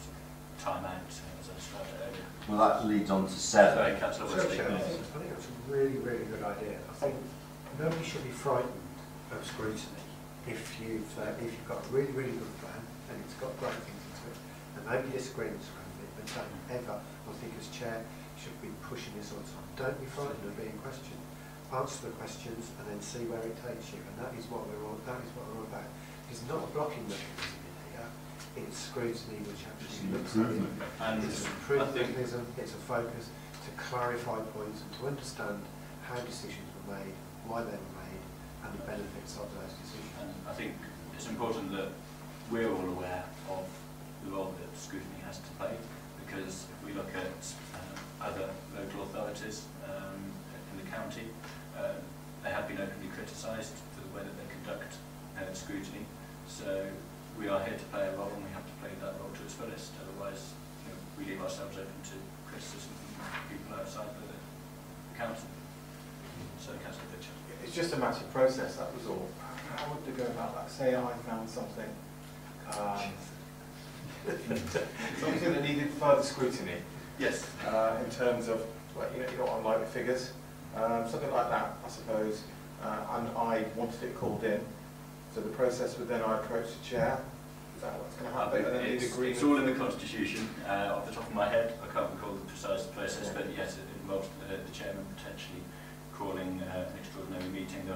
time out, as I described earlier. Well, that leads on to seven. Sorry, Councillor Wesley. Chair, I think, I think that's a really, really good idea. I think nobody should be frightened of scrutiny if you've, uh, if you've got a really, really good plan and it's got great things into it, and nobody disagrees with it, but don't ever, I think as chair, should be pushing this all the time. Don't be frightened of being questioned. Answer the questions and then see where it takes you, and that is what we're all, that is what we're all about. It's not a blocking mechanism in here, it's scrutiny which actually looks at it And it's I an improved think mechanism, it's a focus to clarify points and to understand how decisions were made, why they were made, and the benefits of those decisions. And I think it's important that we're all aware of the role that scrutiny has to play, because if we look at um, other local authorities um, in the county. Uh, they have been openly criticised for the way that they conduct uh, scrutiny. So we are here to play a role and we have to play that role to its fullest. Otherwise, you know, we leave ourselves open to criticism from people outside the council. So, Councillor Pitcher. It's just a matter of process, that was all. How would they go about that? Say I found something, um, something that needed further scrutiny, Yes. uh, in terms of, well, you know, you don't want like figures, um, something like that, I suppose, uh, and I wanted it called in. So the process would then I approach the chair, is that what's going to happen? And It's, all in the constitution. Uh, off the top of my head, I can't recall the precise process, but yes, it involves the, the chairman potentially calling uh, an extraordinary meeting.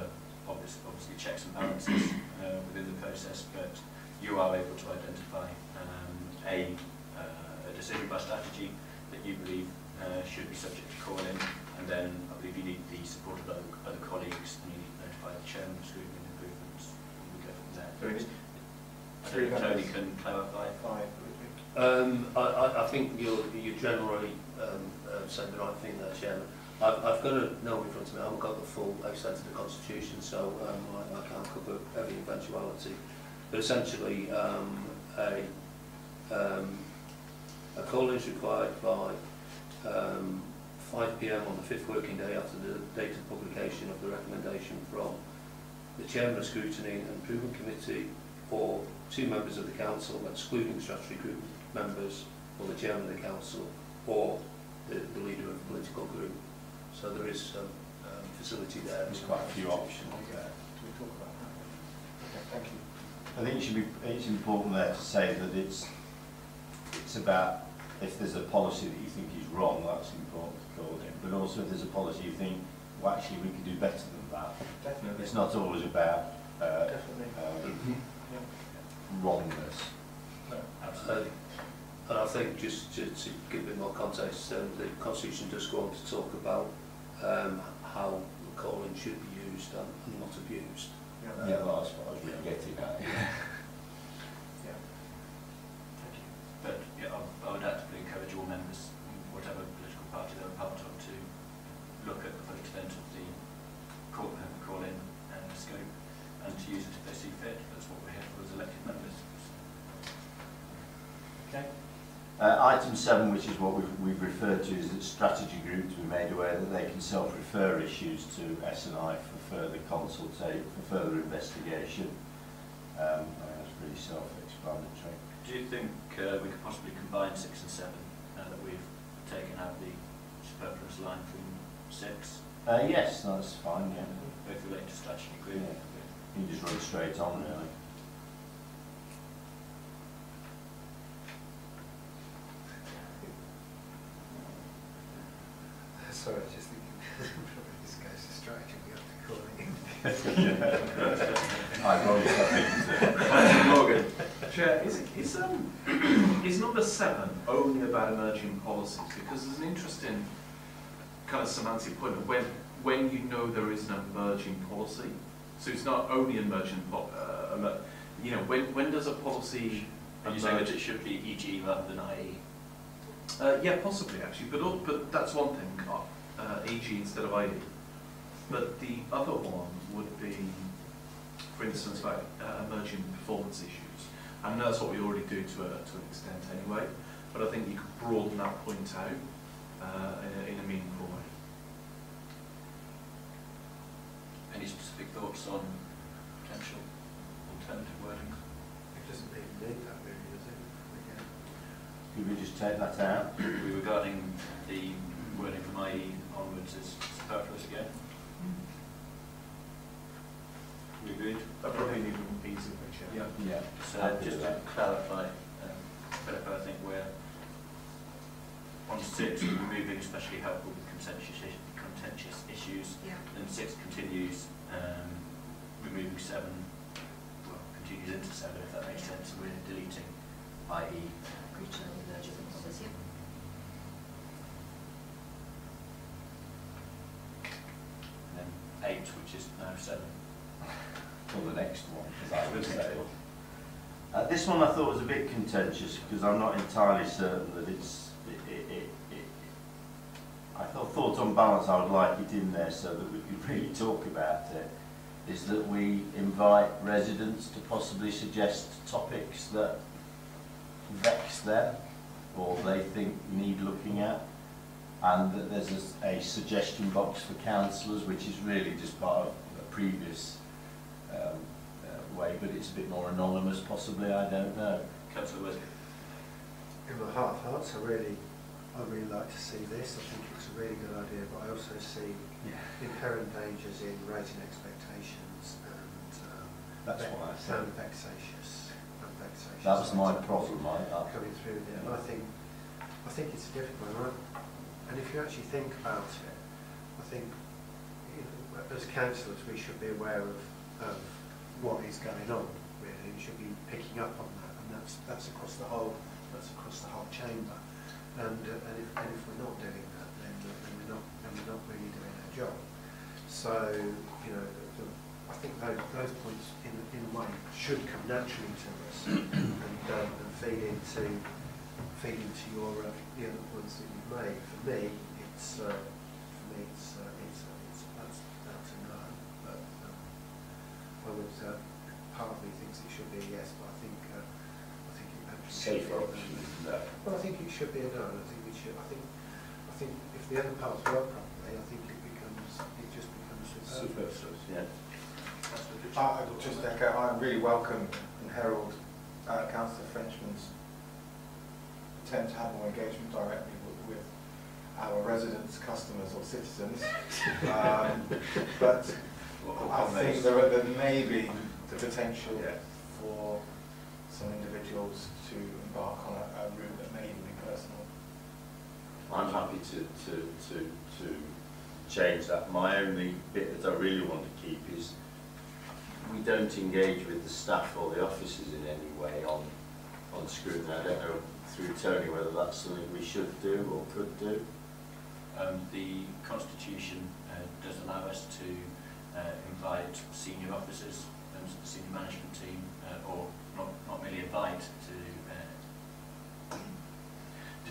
Obviously, obviously checks and balances uh, within the process, but you are able to identify um, a, uh, a decision by strategy that you believe uh, should be subject to calling, and then I believe you need the support of other, other colleagues, and you need to notify the chairman scrutiny and improvements, and we go from there. So we I three know Tony members. can clarify. Five. Um, I, I, I think you're, you generally um, uh, said the right thing there, Chairman. I've, I've got a note in front of me, I haven't got the full extent of the Constitution, so um, I, I can't cover every eventuality. But essentially, um, a, um, a call is required by um, 5pm on the fifth working day after the date of publication of the recommendation from the Chairman of Scrutiny and Improvement Committee or two members of the council, excluding statutory group members, or the chairman of the council, or the, the leader of the political group. So there is some um, facility there. There's quite a few options there. Do we talk about that? Okay, thank you. I think it should be, it's important there to say that it's, it's about, if there's a policy that you think is wrong, that's important to call it, but also if there's a policy you think, well, actually, we could do better than that. Definitely. It's not always about, uh, Definitely. um, Yeah. wrongness. No, Uh, and I think just to, to give a bit more context, um, the Constitution does go on to talk about um, how the calling should be used and, and not abused. Yeah. Yeah, well, that's what I was really getting at. Yeah. Thank you. But yeah, I, I would actively encourage all members, whatever political party they're a part of, to look at the full extent of the call, uh, call in uh, scope and to use it if they see fit. That's what we're here for as elected members. Okay. Uh, item seven, which is what we've, we've referred to, is that strategy groups be made aware that they can self-refer issues to S&I for further consultation, for further investigation. Um, I think that's pretty self-explanatory. Do you think uh, we could possibly combine six and seven now that we've taken out the superfluous line from six, Uh, yes, that's fine, yeah. both related to strategy yeah. Group? You just run straight on, really. Sorry, I was just thinking, this goes to strategy, we have to call it in. Ironic, I think, is it? Morgan. Chair, is, is, um, is number seven only about emerging policies? Because there's an interesting kind of semantic point of when, when you know there is an emerging policy. So it's not only emerging, po- uh, you know, when, when does a policy Are you saying that it should be EG rather than IE? Uh, yeah, possibly actually, but, al- but that's one thing, uh, uh, EG instead of IE. But the other one would be, for instance, like uh, emerging performance issues. I know that's what we already do to, a, to an extent anyway, but I think you could broaden that point out uh, in, a, in a meaningful way. Any specific thoughts on potential alternative wording? It doesn't even need that really, does it? Again. Could we just take that out? We regarding the wording from IE onwards is superfluous again? We agreed? That probably need an easy picture. Yeah. Yeah. So Happy just to that. clarify, um, Philip, I think we're on six, we're removing especially helpful with contentious, contentious issues. Yeah. Then six continues, um, removing seven, well, continues into seven, if that makes sense, we're deleting IE. Regional emerging policies, yeah. And then eight, which is now seven. For the next one, as I would say. Uh, this one I thought was a bit contentious because I'm not entirely certain that it's. I thought, thought on balance I would like it in there so that we could really talk about it, is that we invite residents to possibly suggest topics that vex them or they think need looking at and that there's a suggestion box for councillors which is really just part of a previous um, uh, way but it's a bit more anonymous possibly, I don't know. Councillor Westley. In my heart of hearts, I really, I really like to see this. I think it's a really good idea, but I also see inherent dangers in raising expectations and um, That's what I said. and vexatious. And vexatious That was my problem, I, I Coming through there, and I think, I think it's a difficult one. right? And if you actually think about it, I think, you know, as councillors, we should be aware of, of what is going on, really. We should be picking up on that, and that's, that's across the whole, that's across the whole chamber. And, uh, and if, and if we're not doing that, then, then we're not, then we're not really doing our job. So, you know, the, the, I think those, those points in, in a way should come naturally to us and, um, and feed into, feed into your, uh, the other points that you've made. For me, it's, uh, for me, it's, uh, it's, it's, that's, that's a no, but, um, I would, uh, part of me thinks it should be a yes, but I think, uh, I think it actually should safer option, no. no. Well, I think it should be a no, I think we should, I think, I think if the other parts work properly, I think it becomes, it just becomes superfluous. Superfluous, yeah. Councillor Pritchard. I I would just echo, I really welcome and herald uh, Councillor Frenchman's attempt to have more engagement directly with, with our residents, customers or citizens. Um, But Or- or I think there, are- there may be the potential Yeah. for some individuals to embark on a, a route that may even be personal. I'm happy to, to, to, to change that. My only bit that I really want to keep is we don't engage with the staff or the officers in any way on, on scrutiny. I don't know through Tony whether that's something we should do or could do. Um, the Constitution uh, does allow us to uh, invite senior officers and senior management team, uh, or not, not merely invite,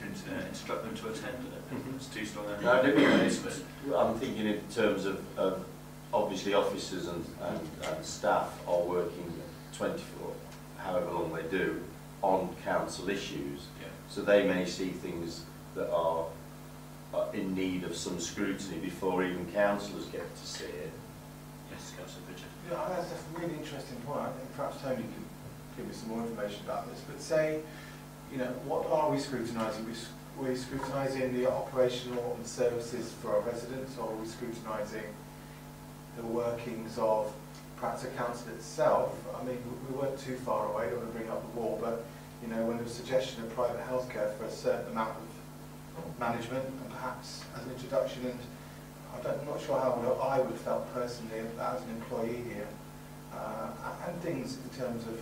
to uh, instruct them to attend. Uh, It's too strong No, I don't mean phrase, it's, but I'm thinking in terms of, of obviously officers and, and, and staff are working 24, however long they do, on council issues. yeah. So they may see things that are are in need of some scrutiny before even councillors get to see it. Yes, Councillor Pritchard. Yeah, that's that's a really interesting point. I think perhaps Tony can give me some more information about this. But say, you know, what are we scrutinising? We s- We're scrutinising the operational and services for our residents, or are we scrutinising the workings of a council itself? I mean, we- we weren't too far away, I don't want to bring up the wall, but, you know, when there was suggestion of private healthcare for a certain amount of management, and perhaps as an introduction, and I'm not sure how I would have felt personally as an employee here, uh, and- and things in terms of,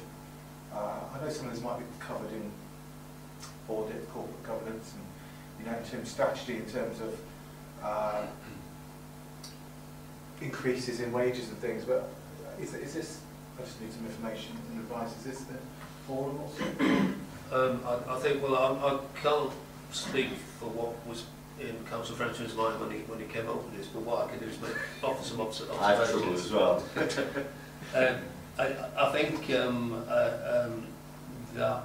uh, I know some of this might be covered in audit, corporate governance, and, you know, in terms of strategy, in terms of uh, increases in wages and things, but is, is this, I just need some information and advice, is this the forum or something? Um, I, I think, well, I, I can't speak for what was in Council Frenchman's mind when he, when he came up with this, but what I can do is make, offer some obs- I have trouble as well. Um, I, I think um, uh, um, that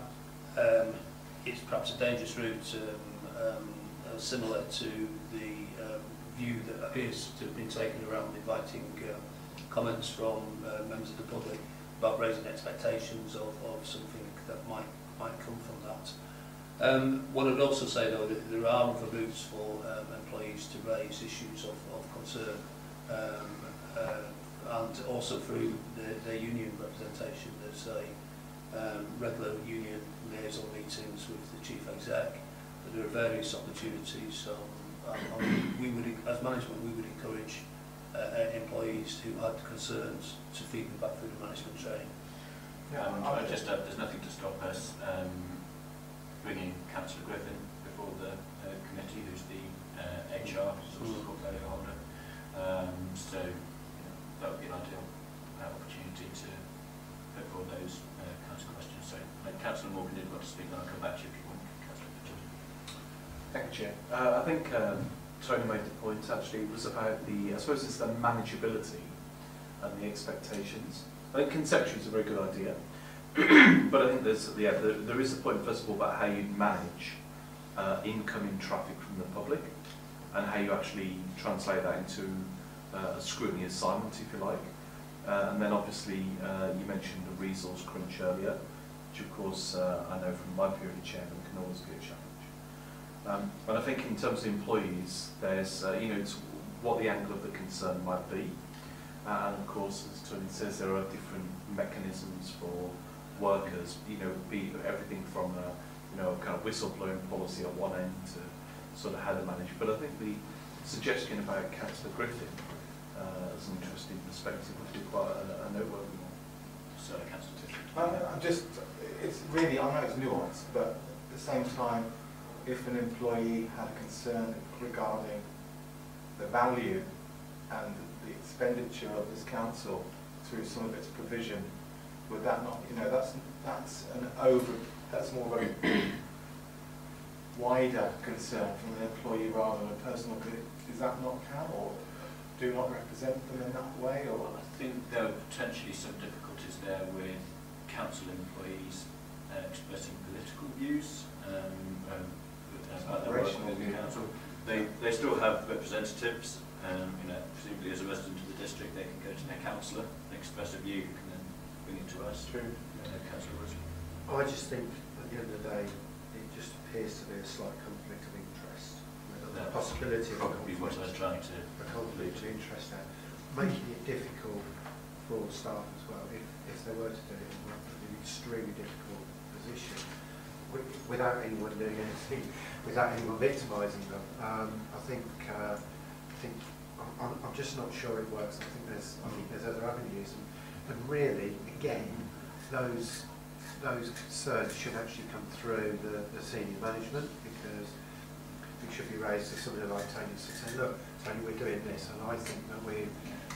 um, it's perhaps a dangerous route, um, um, uh, similar to the um, view that appears to have been taken around inviting um, comments from uh, members of the public about raising expectations of, of something that might might come from that. Um, what I'd also say though, that there are other routes for um, employees to raise issues of, of concern. Um, uh, and also through the, their union representation. There's a regular union liaison meetings with the chief exec. But there are various opportunities. Um, and, and we would, as management, we would encourage uh, uh, employees who had concerns to feed them back through the management training. Um, I just, uh, there's nothing to stop us um, bringing Councillor Griffin before the uh, committee, who's the uh, HR, also the portfolio holder. Um, so, you know, that would be an ideal uh, opportunity to put forward those Councillor Morgan did want to speak, and I'll come back to you if you want, Councillor. Thank you, Chair. Uh, I think um, Tony made the point actually, it was about the, I suppose it's the manageability and the expectations. I think conceptually it's a very good idea, but I think there's, yeah, there, there is a point first of all about how you manage uh, incoming traffic from the public and how you actually translate that into uh, a scrutiny assignment, if you like. Uh, and then obviously uh, you mentioned the resource crunch earlier, which of course uh, I know from my period of chairman can always be a challenge. Um, and I think in terms of employees, there's, uh, you know, it's what the angle of the concern might be. Uh, and of course, as Tony says, there are different mechanisms for workers, you know, be everything from a, you know, kind of whistleblowing policy at one end to sort of how to manage. But I think the suggestion about Councillor Griffin uh, as an interesting perspective would be quite a, a noteworthy. So, Councillor I'm just, it's really, I know it's nuanced, but at the same time, if an employee had a concern regarding the value and the expenditure of this council through some of its provision, would that not, you know, that's, that's an over, that's more of a wider concern from the employee rather than a personal, is that not count or do not represent them in that way or? Well, I think there are potentially some difficulties there with council employees uh, expressing political views um, um, about their work within the council. They, they still have representatives, um, you know, presumably as a resident of the district, they can go to their councillor, and express a view, and then bring it to us. True. Uh, I just think at the end of the day, it just appears to be a slight conflict of interest. The possibility of a what I was trying to. a conflict of interest there, making it difficult for staff. They were to do it, would be an extremely difficult position without anyone doing anything, without anyone victimising them. Um, I think, uh, I think, I'm- I'm, I'm just not sure it works. I think there's, I think there's other avenues. And, and really, again, those, those concerns should actually come through the, the senior management because it should be raised to somebody like Tony to say, look, Tony, we're doing this and I think that we,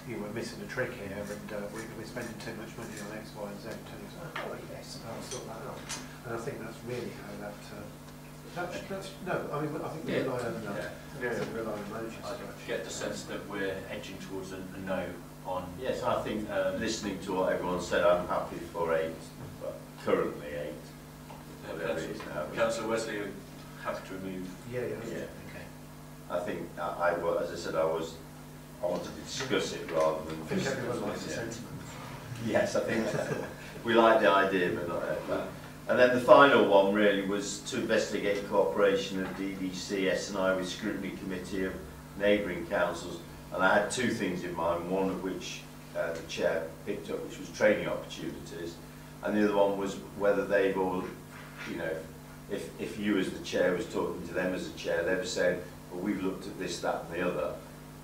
you were missing a trick here and uh, we, we're spending too much money on X, Y and Z. Tony's like, oh yes, I'll sort that out. And I think that's really how that, uh, that's, that's, no, I mean, I think we Yeah. rely on, uh, Yeah. I think we rely on managers I get the sense that we're edging towards a, a no on. Yes, I think, uh, listening to what everyone said, I'm happy for eight, but currently eight. Uh, Whatever it is now. Councillor Wesley, are happy to remove. Yeah, yeah. Yeah. Okay. I think, I, I as I said, I was, I wanted to discuss it rather than. I think everyone likes the sentiment. Yes, I think we like the idea, but not uh, that. And then the final one really was to investigate cooperation of DDC, S&I with scrutiny committee of neighbouring councils. And I had two things in mind, one of which uh, the chair picked up, which was training opportunities. And the other one was whether they've all, you know, if, if you as the chair was talking to them as a chair, they were saying, well, we've looked at this, that and the other.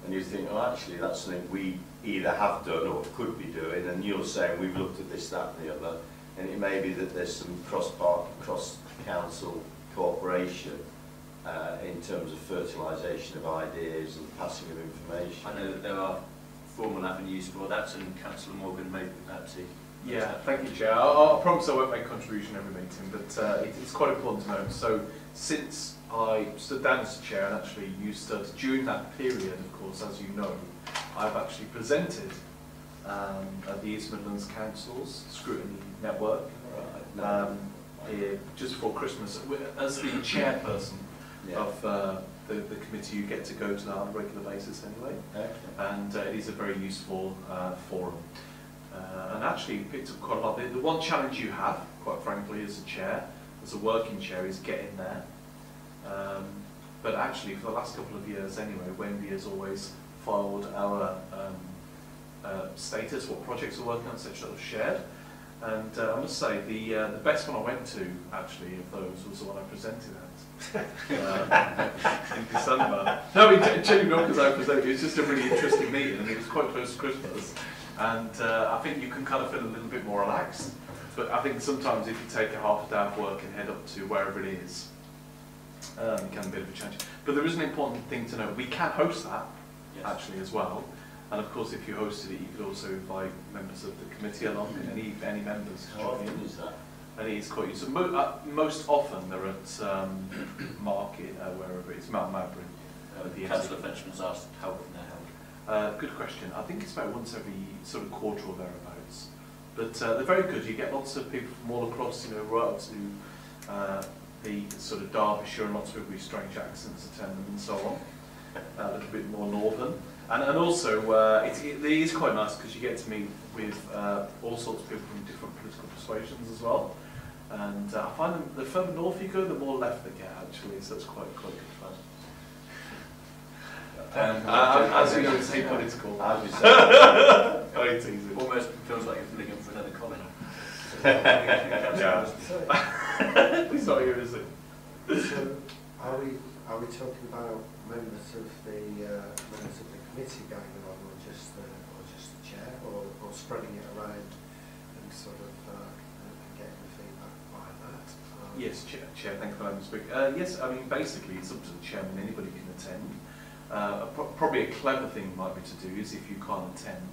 And you think, oh, actually, that's something we either have done or could be doing, and you're saying we've looked at this, that, and the other, and it may be that there's some cross-park, cross-council cooperation uh, in terms of fertilisation of ideas and passing of information. I know that there are formal avenues for that, and Councillor Morgan may be glad to. Yeah, thank you, Chair. I'll, I'll promise I won't make a contribution every meeting, but uh, it, it's quite important to know. So, since I stood down as chair, and actually you stood during that period, of course, as you know, I've actually presented um, at the East Midlands Council's scrutiny network um, here just before Christmas. As the chairperson Yeah. of uh, the, the committee, you get to go to that on a regular basis anyway Okay. and uh, it is a very useful uh, forum. Uh, and actually picked up quite a lot. The, the one challenge you have, quite frankly, as a chair, as a working chair, is getting there. Um, but actually, for the last couple of years anyway, Wendy has always filed our um, uh, status, what projects we're working on, etc. that are shared. And uh, I must say, the uh, the best one I went to, actually, of those was the one I presented at uh, in December. No, it genuinely not because I presented. It was just a really interesting meeting, and it was quite close to Christmas. And uh, I think you can kind of feel a little bit more relaxed. But I think sometimes if you take a half a day of work and head up to wherever it is, um, can be a bit of a challenge. But there is an important thing to know. We can host that, Yes. actually, as well. And of course, if you hosted it, you could also invite members of the committee along, and any, any members How often is that? And it is quite useful. Mo- uh, most often they're at um, Market, uh, wherever it is, Melton Mowbray. Uh, The Councillor Frenchman has asked how often they're held. Uh, good question. I think it's about once every sort of quarter or thereabouts. But uh, they're very good. You get lots of people from all across, you know, right up to uh, the sort of Derbyshire and lots of people with strange accents attend them and so on. Uh, a little bit more northern. And, and also, uh, it, it is quite nice because you get to meet with uh, all sorts of people from different political persuasions as well. And uh, I find them, the further north you go, the more left they get actually, so it's quite, quite good fun. Um, Uh, as you know, it's apolitical. As we say, I tease it. Almost feels like you're looking for another comment. Yeah. He's not here, is he? So, are we, are we talking about members of the, uh, members of the committee going along, or just the, or just the chair, or, or spreading it around and sort of, uh, and and getting the feedback by that? Um, Yes, Chair, Chair, thank you for letting me speak. Uh, yes, I mean, basically, it's up to the chairman, anybody can attend. Uh, pro- probably a clever thing might be to do is if you can't attend,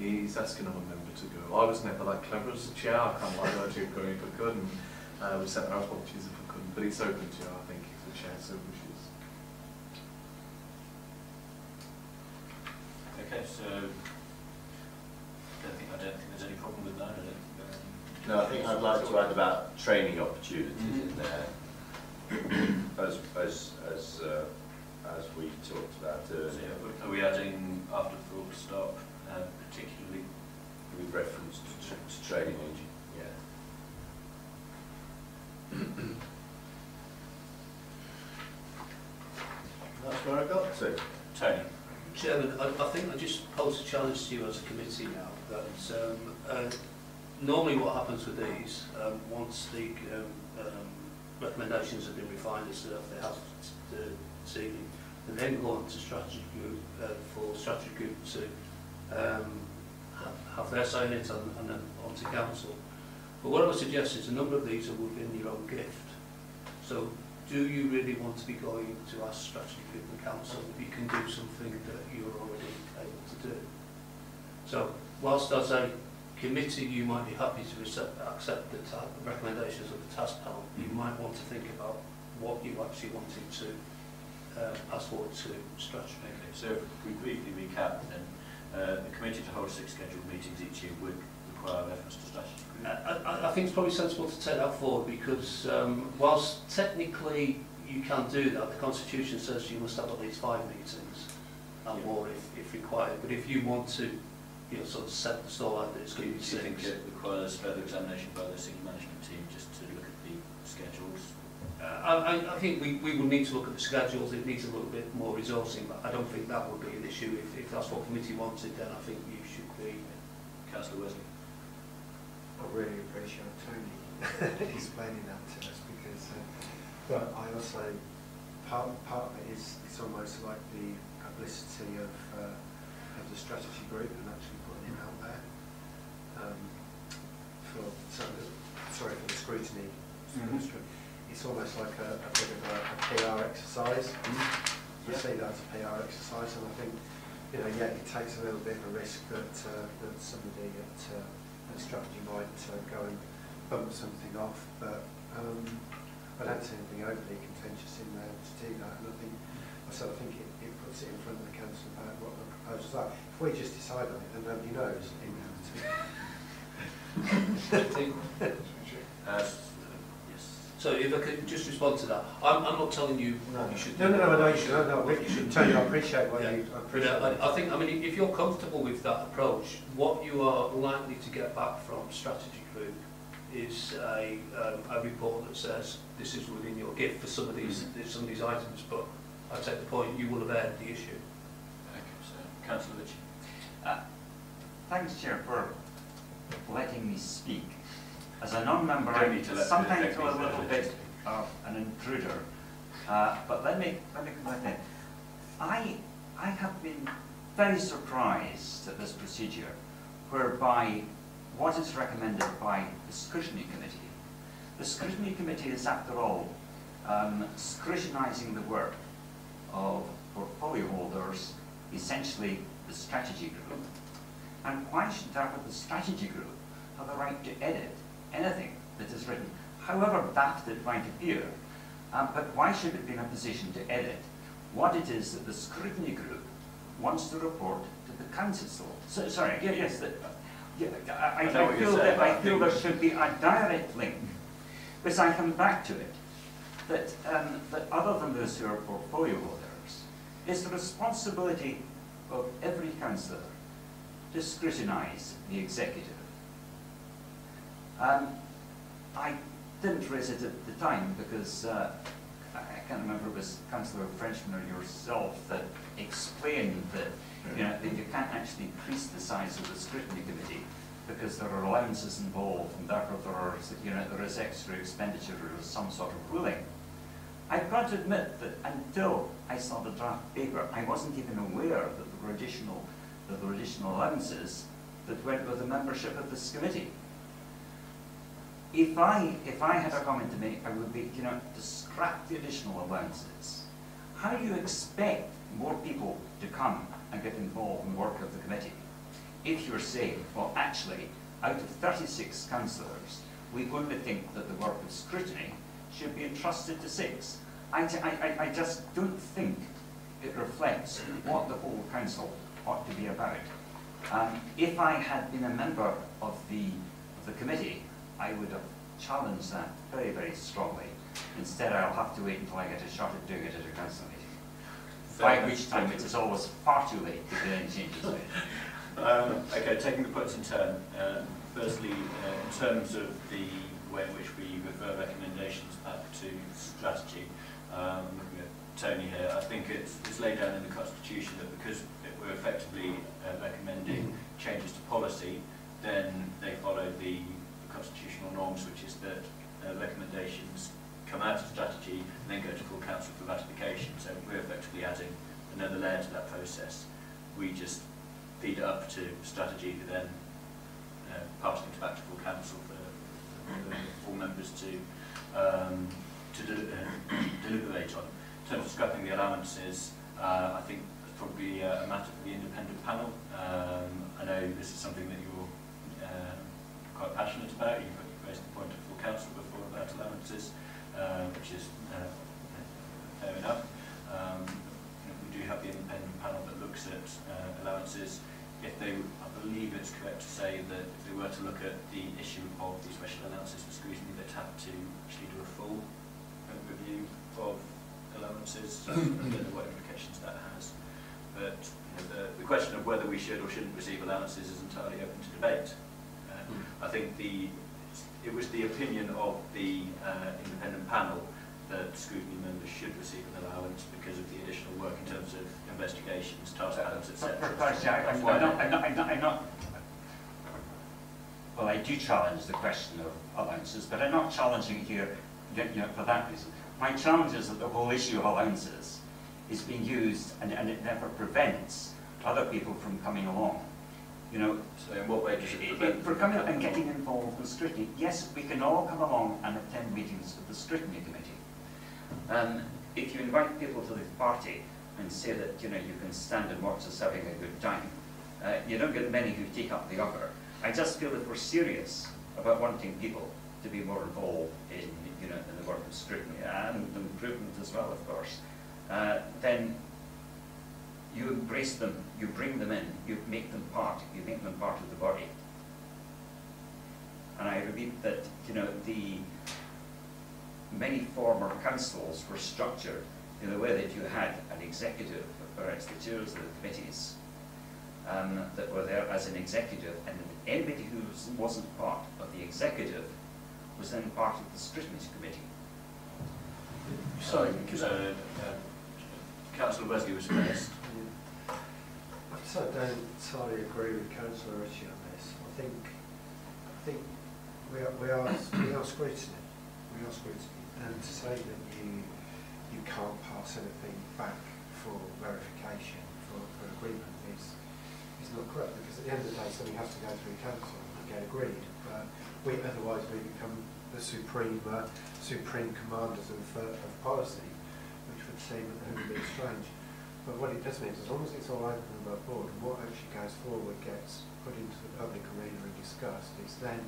is asking another member to go. I was never that clever as a chair, I kind of like the idea of going if I could, and uh, we sent our apologies if I couldn't, but it's open to you, I think, if the chair so wishes. Okay, so don't think, I don't think there's any problem with that. I don't um, no, I think I'd like to add about training opportunities in there, as, as, as, uh, as we talked about so, earlier, yeah, are we adding after full stop, uh, particularly? with reference to, tra- to training, yeah. That's where I got to. Tony? Chairman, I, I think I just pose a challenge to you as a committee now, that um, uh, normally what happens with these, um, once the um, um, recommendations have been refined as to they have to this evening, they then go on to strategy group, uh, for strategy group to um, have, their say in it and, and then on to council. But what I would suggest is a number of these are within your own gift. So do you really want to be going to ask strategy group and council if you can do something that you're already able to do? So whilst as a committee you might be happy to accept, accept the ta- recommendations of the task panel, you might want to think about what you actually wanted to uh, pass forward to strategy. Okay, so if we briefly recap then, uh, the committee to hold six scheduled meetings each year would require reference to strategy I. I, think it's probably sensible to take that forward because um, whilst technically you can do that, the constitution says you must have at least five meetings and Yeah. more if, if required. But if you want to, you know, sort of set the stall out that it's going to do you think it requires further examination by the senior I, I- I think we, we will need to look at the schedules, it needs a little bit more resourcing, but I don't think that would be an issue. If, if that's what committee wanted, then I think you should be. Councillor Wesley? I really appreciate Tony explaining that to us because, uh, but I also, part, part of it is, it's almost like the publicity of, uh, of the strategy group and actually putting it out there. Um, for, so, sorry for the scrutiny. Mhm. It's almost like a, a bit of a, a PR exercise. I see that as a PR exercise and I think, you know, yeah, it takes a little bit of a risk that, uh, that somebody at, uh, at strategy might uh, go and bump something off, but um, I don't see anything overly contentious in there to do that, and I think, I sort of think it, it puts it in front of the council about what the proposals are. If we just decide on it, then nobody knows in reality. Uh. So if I could just respond to that, I'm, I'm not telling you what you should do. No, no, no, no, you should, no, no, you should tell you, I appreciate what Yeah. you, I But appreciate. uh, I, I think, I mean, if you're comfortable with that approach, what you are likely to get back from strategy group is a, um, a report that says this is within your gift for some of these, some of these items, but I take the point, you will have aired the issue. Okay, so Councillor Ritchie? Uh, Thanks, Chair, for letting me speak. As a non-member, I need to let- sometimes feel a little bit of an intruder. Uh, but let me, let me come back then. I, I have been very surprised at this procedure whereby what is recommended by the scrutiny committee. The scrutiny committee is, after all, um, scrutinising the work of portfolio holders, essentially the strategy group. And why should therefore the strategy group have the right to edit anything that is written, however daft it might appear? Um, but why should it be in a position to edit what it is that the scrutiny group wants to report to the council. So, sorry, yeah, yes, the, yeah, I, I, I I feel that, I I feel there should be a direct link, because I come back to it, that, um, that other than those who are portfolio holders, it's the responsibility of every councillor to scrutinise the executive. Um, I didn't raise it at the time because uh, I can't remember it was Councillor Frenchman or yourself that explained that you know that you can't actually increase the size of the scrutiny committee because there are allowances involved and therefore there are you know there is extra expenditure or some sort of ruling. I've got to admit that until I saw the draft paper, I wasn't even aware that there were additional that there were additional allowances that went with the membership of this committee. If I, if I had a comment to make, I would be, you know, to scrap the additional allowances. How do you expect more people to come and get involved in the work of the committee? If you're saying, well, actually, out of 36 councillors, we only think that the work of scrutiny should be entrusted to six. I, I, I, just don't think it reflects what the whole council ought to be about. Um, if I had been a member of the, of the committee, I would have challenged that very, very strongly. Instead, I'll have to wait until I get a shot at doing it at a council meeting. By which time it is always far too late to get any changes made. Um, okay, taking the points in turn. Um, firstly, uh, in terms of the way in which we refer recommendations back to strategy, um, looking at Tony here, I think it's, it's laid down in the Constitution that because it, we're effectively uh, recommending changes to policy, then they follow the constitutional norms, which is that uh, recommendations come out of strategy and then go to full council for ratification. So we're effectively adding another layer to that process. We just feed it up to strategy, who then uh, passing it back to full council for, full members to um, to del- uh, deliberate on. In terms of scrapping the allowances, uh, I think it's probably a matter for the independent panel. Um, I know this is something that quite passionate about. You've you've raised the point of full council before about allowances, uh, which is uh, fair enough. Um, we do have the independent panel that looks at uh, allowances. If they, I believe it's correct to say that if they were to look at the issue of the special allowances for scrutiny, they'd have to actually do a full review of allowances. I don't know what implications that has. But you know, the, the question of whether we should or shouldn't receive allowances is entirely open to debate. Uh, I think the, it was the opinion of the uh, independent panel that scrutiny members should receive an allowance because of the additional work in terms of investigations, task plans, etc. Per- I- I'm I'm not, I'm not, I'm not, I'm not, well, I do challenge the question of allowances, but I'm not challenging it here, you know, for that reason. My challenge is that the whole issue of allowances is being used and, and it never prevents other people from coming along. You know, So in what way does it it- it- prevent? for coming up and getting involved with scrutiny, yes, we can all come along and attend meetings of the scrutiny committee. Um, if you invite people to the party and say that, you know, you can stand and watch us having a good time, uh, you don't get many who take up the offer. I just feel if we're serious about wanting people to be more involved in, you know, in the work of scrutiny and improvement as well, of course, uh, then you embrace them, you bring them in, you make them part, you make them part of the body. And I repeat that, you know, the many former councils were structured in the way that you had an executive, or it's the chairs of the committees, um, that were there as an executive, and anybody who was- wasn't part of the executive was then part of the scrutiny committee. Sorry, because uh, uh, Councillor Wesley was first. I don't entirely agree with Councillor Ritchie on this. I think, I think we are, we are, we are scrutiny. We are scrutiny. And to say that you, you can't pass anything back for verification, for, for agreement is, is not correct because at the end of the day, something has to go through council and get agreed. But we, otherwise we become the supreme, uh, supreme commanders of, uh, of policy, which would seem a little bit strange. But what it does mean is as long as it's all open and board, what actually goes forward gets put into the public arena and discussed, it's then,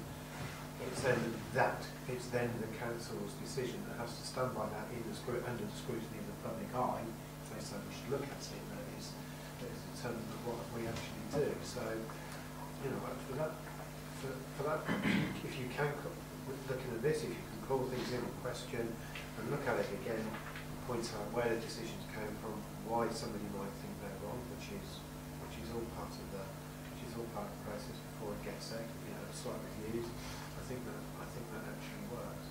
it's then that, it's then the council's decision that has to stand by that in the under the scrutiny of the public eye, if they say we should look at it, that is, that is in terms of what we actually do. So, you know, for that, for, for that, if you can, looking at this, if you can call things in question and look at it again, point out where the decisions came from, why somebody might think they're wrong, which is, which is all part of the, which is all part of the process there, you know, slight reviews. I think that, I think that actually works.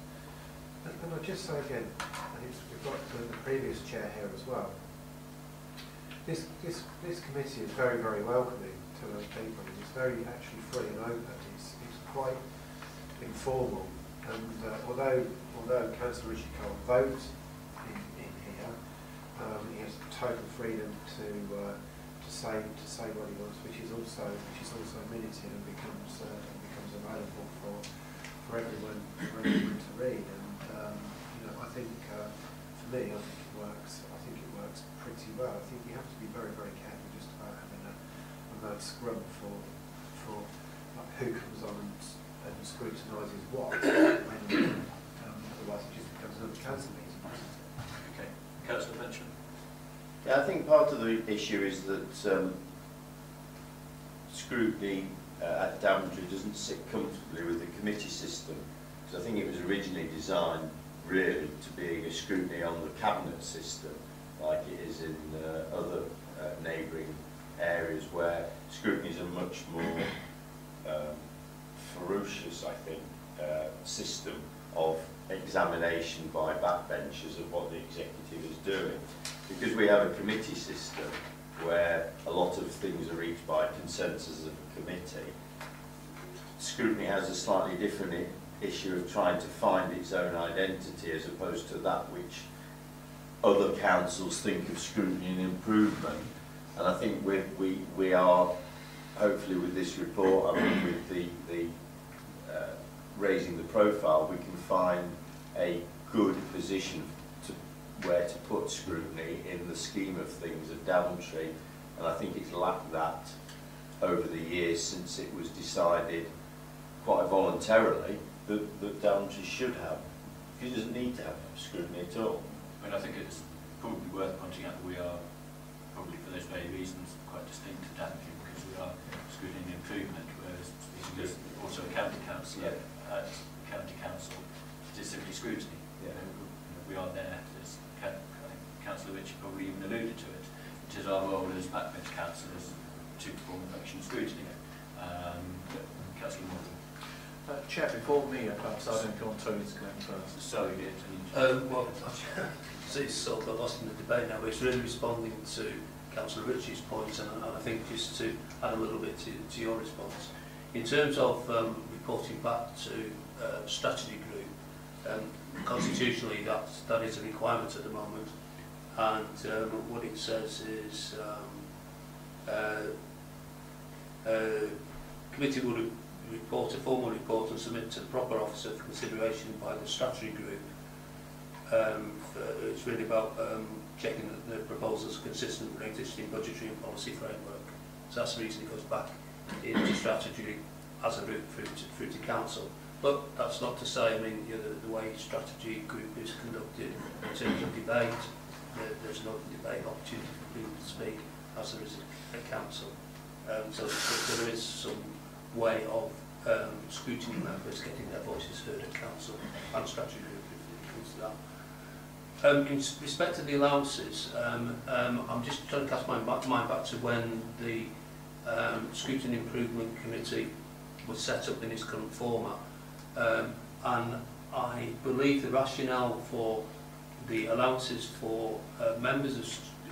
And, and I'll just say again, and it's, we've got the, previous chair here as well. This, this, this committee is very, very welcoming to those people. It's very actually free and open. It's, it's quite informal. And uh, although, although Councillor Ritchie can't vote in, in here, um, he has total freedom to, uh, to say, to say what he wants, which is also, which is also minuted and available for, for everyone, for everyone to read. And, um, you know, I think, uh, for me, I think it works, I think it works pretty well. I think you have to be very, very careful just about having a, a mad scrum for, for like who comes on and, and scrutinises what. when, um, otherwise it just becomes another council meeting. Okay. Councillor Fincham. Yeah, I think part of the issue is that um, scrutiny uh, at Daventry doesn't sit comfortably with the committee system. Because I think it was originally designed really to be a scrutiny on the cabinet system, like it is in uh, other uh, neighbouring areas where scrutinies are much more um, ferocious, I think, uh, system of examination by backbenchers of what the executive is doing. Because we have a committee system where a lot of things are reached by consensus of committee, scrutiny has a slightly different issue of trying to find its own identity as opposed to that which other councils think of scrutiny and improvement. And I think we, we, we are, hopefully with this report, I mean with the, the uh, raising the profile, we can find a good position to where to put scrutiny in the scheme of things at Daventry. And I think it's lacked that over the years since it was decided quite voluntarily that, that Daventry should have. It doesn't need to have scrutiny at all. I mean, I think it's probably worth pointing out that we are, probably for those very reasons, quite distinct to Daventry because we are scrutiny improvement, whereas there's also a county councillor at county council, it is simply scrutiny. Yeah. We are there, as Ca- I think Councillor Ritchie probably even alluded to it. It is our role as backbench councillors to perform a function of scrutiny. Um, Councillor Morgan, Uh, Chair, before me, perhaps I don't go on Tony's going first. sorry, dear, to you. Um, well, so it's sort of got lost in the debate now, but it's really responding to Councillor Ritchie's points, and, and I think just to add a little bit to, to your response. In terms of um, reporting back to uh, strategy group, um, constitutionally that, that is a requirement at the moment, and um, what it says is um, uh, uh, committee will re- report a formal report and submit to the proper officer for consideration by the strategy group um, for- it's really about um, checking that the proposals are consistent with existing budgetary and policy framework. So that's the reason it goes back into strategy as a route through to, through to council. But that's not to say, I mean, you know, the, the way strategy group is conducted in terms of debate, there, there's no debate opportunity for people to speak as there is at council. Um, so th- there is some way of um, scrutiny members getting their voices heard at council and strategy group if it comes to that. Um, in respect to the allowances, um, um, I'm just trying to cast my mind back to when the um, Scrutiny Improvement Committee was set up in its current format. Um, and I believe the rationale for the allowances for uh, members of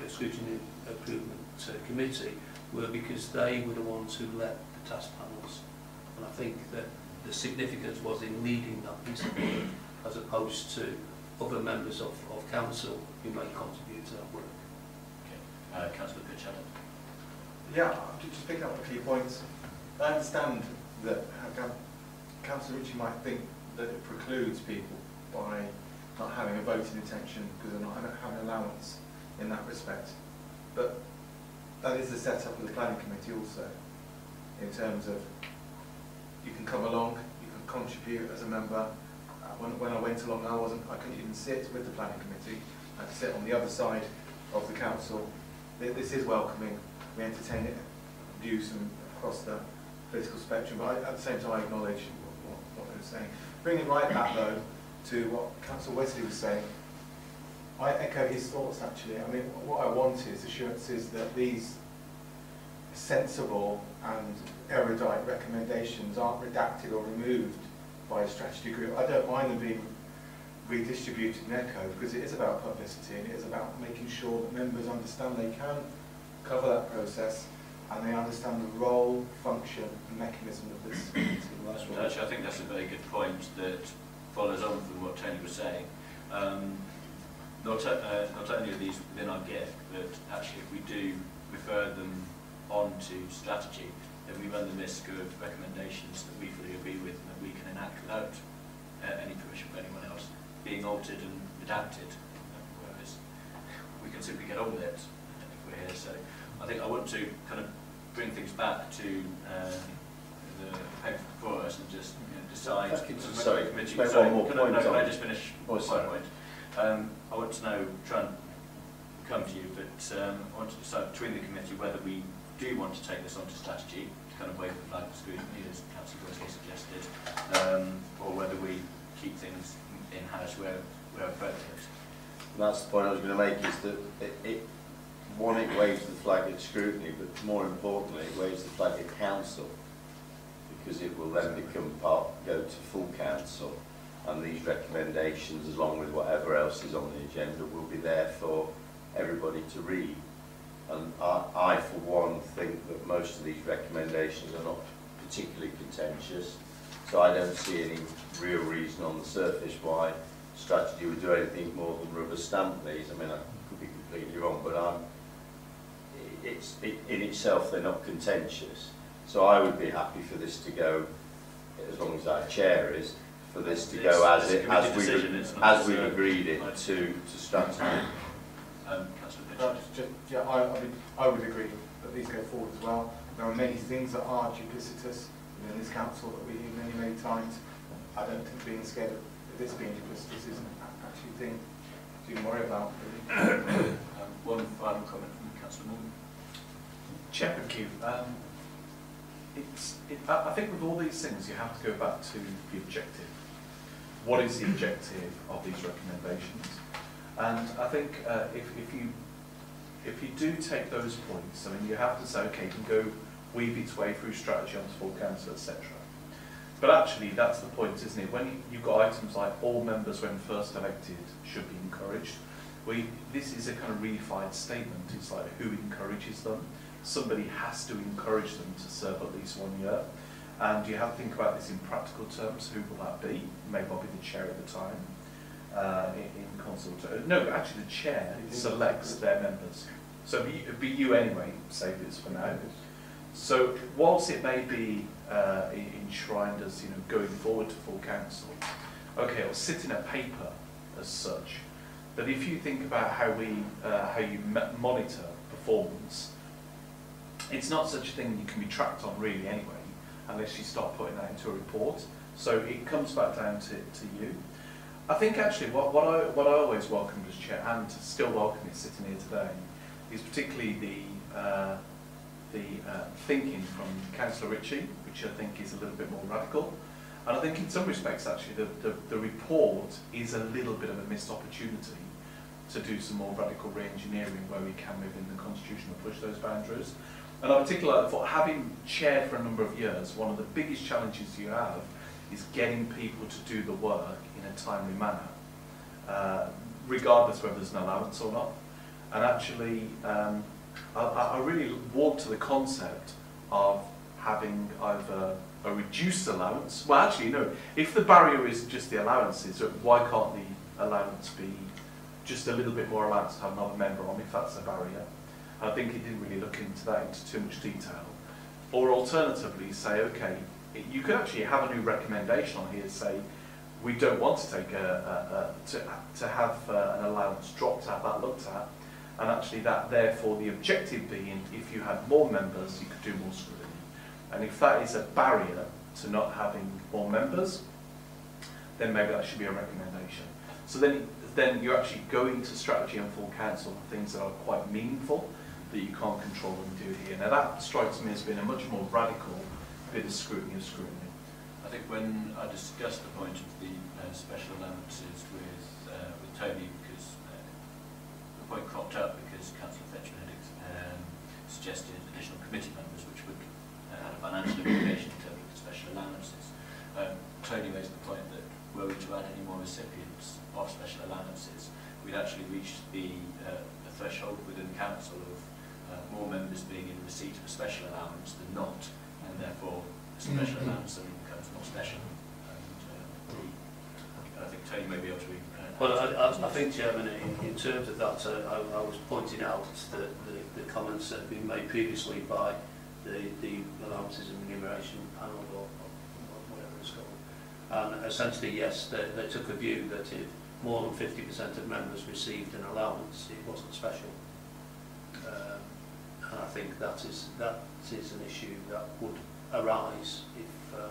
Scrutiny Improvement uh, Committee were because they were the ones who led the task panels. And I think that the significance was in leading that piece of work as opposed to other members of, of council who may contribute to that work. Okay. Uh, Councillor Pitchett. Yeah, I'm ju- just picking up a few points. I understand that Councillor Ritchie might think that it precludes people by not having a voting intention because they're not having having an allowance in that respect. But that is the setup of the planning committee also, in terms of you can come along, you can contribute as a member. Uh, when, when I went along, I wasn't, I couldn't even sit with the planning committee. I had to sit on the other side of the council. This is welcoming, we entertain views from across the political spectrum, but I- at the same time I acknowledge what, what they were saying. Bringing right back though to what Councillor Wesley was saying, I echo his thoughts actually. I mean, what I want is assurances that these sensible and erudite recommendations aren't redacted or removed by a strategy group. I don't mind them being redistributed in ECHO because it is about publicity and it is about making sure that members understand they can cover that process and they understand the role, function and mechanism of this committee. Actually, I think that's a very good point that follows on from what Tony was saying. Um, not, uh, not only are these within our gift, but actually if we do refer them on to strategy, then we run the risk of recommendations that we fully agree with and that we can enact without uh, any permission from anyone else being altered and redacted. Whereas we can simply get on with it if we're here. So I think I want to kind of bring things back to uh, the paper before us and just you know, decide. If I could to just- make sorry, committee- sorry, one more can I, no, can I just finish Oh, sorry. point? Um, I want to know, try and come to you, but um, I want to decide between the committee whether we do want to take this on to strategy, to kind of wave the flag of scrutiny, as Councillor Wesley suggested, um, or whether we keep things in-house where, where appropriate. And that's the point I was going to make is that it, it one, it waves the flag at scrutiny, but more importantly, it waves the flag at council because it will then become part, go to full council and these recommendations, along with whatever else is on the agenda, will be there for everybody to read. And I, I, for one, think that most of these recommendations are not particularly contentious, so I don't see any real reason on the surface why strategy would do anything more than rubber stamp these. I mean, I could be completely wrong, but I'm, it's, it, in itself, they're not contentious. So I would be happy for this to go, as long as our chair is, for this to go as it, as we, decision, it's not as we just a- agreed it to, to strategy. Um, Councillor No, Pitcher. just, just, yeah, I, I, mean, I would agree that these go forward as well. There are many things that are duplicitous in this council that we hear many, many times. I don't think being scared of this being duplicitous is an a- actually thing to worry about. really. Um, one final comment from Councillor Morgan. Chair, thank you. Um, it's, it, I, I think with all these things, you have to go back to the objective. What is the objective of these recommendations? And I think uh, if, if you if you do take those points, I mean, you have to say, okay, it can go weave its way through strategy onto full council, etc. But actually, that's the point, isn't it? When you, you've got items like all members when first elected should be encouraged, we, this is a kind of reified statement. It's like who encourages them. Somebody has to encourage them to serve at least one year. And you have to think about this in practical terms. Who will that be? May well be the chair at the time. Uh, in, in consult. No, actually, the chair selects their members. So it'd be, it'd be you anyway, save this for now. So whilst it may be uh, enshrined as you know going forward to full council, okay, it'll sit in a paper as such. But if you think about how we uh, how you monitor performance, it's not such a thing you can be tracked on really anyway, unless you start putting that into a report. So it comes back down to, to you. I think actually what, what I what I always welcomed as chair and still welcome it sitting here today is particularly the uh, the uh, thinking from Councillor Ritchie, which I think is a little bit more radical. And I think in some respects actually the, the, the report is a little bit of a missed opportunity to do some more radical re-engineering where we can within the constitution and push those boundaries. And I particularly thought having chaired for a number of years, one of the biggest challenges you have is getting people to do the work in a timely manner, uh, regardless whether there's an allowance or not. And actually, um, I, I really walk to the concept of having either a reduced allowance. Well, actually, no. If the barrier is just the allowances, why can't the allowance be just a little bit more allowance to have another member on if that's a barrier? I think he didn't really look into that into too much detail. Or alternatively, say, okay, you could actually have a new recommendation on here, say, we don't want to take a, a, a to, to have uh, an allowance dropped at that looked at, and actually that therefore the objective being if you had more members you could do more scrutiny. And if that is a barrier to not having more members, then maybe that should be a recommendation. So then then you're actually going to strategy and full council for things that are quite meaningful that you can't control and do here. Now that strikes me as being a much more radical bit of scrutiny of scrutiny. I think when I discussed the point of the uh, special allowances with, uh, with Tony, because uh, the point cropped up because Councillor Fletcher had um, suggested additional committee members, which would uh, have a financial implication in terms of the special allowances. Um, Tony raised the point that were we to add any more recipients of special allowances, we'd actually reach the, uh, threshold within council of uh, more members being in receipt of a special allowance than not, and therefore a special allowance suddenly becomes more special. And uh, I think Tony may be able to. Uh, Well, I, I, I think, Chairman, in, in terms of that, uh, I, I was pointing out that the, the comments that have been made previously by the, the allowances and remuneration panel or, or whatever it's called. And essentially, yes, they, they took a view that if more than 50% of members received an allowance, it wasn't special. And I think that is, that is an issue that would arise if um,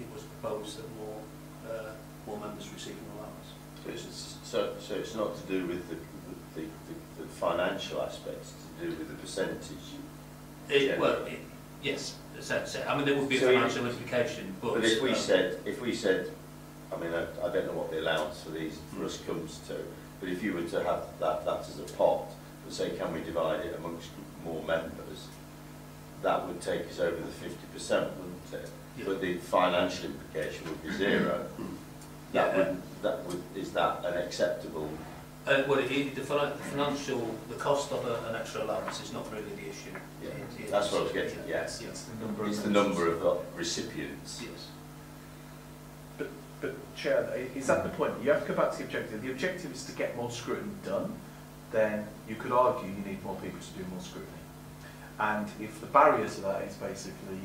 it was proposed that more, uh, more members receive an allowance. So it's, so, so it's not to do with the, the, the, the financial aspects, it's to do with the percentage. It, well, it, yes, I mean, there would be a So you- financial implication, but... But if we um, said, if we said, I mean, I, I don't know what the allowance for these, for us comes to, but if you were to have that, that as a pot, and say, can we divide it amongst more members, that would take us over the fifty percent, wouldn't it? Yeah. But the financial implication would be zero. That Yeah. would, that would, is that an acceptable? Uh, well, it, it- the, finan- the financial, the cost of a, an extra allowance is not really the issue. Yeah, It- it that's is- what I was getting, yes. It's the number of It's the number of uh, recipients. Yes. But, but Chair, is that the point? You have to go back to the objective. The objective is to get more scrutiny done. Then you could argue you need more people to do more scrutiny. And if the barrier to that is basically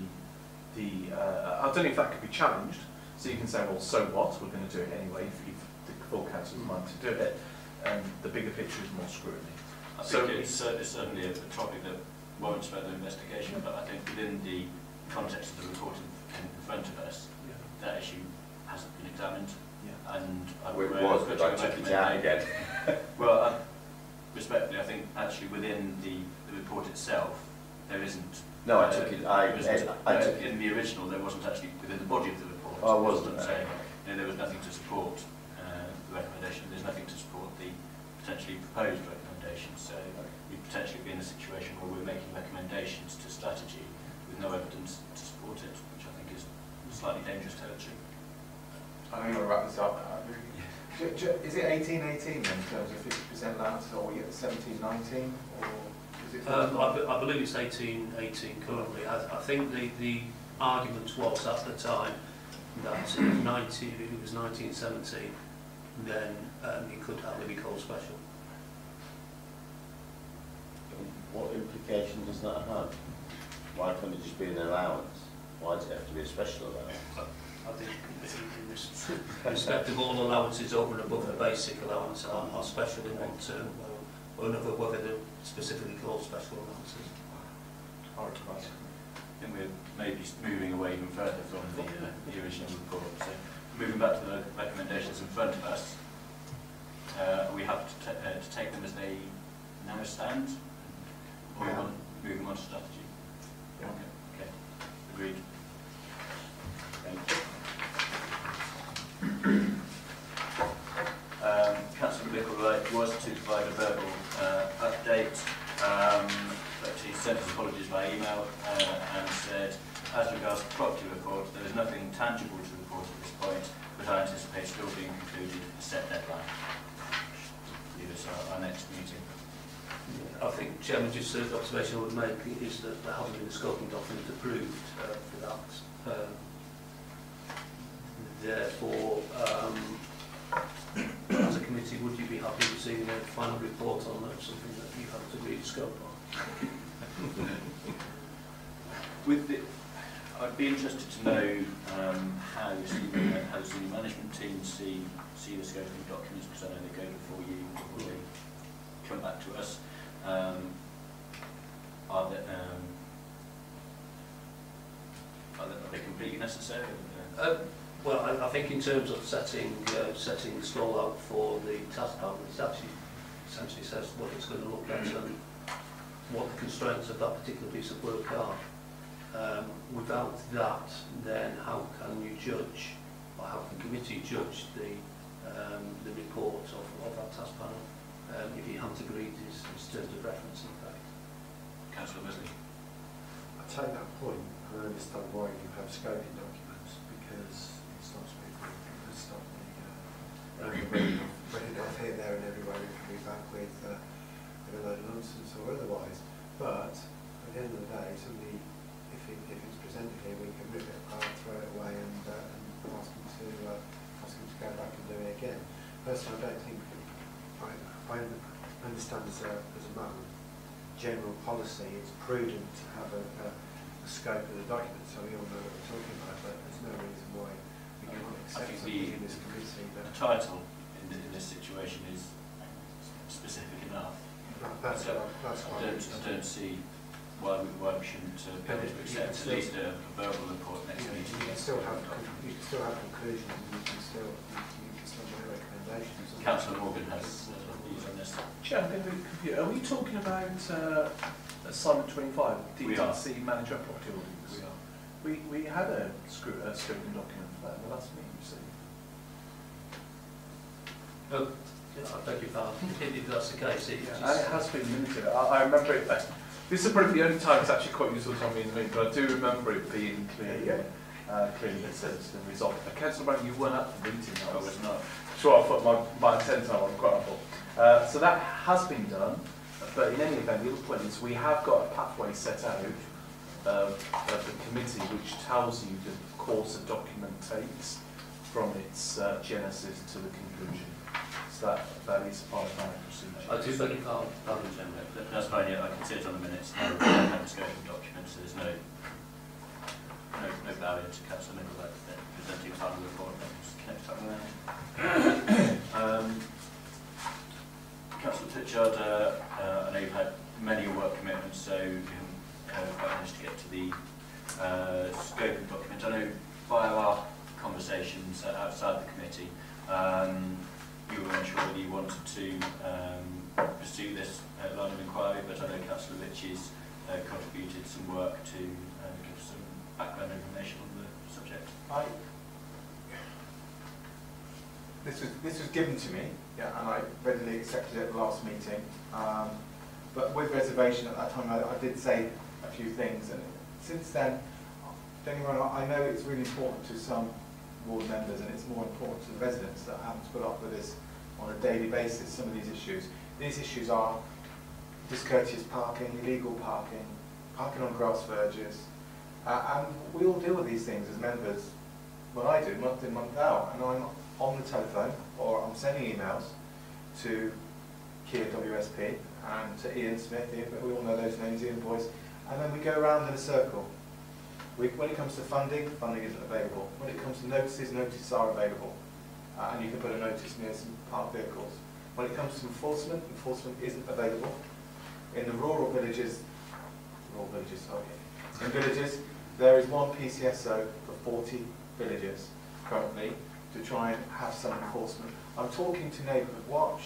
the, uh, I don't know if that could be challenged. So you can say, well, so what? We're going to do it anyway if, if the full council is mind to do it. And the bigger picture is more scrutiny. I So- think it's, uh, it's certainly a, a topic that warrants further investigation, but I think within the context of the report in, in front of us, that issue hasn't been examined, Yeah. and I'm It was, but I I a took it out again. Well, uh, respectfully, I think actually within the, the report itself, there isn't. No, I uh, took it, I, there isn't- I uh, took it. In the original, there wasn't actually within the body of the report. Oh, wasn't doesn't there? say, you know, there was nothing to support uh, the recommendation. There's nothing to support the potentially proposed recommendation. So we'd potentially be in a situation where we're making recommendations to strategy with no evidence to support it, which I think is slightly dangerous territory. I know you want to wrap this up. J- j- Is it eighteen eighteen then, in terms of fifty percent allowance, or we get seventeen nineteen, or is it? Um, I, be- I believe it's 18, 18 currently. I, I think the, the argument was at the time that if 90, if it was 1917, then um, it could hardly be called special. What implication does that have? Why can't it just be an allowance? Why does it have to be a special allowance? I think in respect of all allowances over and above the basic allowance are, are special in one term, or, or another, whether they're specifically called special allowances. Hard to ask. I think we're maybe moving away even further from the, uh, the original report. So moving back to the recommendations in front of us, uh, we have to, ta- uh, to take them as they now stand. or Move on, moving on to strategy. Yeah. Okay, okay. agreed. Thank you. Um, Councillor Was to provide a verbal uh, update, um, but he sent his apologies by email uh, and said, as regards the property report, there is nothing tangible to report at this point, but I anticipate still being concluded a set deadline. Leave us our, our next meeting. I think, Chairman, just an observation I would make is that there hasn't been a scoping document approved uh, for that. Um, Therefore, um, as a committee, would you be happy receiving a final report on that, something that you have to agreed to scope on? With the, I'd be interested to know um, how the senior, how the senior management team see see the scoping documents because I know they go before you before they come back to us. Um, are they um, are they, are they completely necessary? Uh, Well, I, I think in terms of setting, uh, setting the stall out for the task panel, it actually essentially says what it's going to look at and what the constraints of that particular piece of work are. Um, without that, then how can you judge, or how can the committee judge the, um, the report of, of that task panel um, if you haven't agreed his, his terms of reference, in fact? Councillor Wesley. I take that point, point. I understand why you have scoping documents, because it stops people, it does stop the, reading off here, there and coming back with, uh, a load of nonsense or otherwise. But, at the end of the day, somebody, if it, if it's presented here, we can rip it apart, throw it away and, uh, and ask them to, uh, ask them to go back and do it again. Personally, I don't think, I, I understand as a, as a matter of general policy, it's prudent to have a, a, a scope of the document, so we all know what we're talking about, but there's no reason why we can't accept something in this The that, title in, th- in this situation is specific enough. that's, So, that's I don't, I don't see why we, why we shouldn't uh, be able to accept at least a a verbal report next You meeting. you can still have, you can still have conclusions, and you can still, you can- you can still make recommendations. Councillor Morgan has uh, views on this. Chair, I'm getting a bit confused. Are we talking about uh, assignment 25, We. DTC manager property audits? We are. We, we had a screw, a scoping document for that in the last meeting, you see. Oh, yeah, I beg your pardon, if that's the case, it And it has been limited. I, I remember it, uh, this is probably the only time it's actually quite useful to me in the meeting, but I do remember it being clear, clearly, uh, clearly said and resolved. Uh, Councillor Brown, you weren't at the meeting, I was not. sure I put my, my intent on, I'm quite humble. Uh, so that has been done, but in any event, the other point is we have got a pathway set out um, of the committee which tells you the course a document takes from its uh, genesis to the conclusion. So that, that is part of procedure. I do beg your pardon, Um, That's fine, yeah, I can see it on the minutes, no, a scoping document, so there's no, no, no barrier to councillor Middleworth presenting part of the report next, time around. Um, Councillor Pritchard, uh, uh, I know you've had many work commitments, so you haven't managed to get to the uh, scoping document. I know via our conversations outside the committee, um, you were unsure whether you wanted to um, pursue this uh, line of inquiry, but I know Councillor Litch's uh, contributed some work to uh, give some background information on the subject. I, this was, this was given to me, yeah, and I readily accepted it at the last meeting. Um, but with reservation at that time, I, I did say a few things, and since then, wrong, I know it's really important to some ward members, and it's more important to the residents that have to put up with this on a daily basis, some of these issues. These issues are discourteous parking, illegal parking, parking on grass verges, uh, and we all deal with these things as members. Well, I do, month in, month out, and I'm on the telephone, or I'm sending emails to Kier WSP and to Ian Smith, we all know those names, Ian Boyce, and then we go around in a circle. We, when it comes to funding, funding isn't available. When it comes to notices, notices are available. Uh, and you can put a notice near some parked vehicles. When it comes to enforcement, enforcement isn't available. In the rural villages, rural villages, sorry, in villages, there is one PCSO for 40 villages currently to try and have some enforcement. I'm talking to Neighbourhood Watch,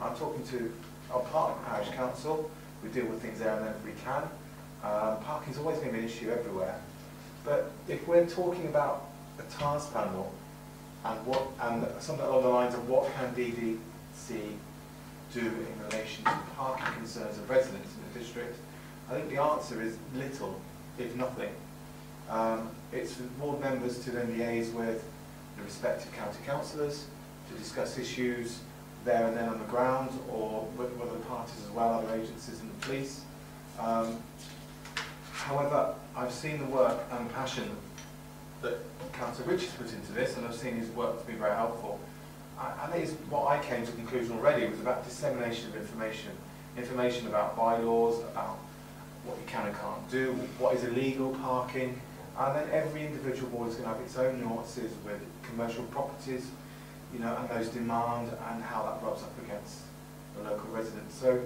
I'm talking to our partner parish council, we deal with things there and then if we can. Um, parking's always going to be an issue everywhere. But if we're talking about a task panel and what and something along the lines of what can DDC do in relation to parking concerns of residents in the district, I think the answer is little, if nothing. Um, it's for ward members to then liaise with the respective county councillors to discuss issues there and then on the ground or with, with other parties as well, other agencies and the police. Um, however, I've seen the work and passion that Councillor Richards put into this and I've seen his work to be very helpful. I- And what I came to the conclusion already was about dissemination of information. Information about bylaws, about what you can and can't do, what is illegal parking, and then every individual board is going to have its own nuances with commercial properties, you know, and those demand and how that rubs up against the local residents. So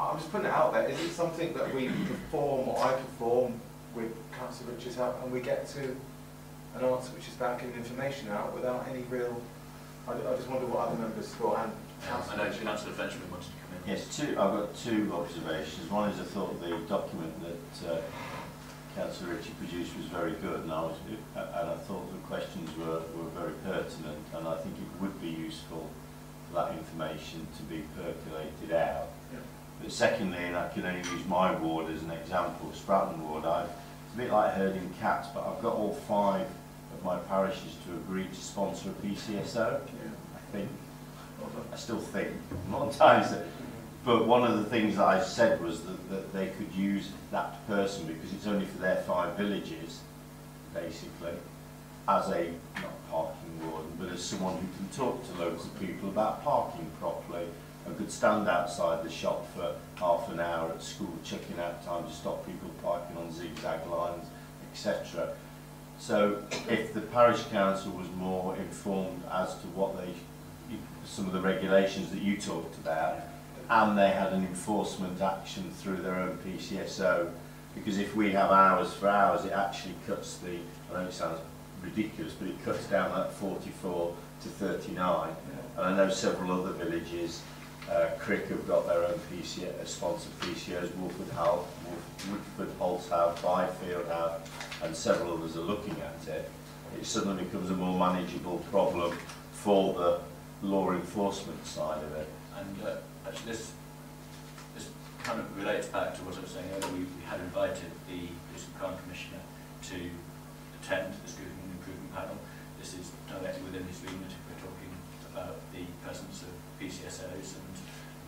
I'm just putting it out there. Is it something that we perform or I perform with Councillor Richards' help and we get to an answer which is about giving information out without any real, I, I just wonder what other members thought and I know Councillor Fletcher wanted to come in. Yes, two, I've got two observations. One is I thought the document that uh, Councillor Ritchie produced was very good and I, was, and I thought the questions were, were very pertinent and I think it would be useful for that information to be percolated out. Yeah. But secondly, and I can only use my ward as an example, Spratton ward, I, it's a bit like herding cats, but I've got all five of my parishes to agree to sponsor a PCSO, I think. I still think, of times, that, but one of the things that I said was that, that they could use that person because it's only for their five villages, basically, as a, not parking warden, but as someone who can talk to local people about parking properly and could stand outside the shop for half an hour at school, checking out time to stop people parking on zigzag lines, etc. So if the parish council was more informed as to what they some of the regulations that you talked about, and they had an enforcement action through their own PCSO. Because if we have hours for hours, it actually cuts the, I know it sounds ridiculous, but it cuts down that 44 to 39. And I know several other villages, uh, Crick have got their own PCO, sponsored PCOs, Woodford Halse, Woodford Halse, Byfield House, and several others are looking at it. It suddenly becomes a more manageable problem for the law enforcement side of it. And uh, actually, this this kind of relates back to what I was saying earlier. We, we had invited the Police and Crime Commissioner to attend the Scrutiny and Improvement Panel. This is directly within his remit if we're talking about the presence of PCSOs and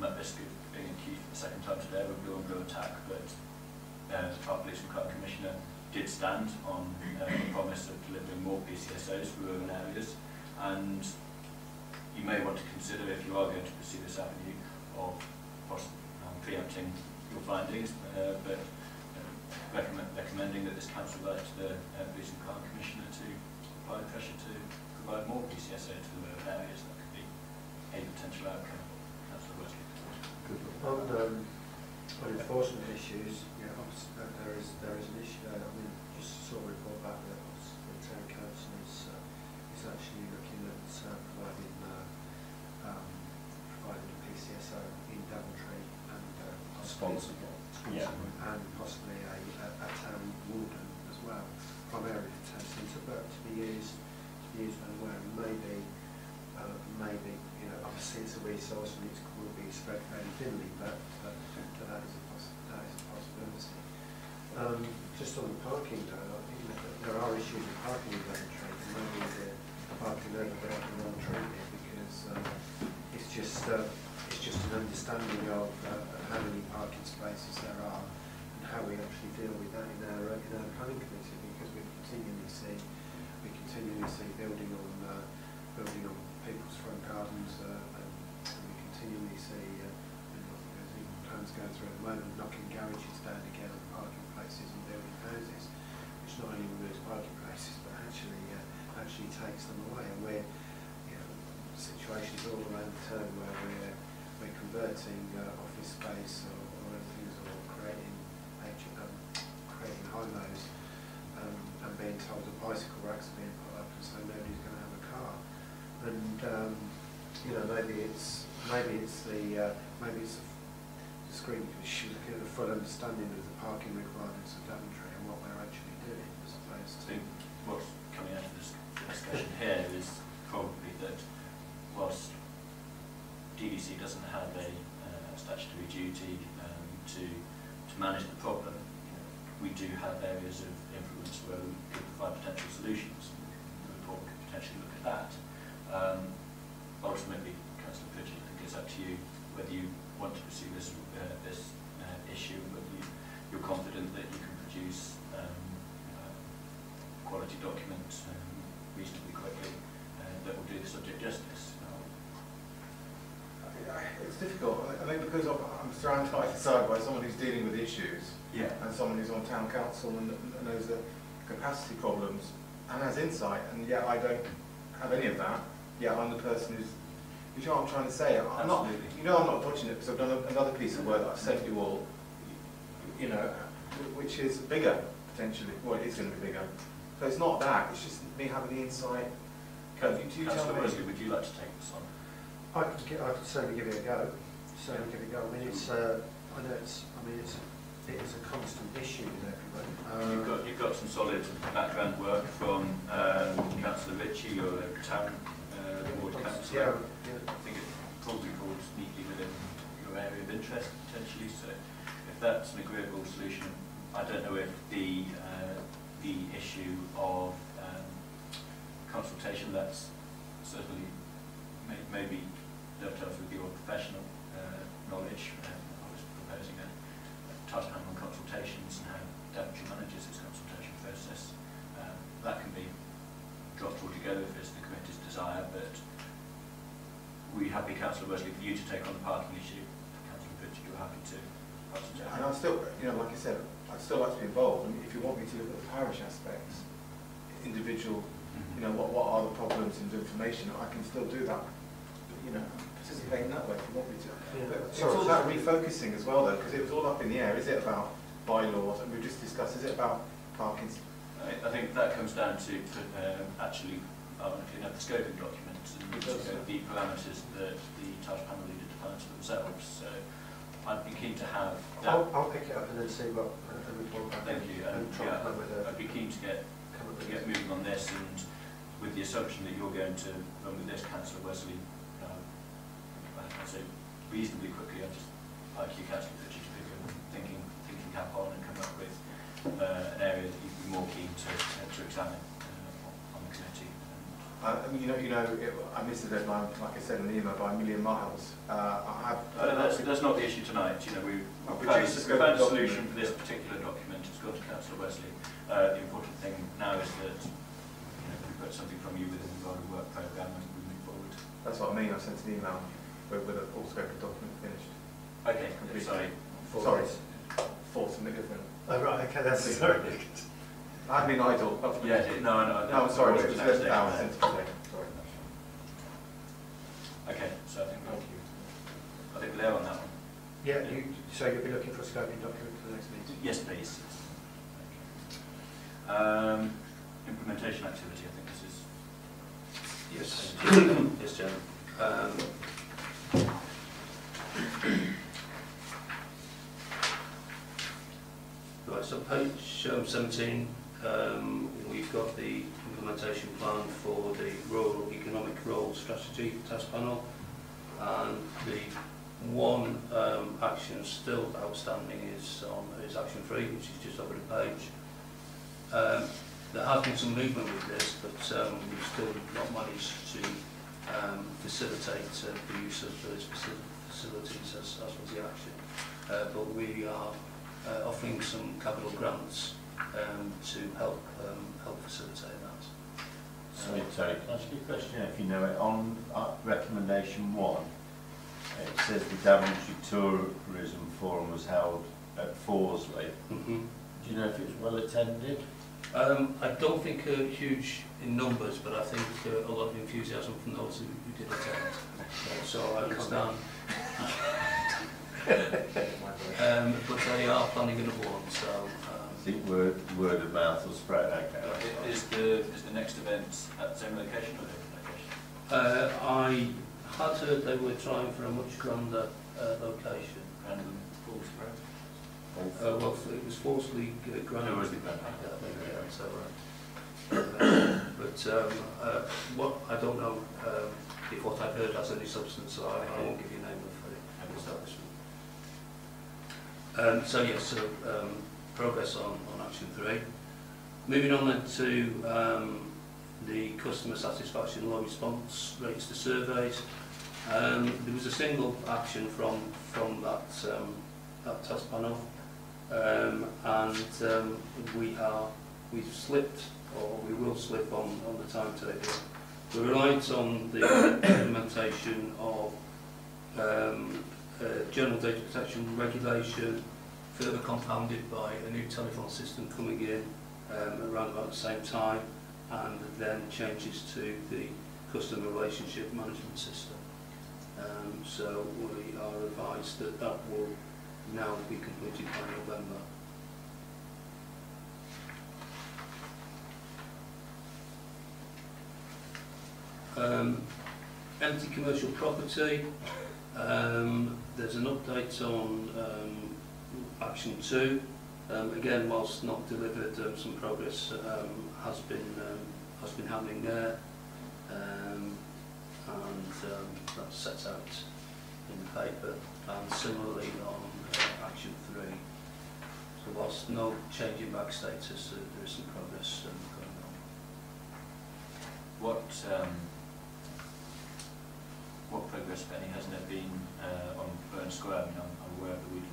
Matt Biscuit being accused for the second time today of a blue and blue attack, but uh, our Police and Crime Commissioner did stand on uh, the promise of delivering more PCSOs for rural areas and you may want to consider if you are going to pursue this avenue of um, preempting your findings, uh, but uh, recommend, recommending that this council write to the uh, Police and Crime Commissioner to apply pressure to provide more PCSA to the rural areas. That could be a potential outcome. On, um, on enforcement issues, yeah, uh, there is there is an issue. Uh, I mean, just saw a report back that the town council is uh, is actually looking at uh, providing uh, um, providing a PCSO in Daventry and uh, possibly- Responsible. Yeah. and possibly a, a, a town warden as well, primarily for town centre, but to be used to be used. And maybe uh, maybe you know obviously it's a resource and it will be spread thinly, but, but, but that is a that is a possibility. Um, just on the parking though, think that there are issues with parking in and maybe the parking over there at the wrong tree here because uh, it's just uh, it's just an understanding of, uh, of how many parking spaces there are and how we actually deal with that in our uh, in our planning committee because we continually see we continually see building on uh, building on people's front gardens uh, through at the moment knocking garages down again on parking places and building houses which not only removes parking places but actually uh, actually takes them away. And we're you know situations all around the town where we're we're converting uh, office space or, or things or creating um, creating high-lows um, and being told that bicycle racks are being put up and so nobody's going to have a car. And um, you know maybe it's maybe it's the uh, maybe it's the screen issue looking at the full understanding of the parking requirements of Daventry and what we're actually doing as opposed I to think what's coming out of this discussion here is probably that whilst DDC doesn't have a uh, statutory duty um, to to manage the problem, you know, we do have areas of influence where we could provide potential solutions. The report could potentially look at that. Um, ultimately, Councillor Pritchard, I think it's up to you whether you want to pursue this uh, this uh, issue, whether you, you're confident that you can produce um, uh, quality document um, reasonably quickly uh, that will do the subject justice. You know, It's difficult, I- think because I'm I'm surrounded by side by someone who's dealing with issues Yeah. and someone who's on town council and and knows the capacity problems and has insight, and yet I don't have any of that, yet I'm the person who's, you know what I'm trying to say? I'm not, Absolutely. you know I'm not dodging it because I've done a- another piece of work that I've sent you all, you know, which is bigger potentially, well it is going to be bigger, So it's not that, it's just me having the insight. Can, Do you tell me? Would you like to take this on? I could, gi- I could certainly give it a go. Certainly give it a go. I mean, it's, uh, I know it's, I mean, it's, it is a constant issue with everybody. You've Um, got, you've got some solid background work from um, Councillor Ritchie, your town uh, ward councillor. yeah. Falls neatly within your area of interest potentially, so if that's an agreeable solution, I don't know if the, uh, the issue of um, consultation, that's certainly may, maybe dovetails with your professional uh, knowledge. Um, I was proposing a, a on consultations and how Daventry manages its consultation process. Um, that can be dropped altogether if it's the committee's desire, but we happy, Councillor Wesley, for you to take on the parking issue. Councillor Pritchard, you're happy to And down. I still, you know, like I said, I'd still like to be involved, and if you want me to look at the parish aspects, individual, you know, what, what are the problems and information, I can still do that. But, You know, participate in that way if you want me to. Yeah. But It's Sorry, all about refocusing as well though, because it was all up in the air, is it about bylaws, and we've just discussed, is it about parking? I think that comes down to um, actually, ironically enough, the scoping documents because of the parameters that the touch panel leader defines for themselves. So I'd be keen to have that. I'll, I'll pick it up and then see what uh, the report back. Thank you. And, and yeah, with a I'd be keen to get come to get moving on this and with the assumption that you're going to run with this, Councillor Wesley, um, uh, I'd say reasonably quickly, I'd just like you, Councillor Pritchard, to pick up thinking, thinking cap on and come up with uh, an area that you'd be more keen to, uh, to examine. I, I mean, you know, you know, it, I missed the deadline, like I said in the email, by a million miles. Uh, I have. Uh, that's, that's not the issue tonight, you know, we've I'll we've found, a we've found a scope solution for this particular document, it's gone to Councillor Wesley. Uh, the important thing now is that, you know, we've got something from you within the Garden Work Programme and we move forward. That's what I mean, I sent an email with, with a full scope of document finished. Okay, Complete. sorry. Sorry, for something different. Oh, right, okay, that's, Complete. sorry. I've been idle. Yeah, no, no. No, I'm sorry, it it was was left an out, today, sorry. Okay, so I think, Thank you. I think we're there on that one. Yeah, you, so you'll be looking for a scoping document for the next meeting? Yes, please. Um, implementation activity, I think this is. Yes, yes, Chairman. Um, Right, so page um, 17, um, we've got the implementation plan for the rural economic role strategy task panel. And the one um, action still outstanding is on is action three, which is just over the page. Um, there has been some movement with this, but um, we've still not managed to um, facilitate uh, the use of those faci- facilities as, as was the action. Uh, but we are uh, offering some capital grants um, to help um, help facilitate that. Sorry, Terry, can I ask you a question if you know it? On uh, recommendation one, it says the Daventry Tourism Forum was held at Fawsley. Mm-hmm. Do you know if it was well attended? Um, I don't think uh, huge in numbers, but I think uh, a lot of enthusiasm from those who, who did attend. So I understand. um, but they are planning another one, so I think word, word of mouth will spread, okay. I- Is the, is the next event at the same location or different location? uh, I had heard they were trying for a much grander uh, location. Random Falls, right? Uh, well, it was Fawsley uh, granted. Oh, was it? Yeah, I think, yeah, so, uh, but um, uh, what, I don't know um, if what I've heard has any substance, so I, I won't give you a name of the establishment. Um, so yes, so um, progress on, on action three. Moving on to um, the customer satisfaction low response rates to surveys. Um, there was a single action from from that um, that task panel, um, and um, we are we've slipped or we will slip on on the timetable. We're reliant on the implementation of um, uh, general data protection regulation, further compounded by a new telephone system coming in um, around about the same time, and then changes to the customer relationship management system. Um, so we are advised that that will now be completed by November. Um, empty commercial property, um, there's an update on um, action two. Um, again, whilst not delivered, um, some progress um, has been um, has been happening there, um, and um, that's set out in the paper. And similarly on uh, action three. So whilst no change in back status, uh, there is some progress um, going on. What, um, what progress, if any, has there been uh, on Bowen Square? I mean, I'm, aware of the Weedon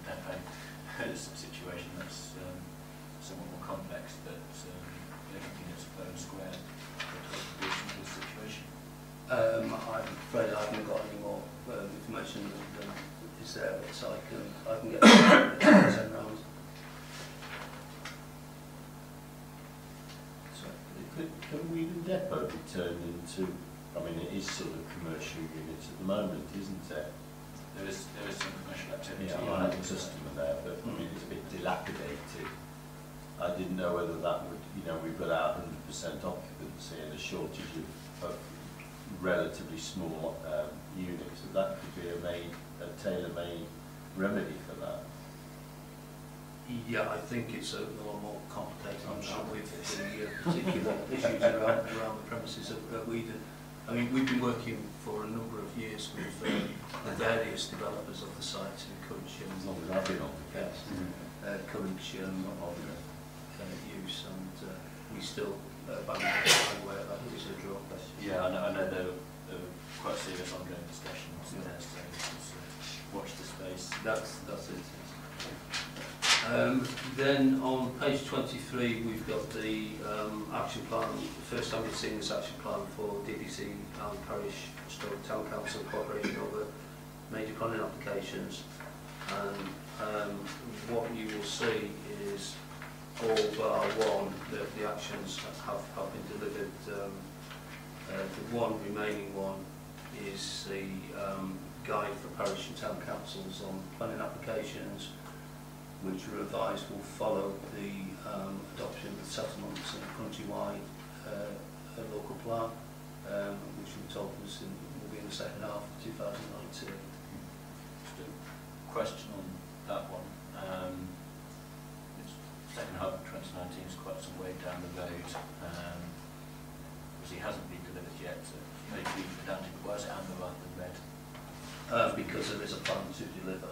Depot situation that's um, somewhat more complex, but um, anything that's Bowen Square, contribution to the situation? Um, I'm afraid I haven't got any more um, information than than is there, so I can, I can get it sent round. So, could, can Weedon Depot be turned into, I mean, it is sort of commercial unit at the moment, isn't it? There is, there is some commercial activity. Yeah, I have a customer there, but I mean, it's a bit dilapidated. I didn't know whether that would, you know, we've got our hundred percent occupancy and a shortage of, of relatively small um, units, so that could be a made, a tailor-made remedy for that. Yeah, I think it's a lot more complicated than that with the uh, particular issues around, around the premises of, at Weedon. I mean, we've been working for a number of years with um, the various developers of the site to encourage um, As long as I've been on the yes, case. uh, encourage um, of uh, use and uh, we still uh, bang away at that is a draw question. Yeah, I know, I know there were, there were quite serious ongoing discussions there, so just, uh, watch the space. That's, that's it. Um, then on page 23 we've got the um, action plan, the first time we've seen this action plan for DBC and Parish Stroke Town Council cooperation over major planning applications. And um, what you will see is all bar one that the actions have, have been delivered um, uh, the one remaining one is the um, guide for parish and town councils on planning applications which are revised will follow the um, adoption of the settlements and countryside uh, uh, local plan, um, which we told us in, will be in the second half of 2019. Just a question on that one. Um, it's second half of 2019 is quite some way down the road. Um, obviously hasn't been delivered yet, so maybe but why is it amber rather than red? Uh, because there is a plan to deliver.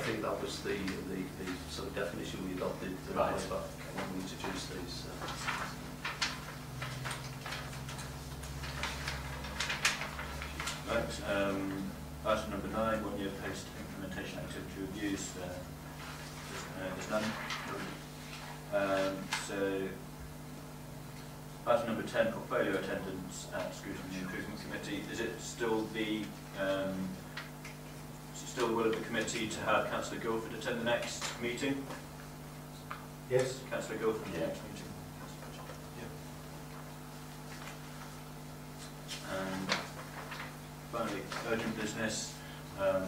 I think that was the, the, the sort of definition we adopted uh, Right. way back when we introduced these. Uh, Right, um, item number nine, one-year post-implementation activity reviews, uh, there's, uh, there's none. Um, so, item number ten, portfolio attendance at scrutiny improvement committee, is it still the, um, is it still the will of the committee to have councillor Guildford attend the next meeting? Yes? Councillor Guildford, Yeah. next meeting. And finally, urgent business, um,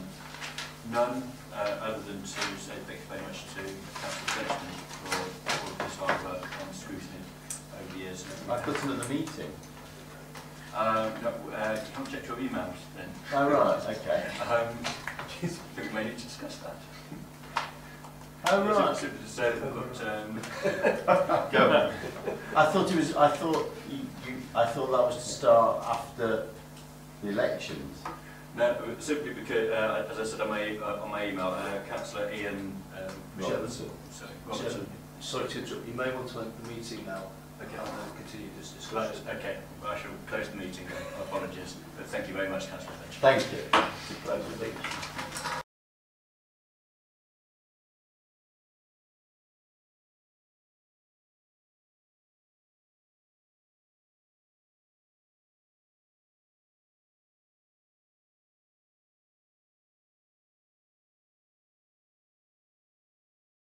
none, uh, other than to say thank you very much to Councillor Fletcher for all of this hard work on scrutiny over the years. I put them at the meeting. Um, no, uh, you can't check your emails then. Oh, right, okay. Um, I think we may need to discuss that. Oh, Is it right. Simply to say that we've got, um, Go. I thought it was, I thought you, you, I thought that was to start after the elections. No, simply because, uh, as I said on my, uh, on my email, uh, councillor Ian um, Robertson. sorry, Robertson. sorry to interrupt, you may want to end the meeting now Okay, I'll continue this discussion. Right, okay, I shall close the meeting. Apologies, but thank you very much, Councillor Fletcher. Thanks, Kieran.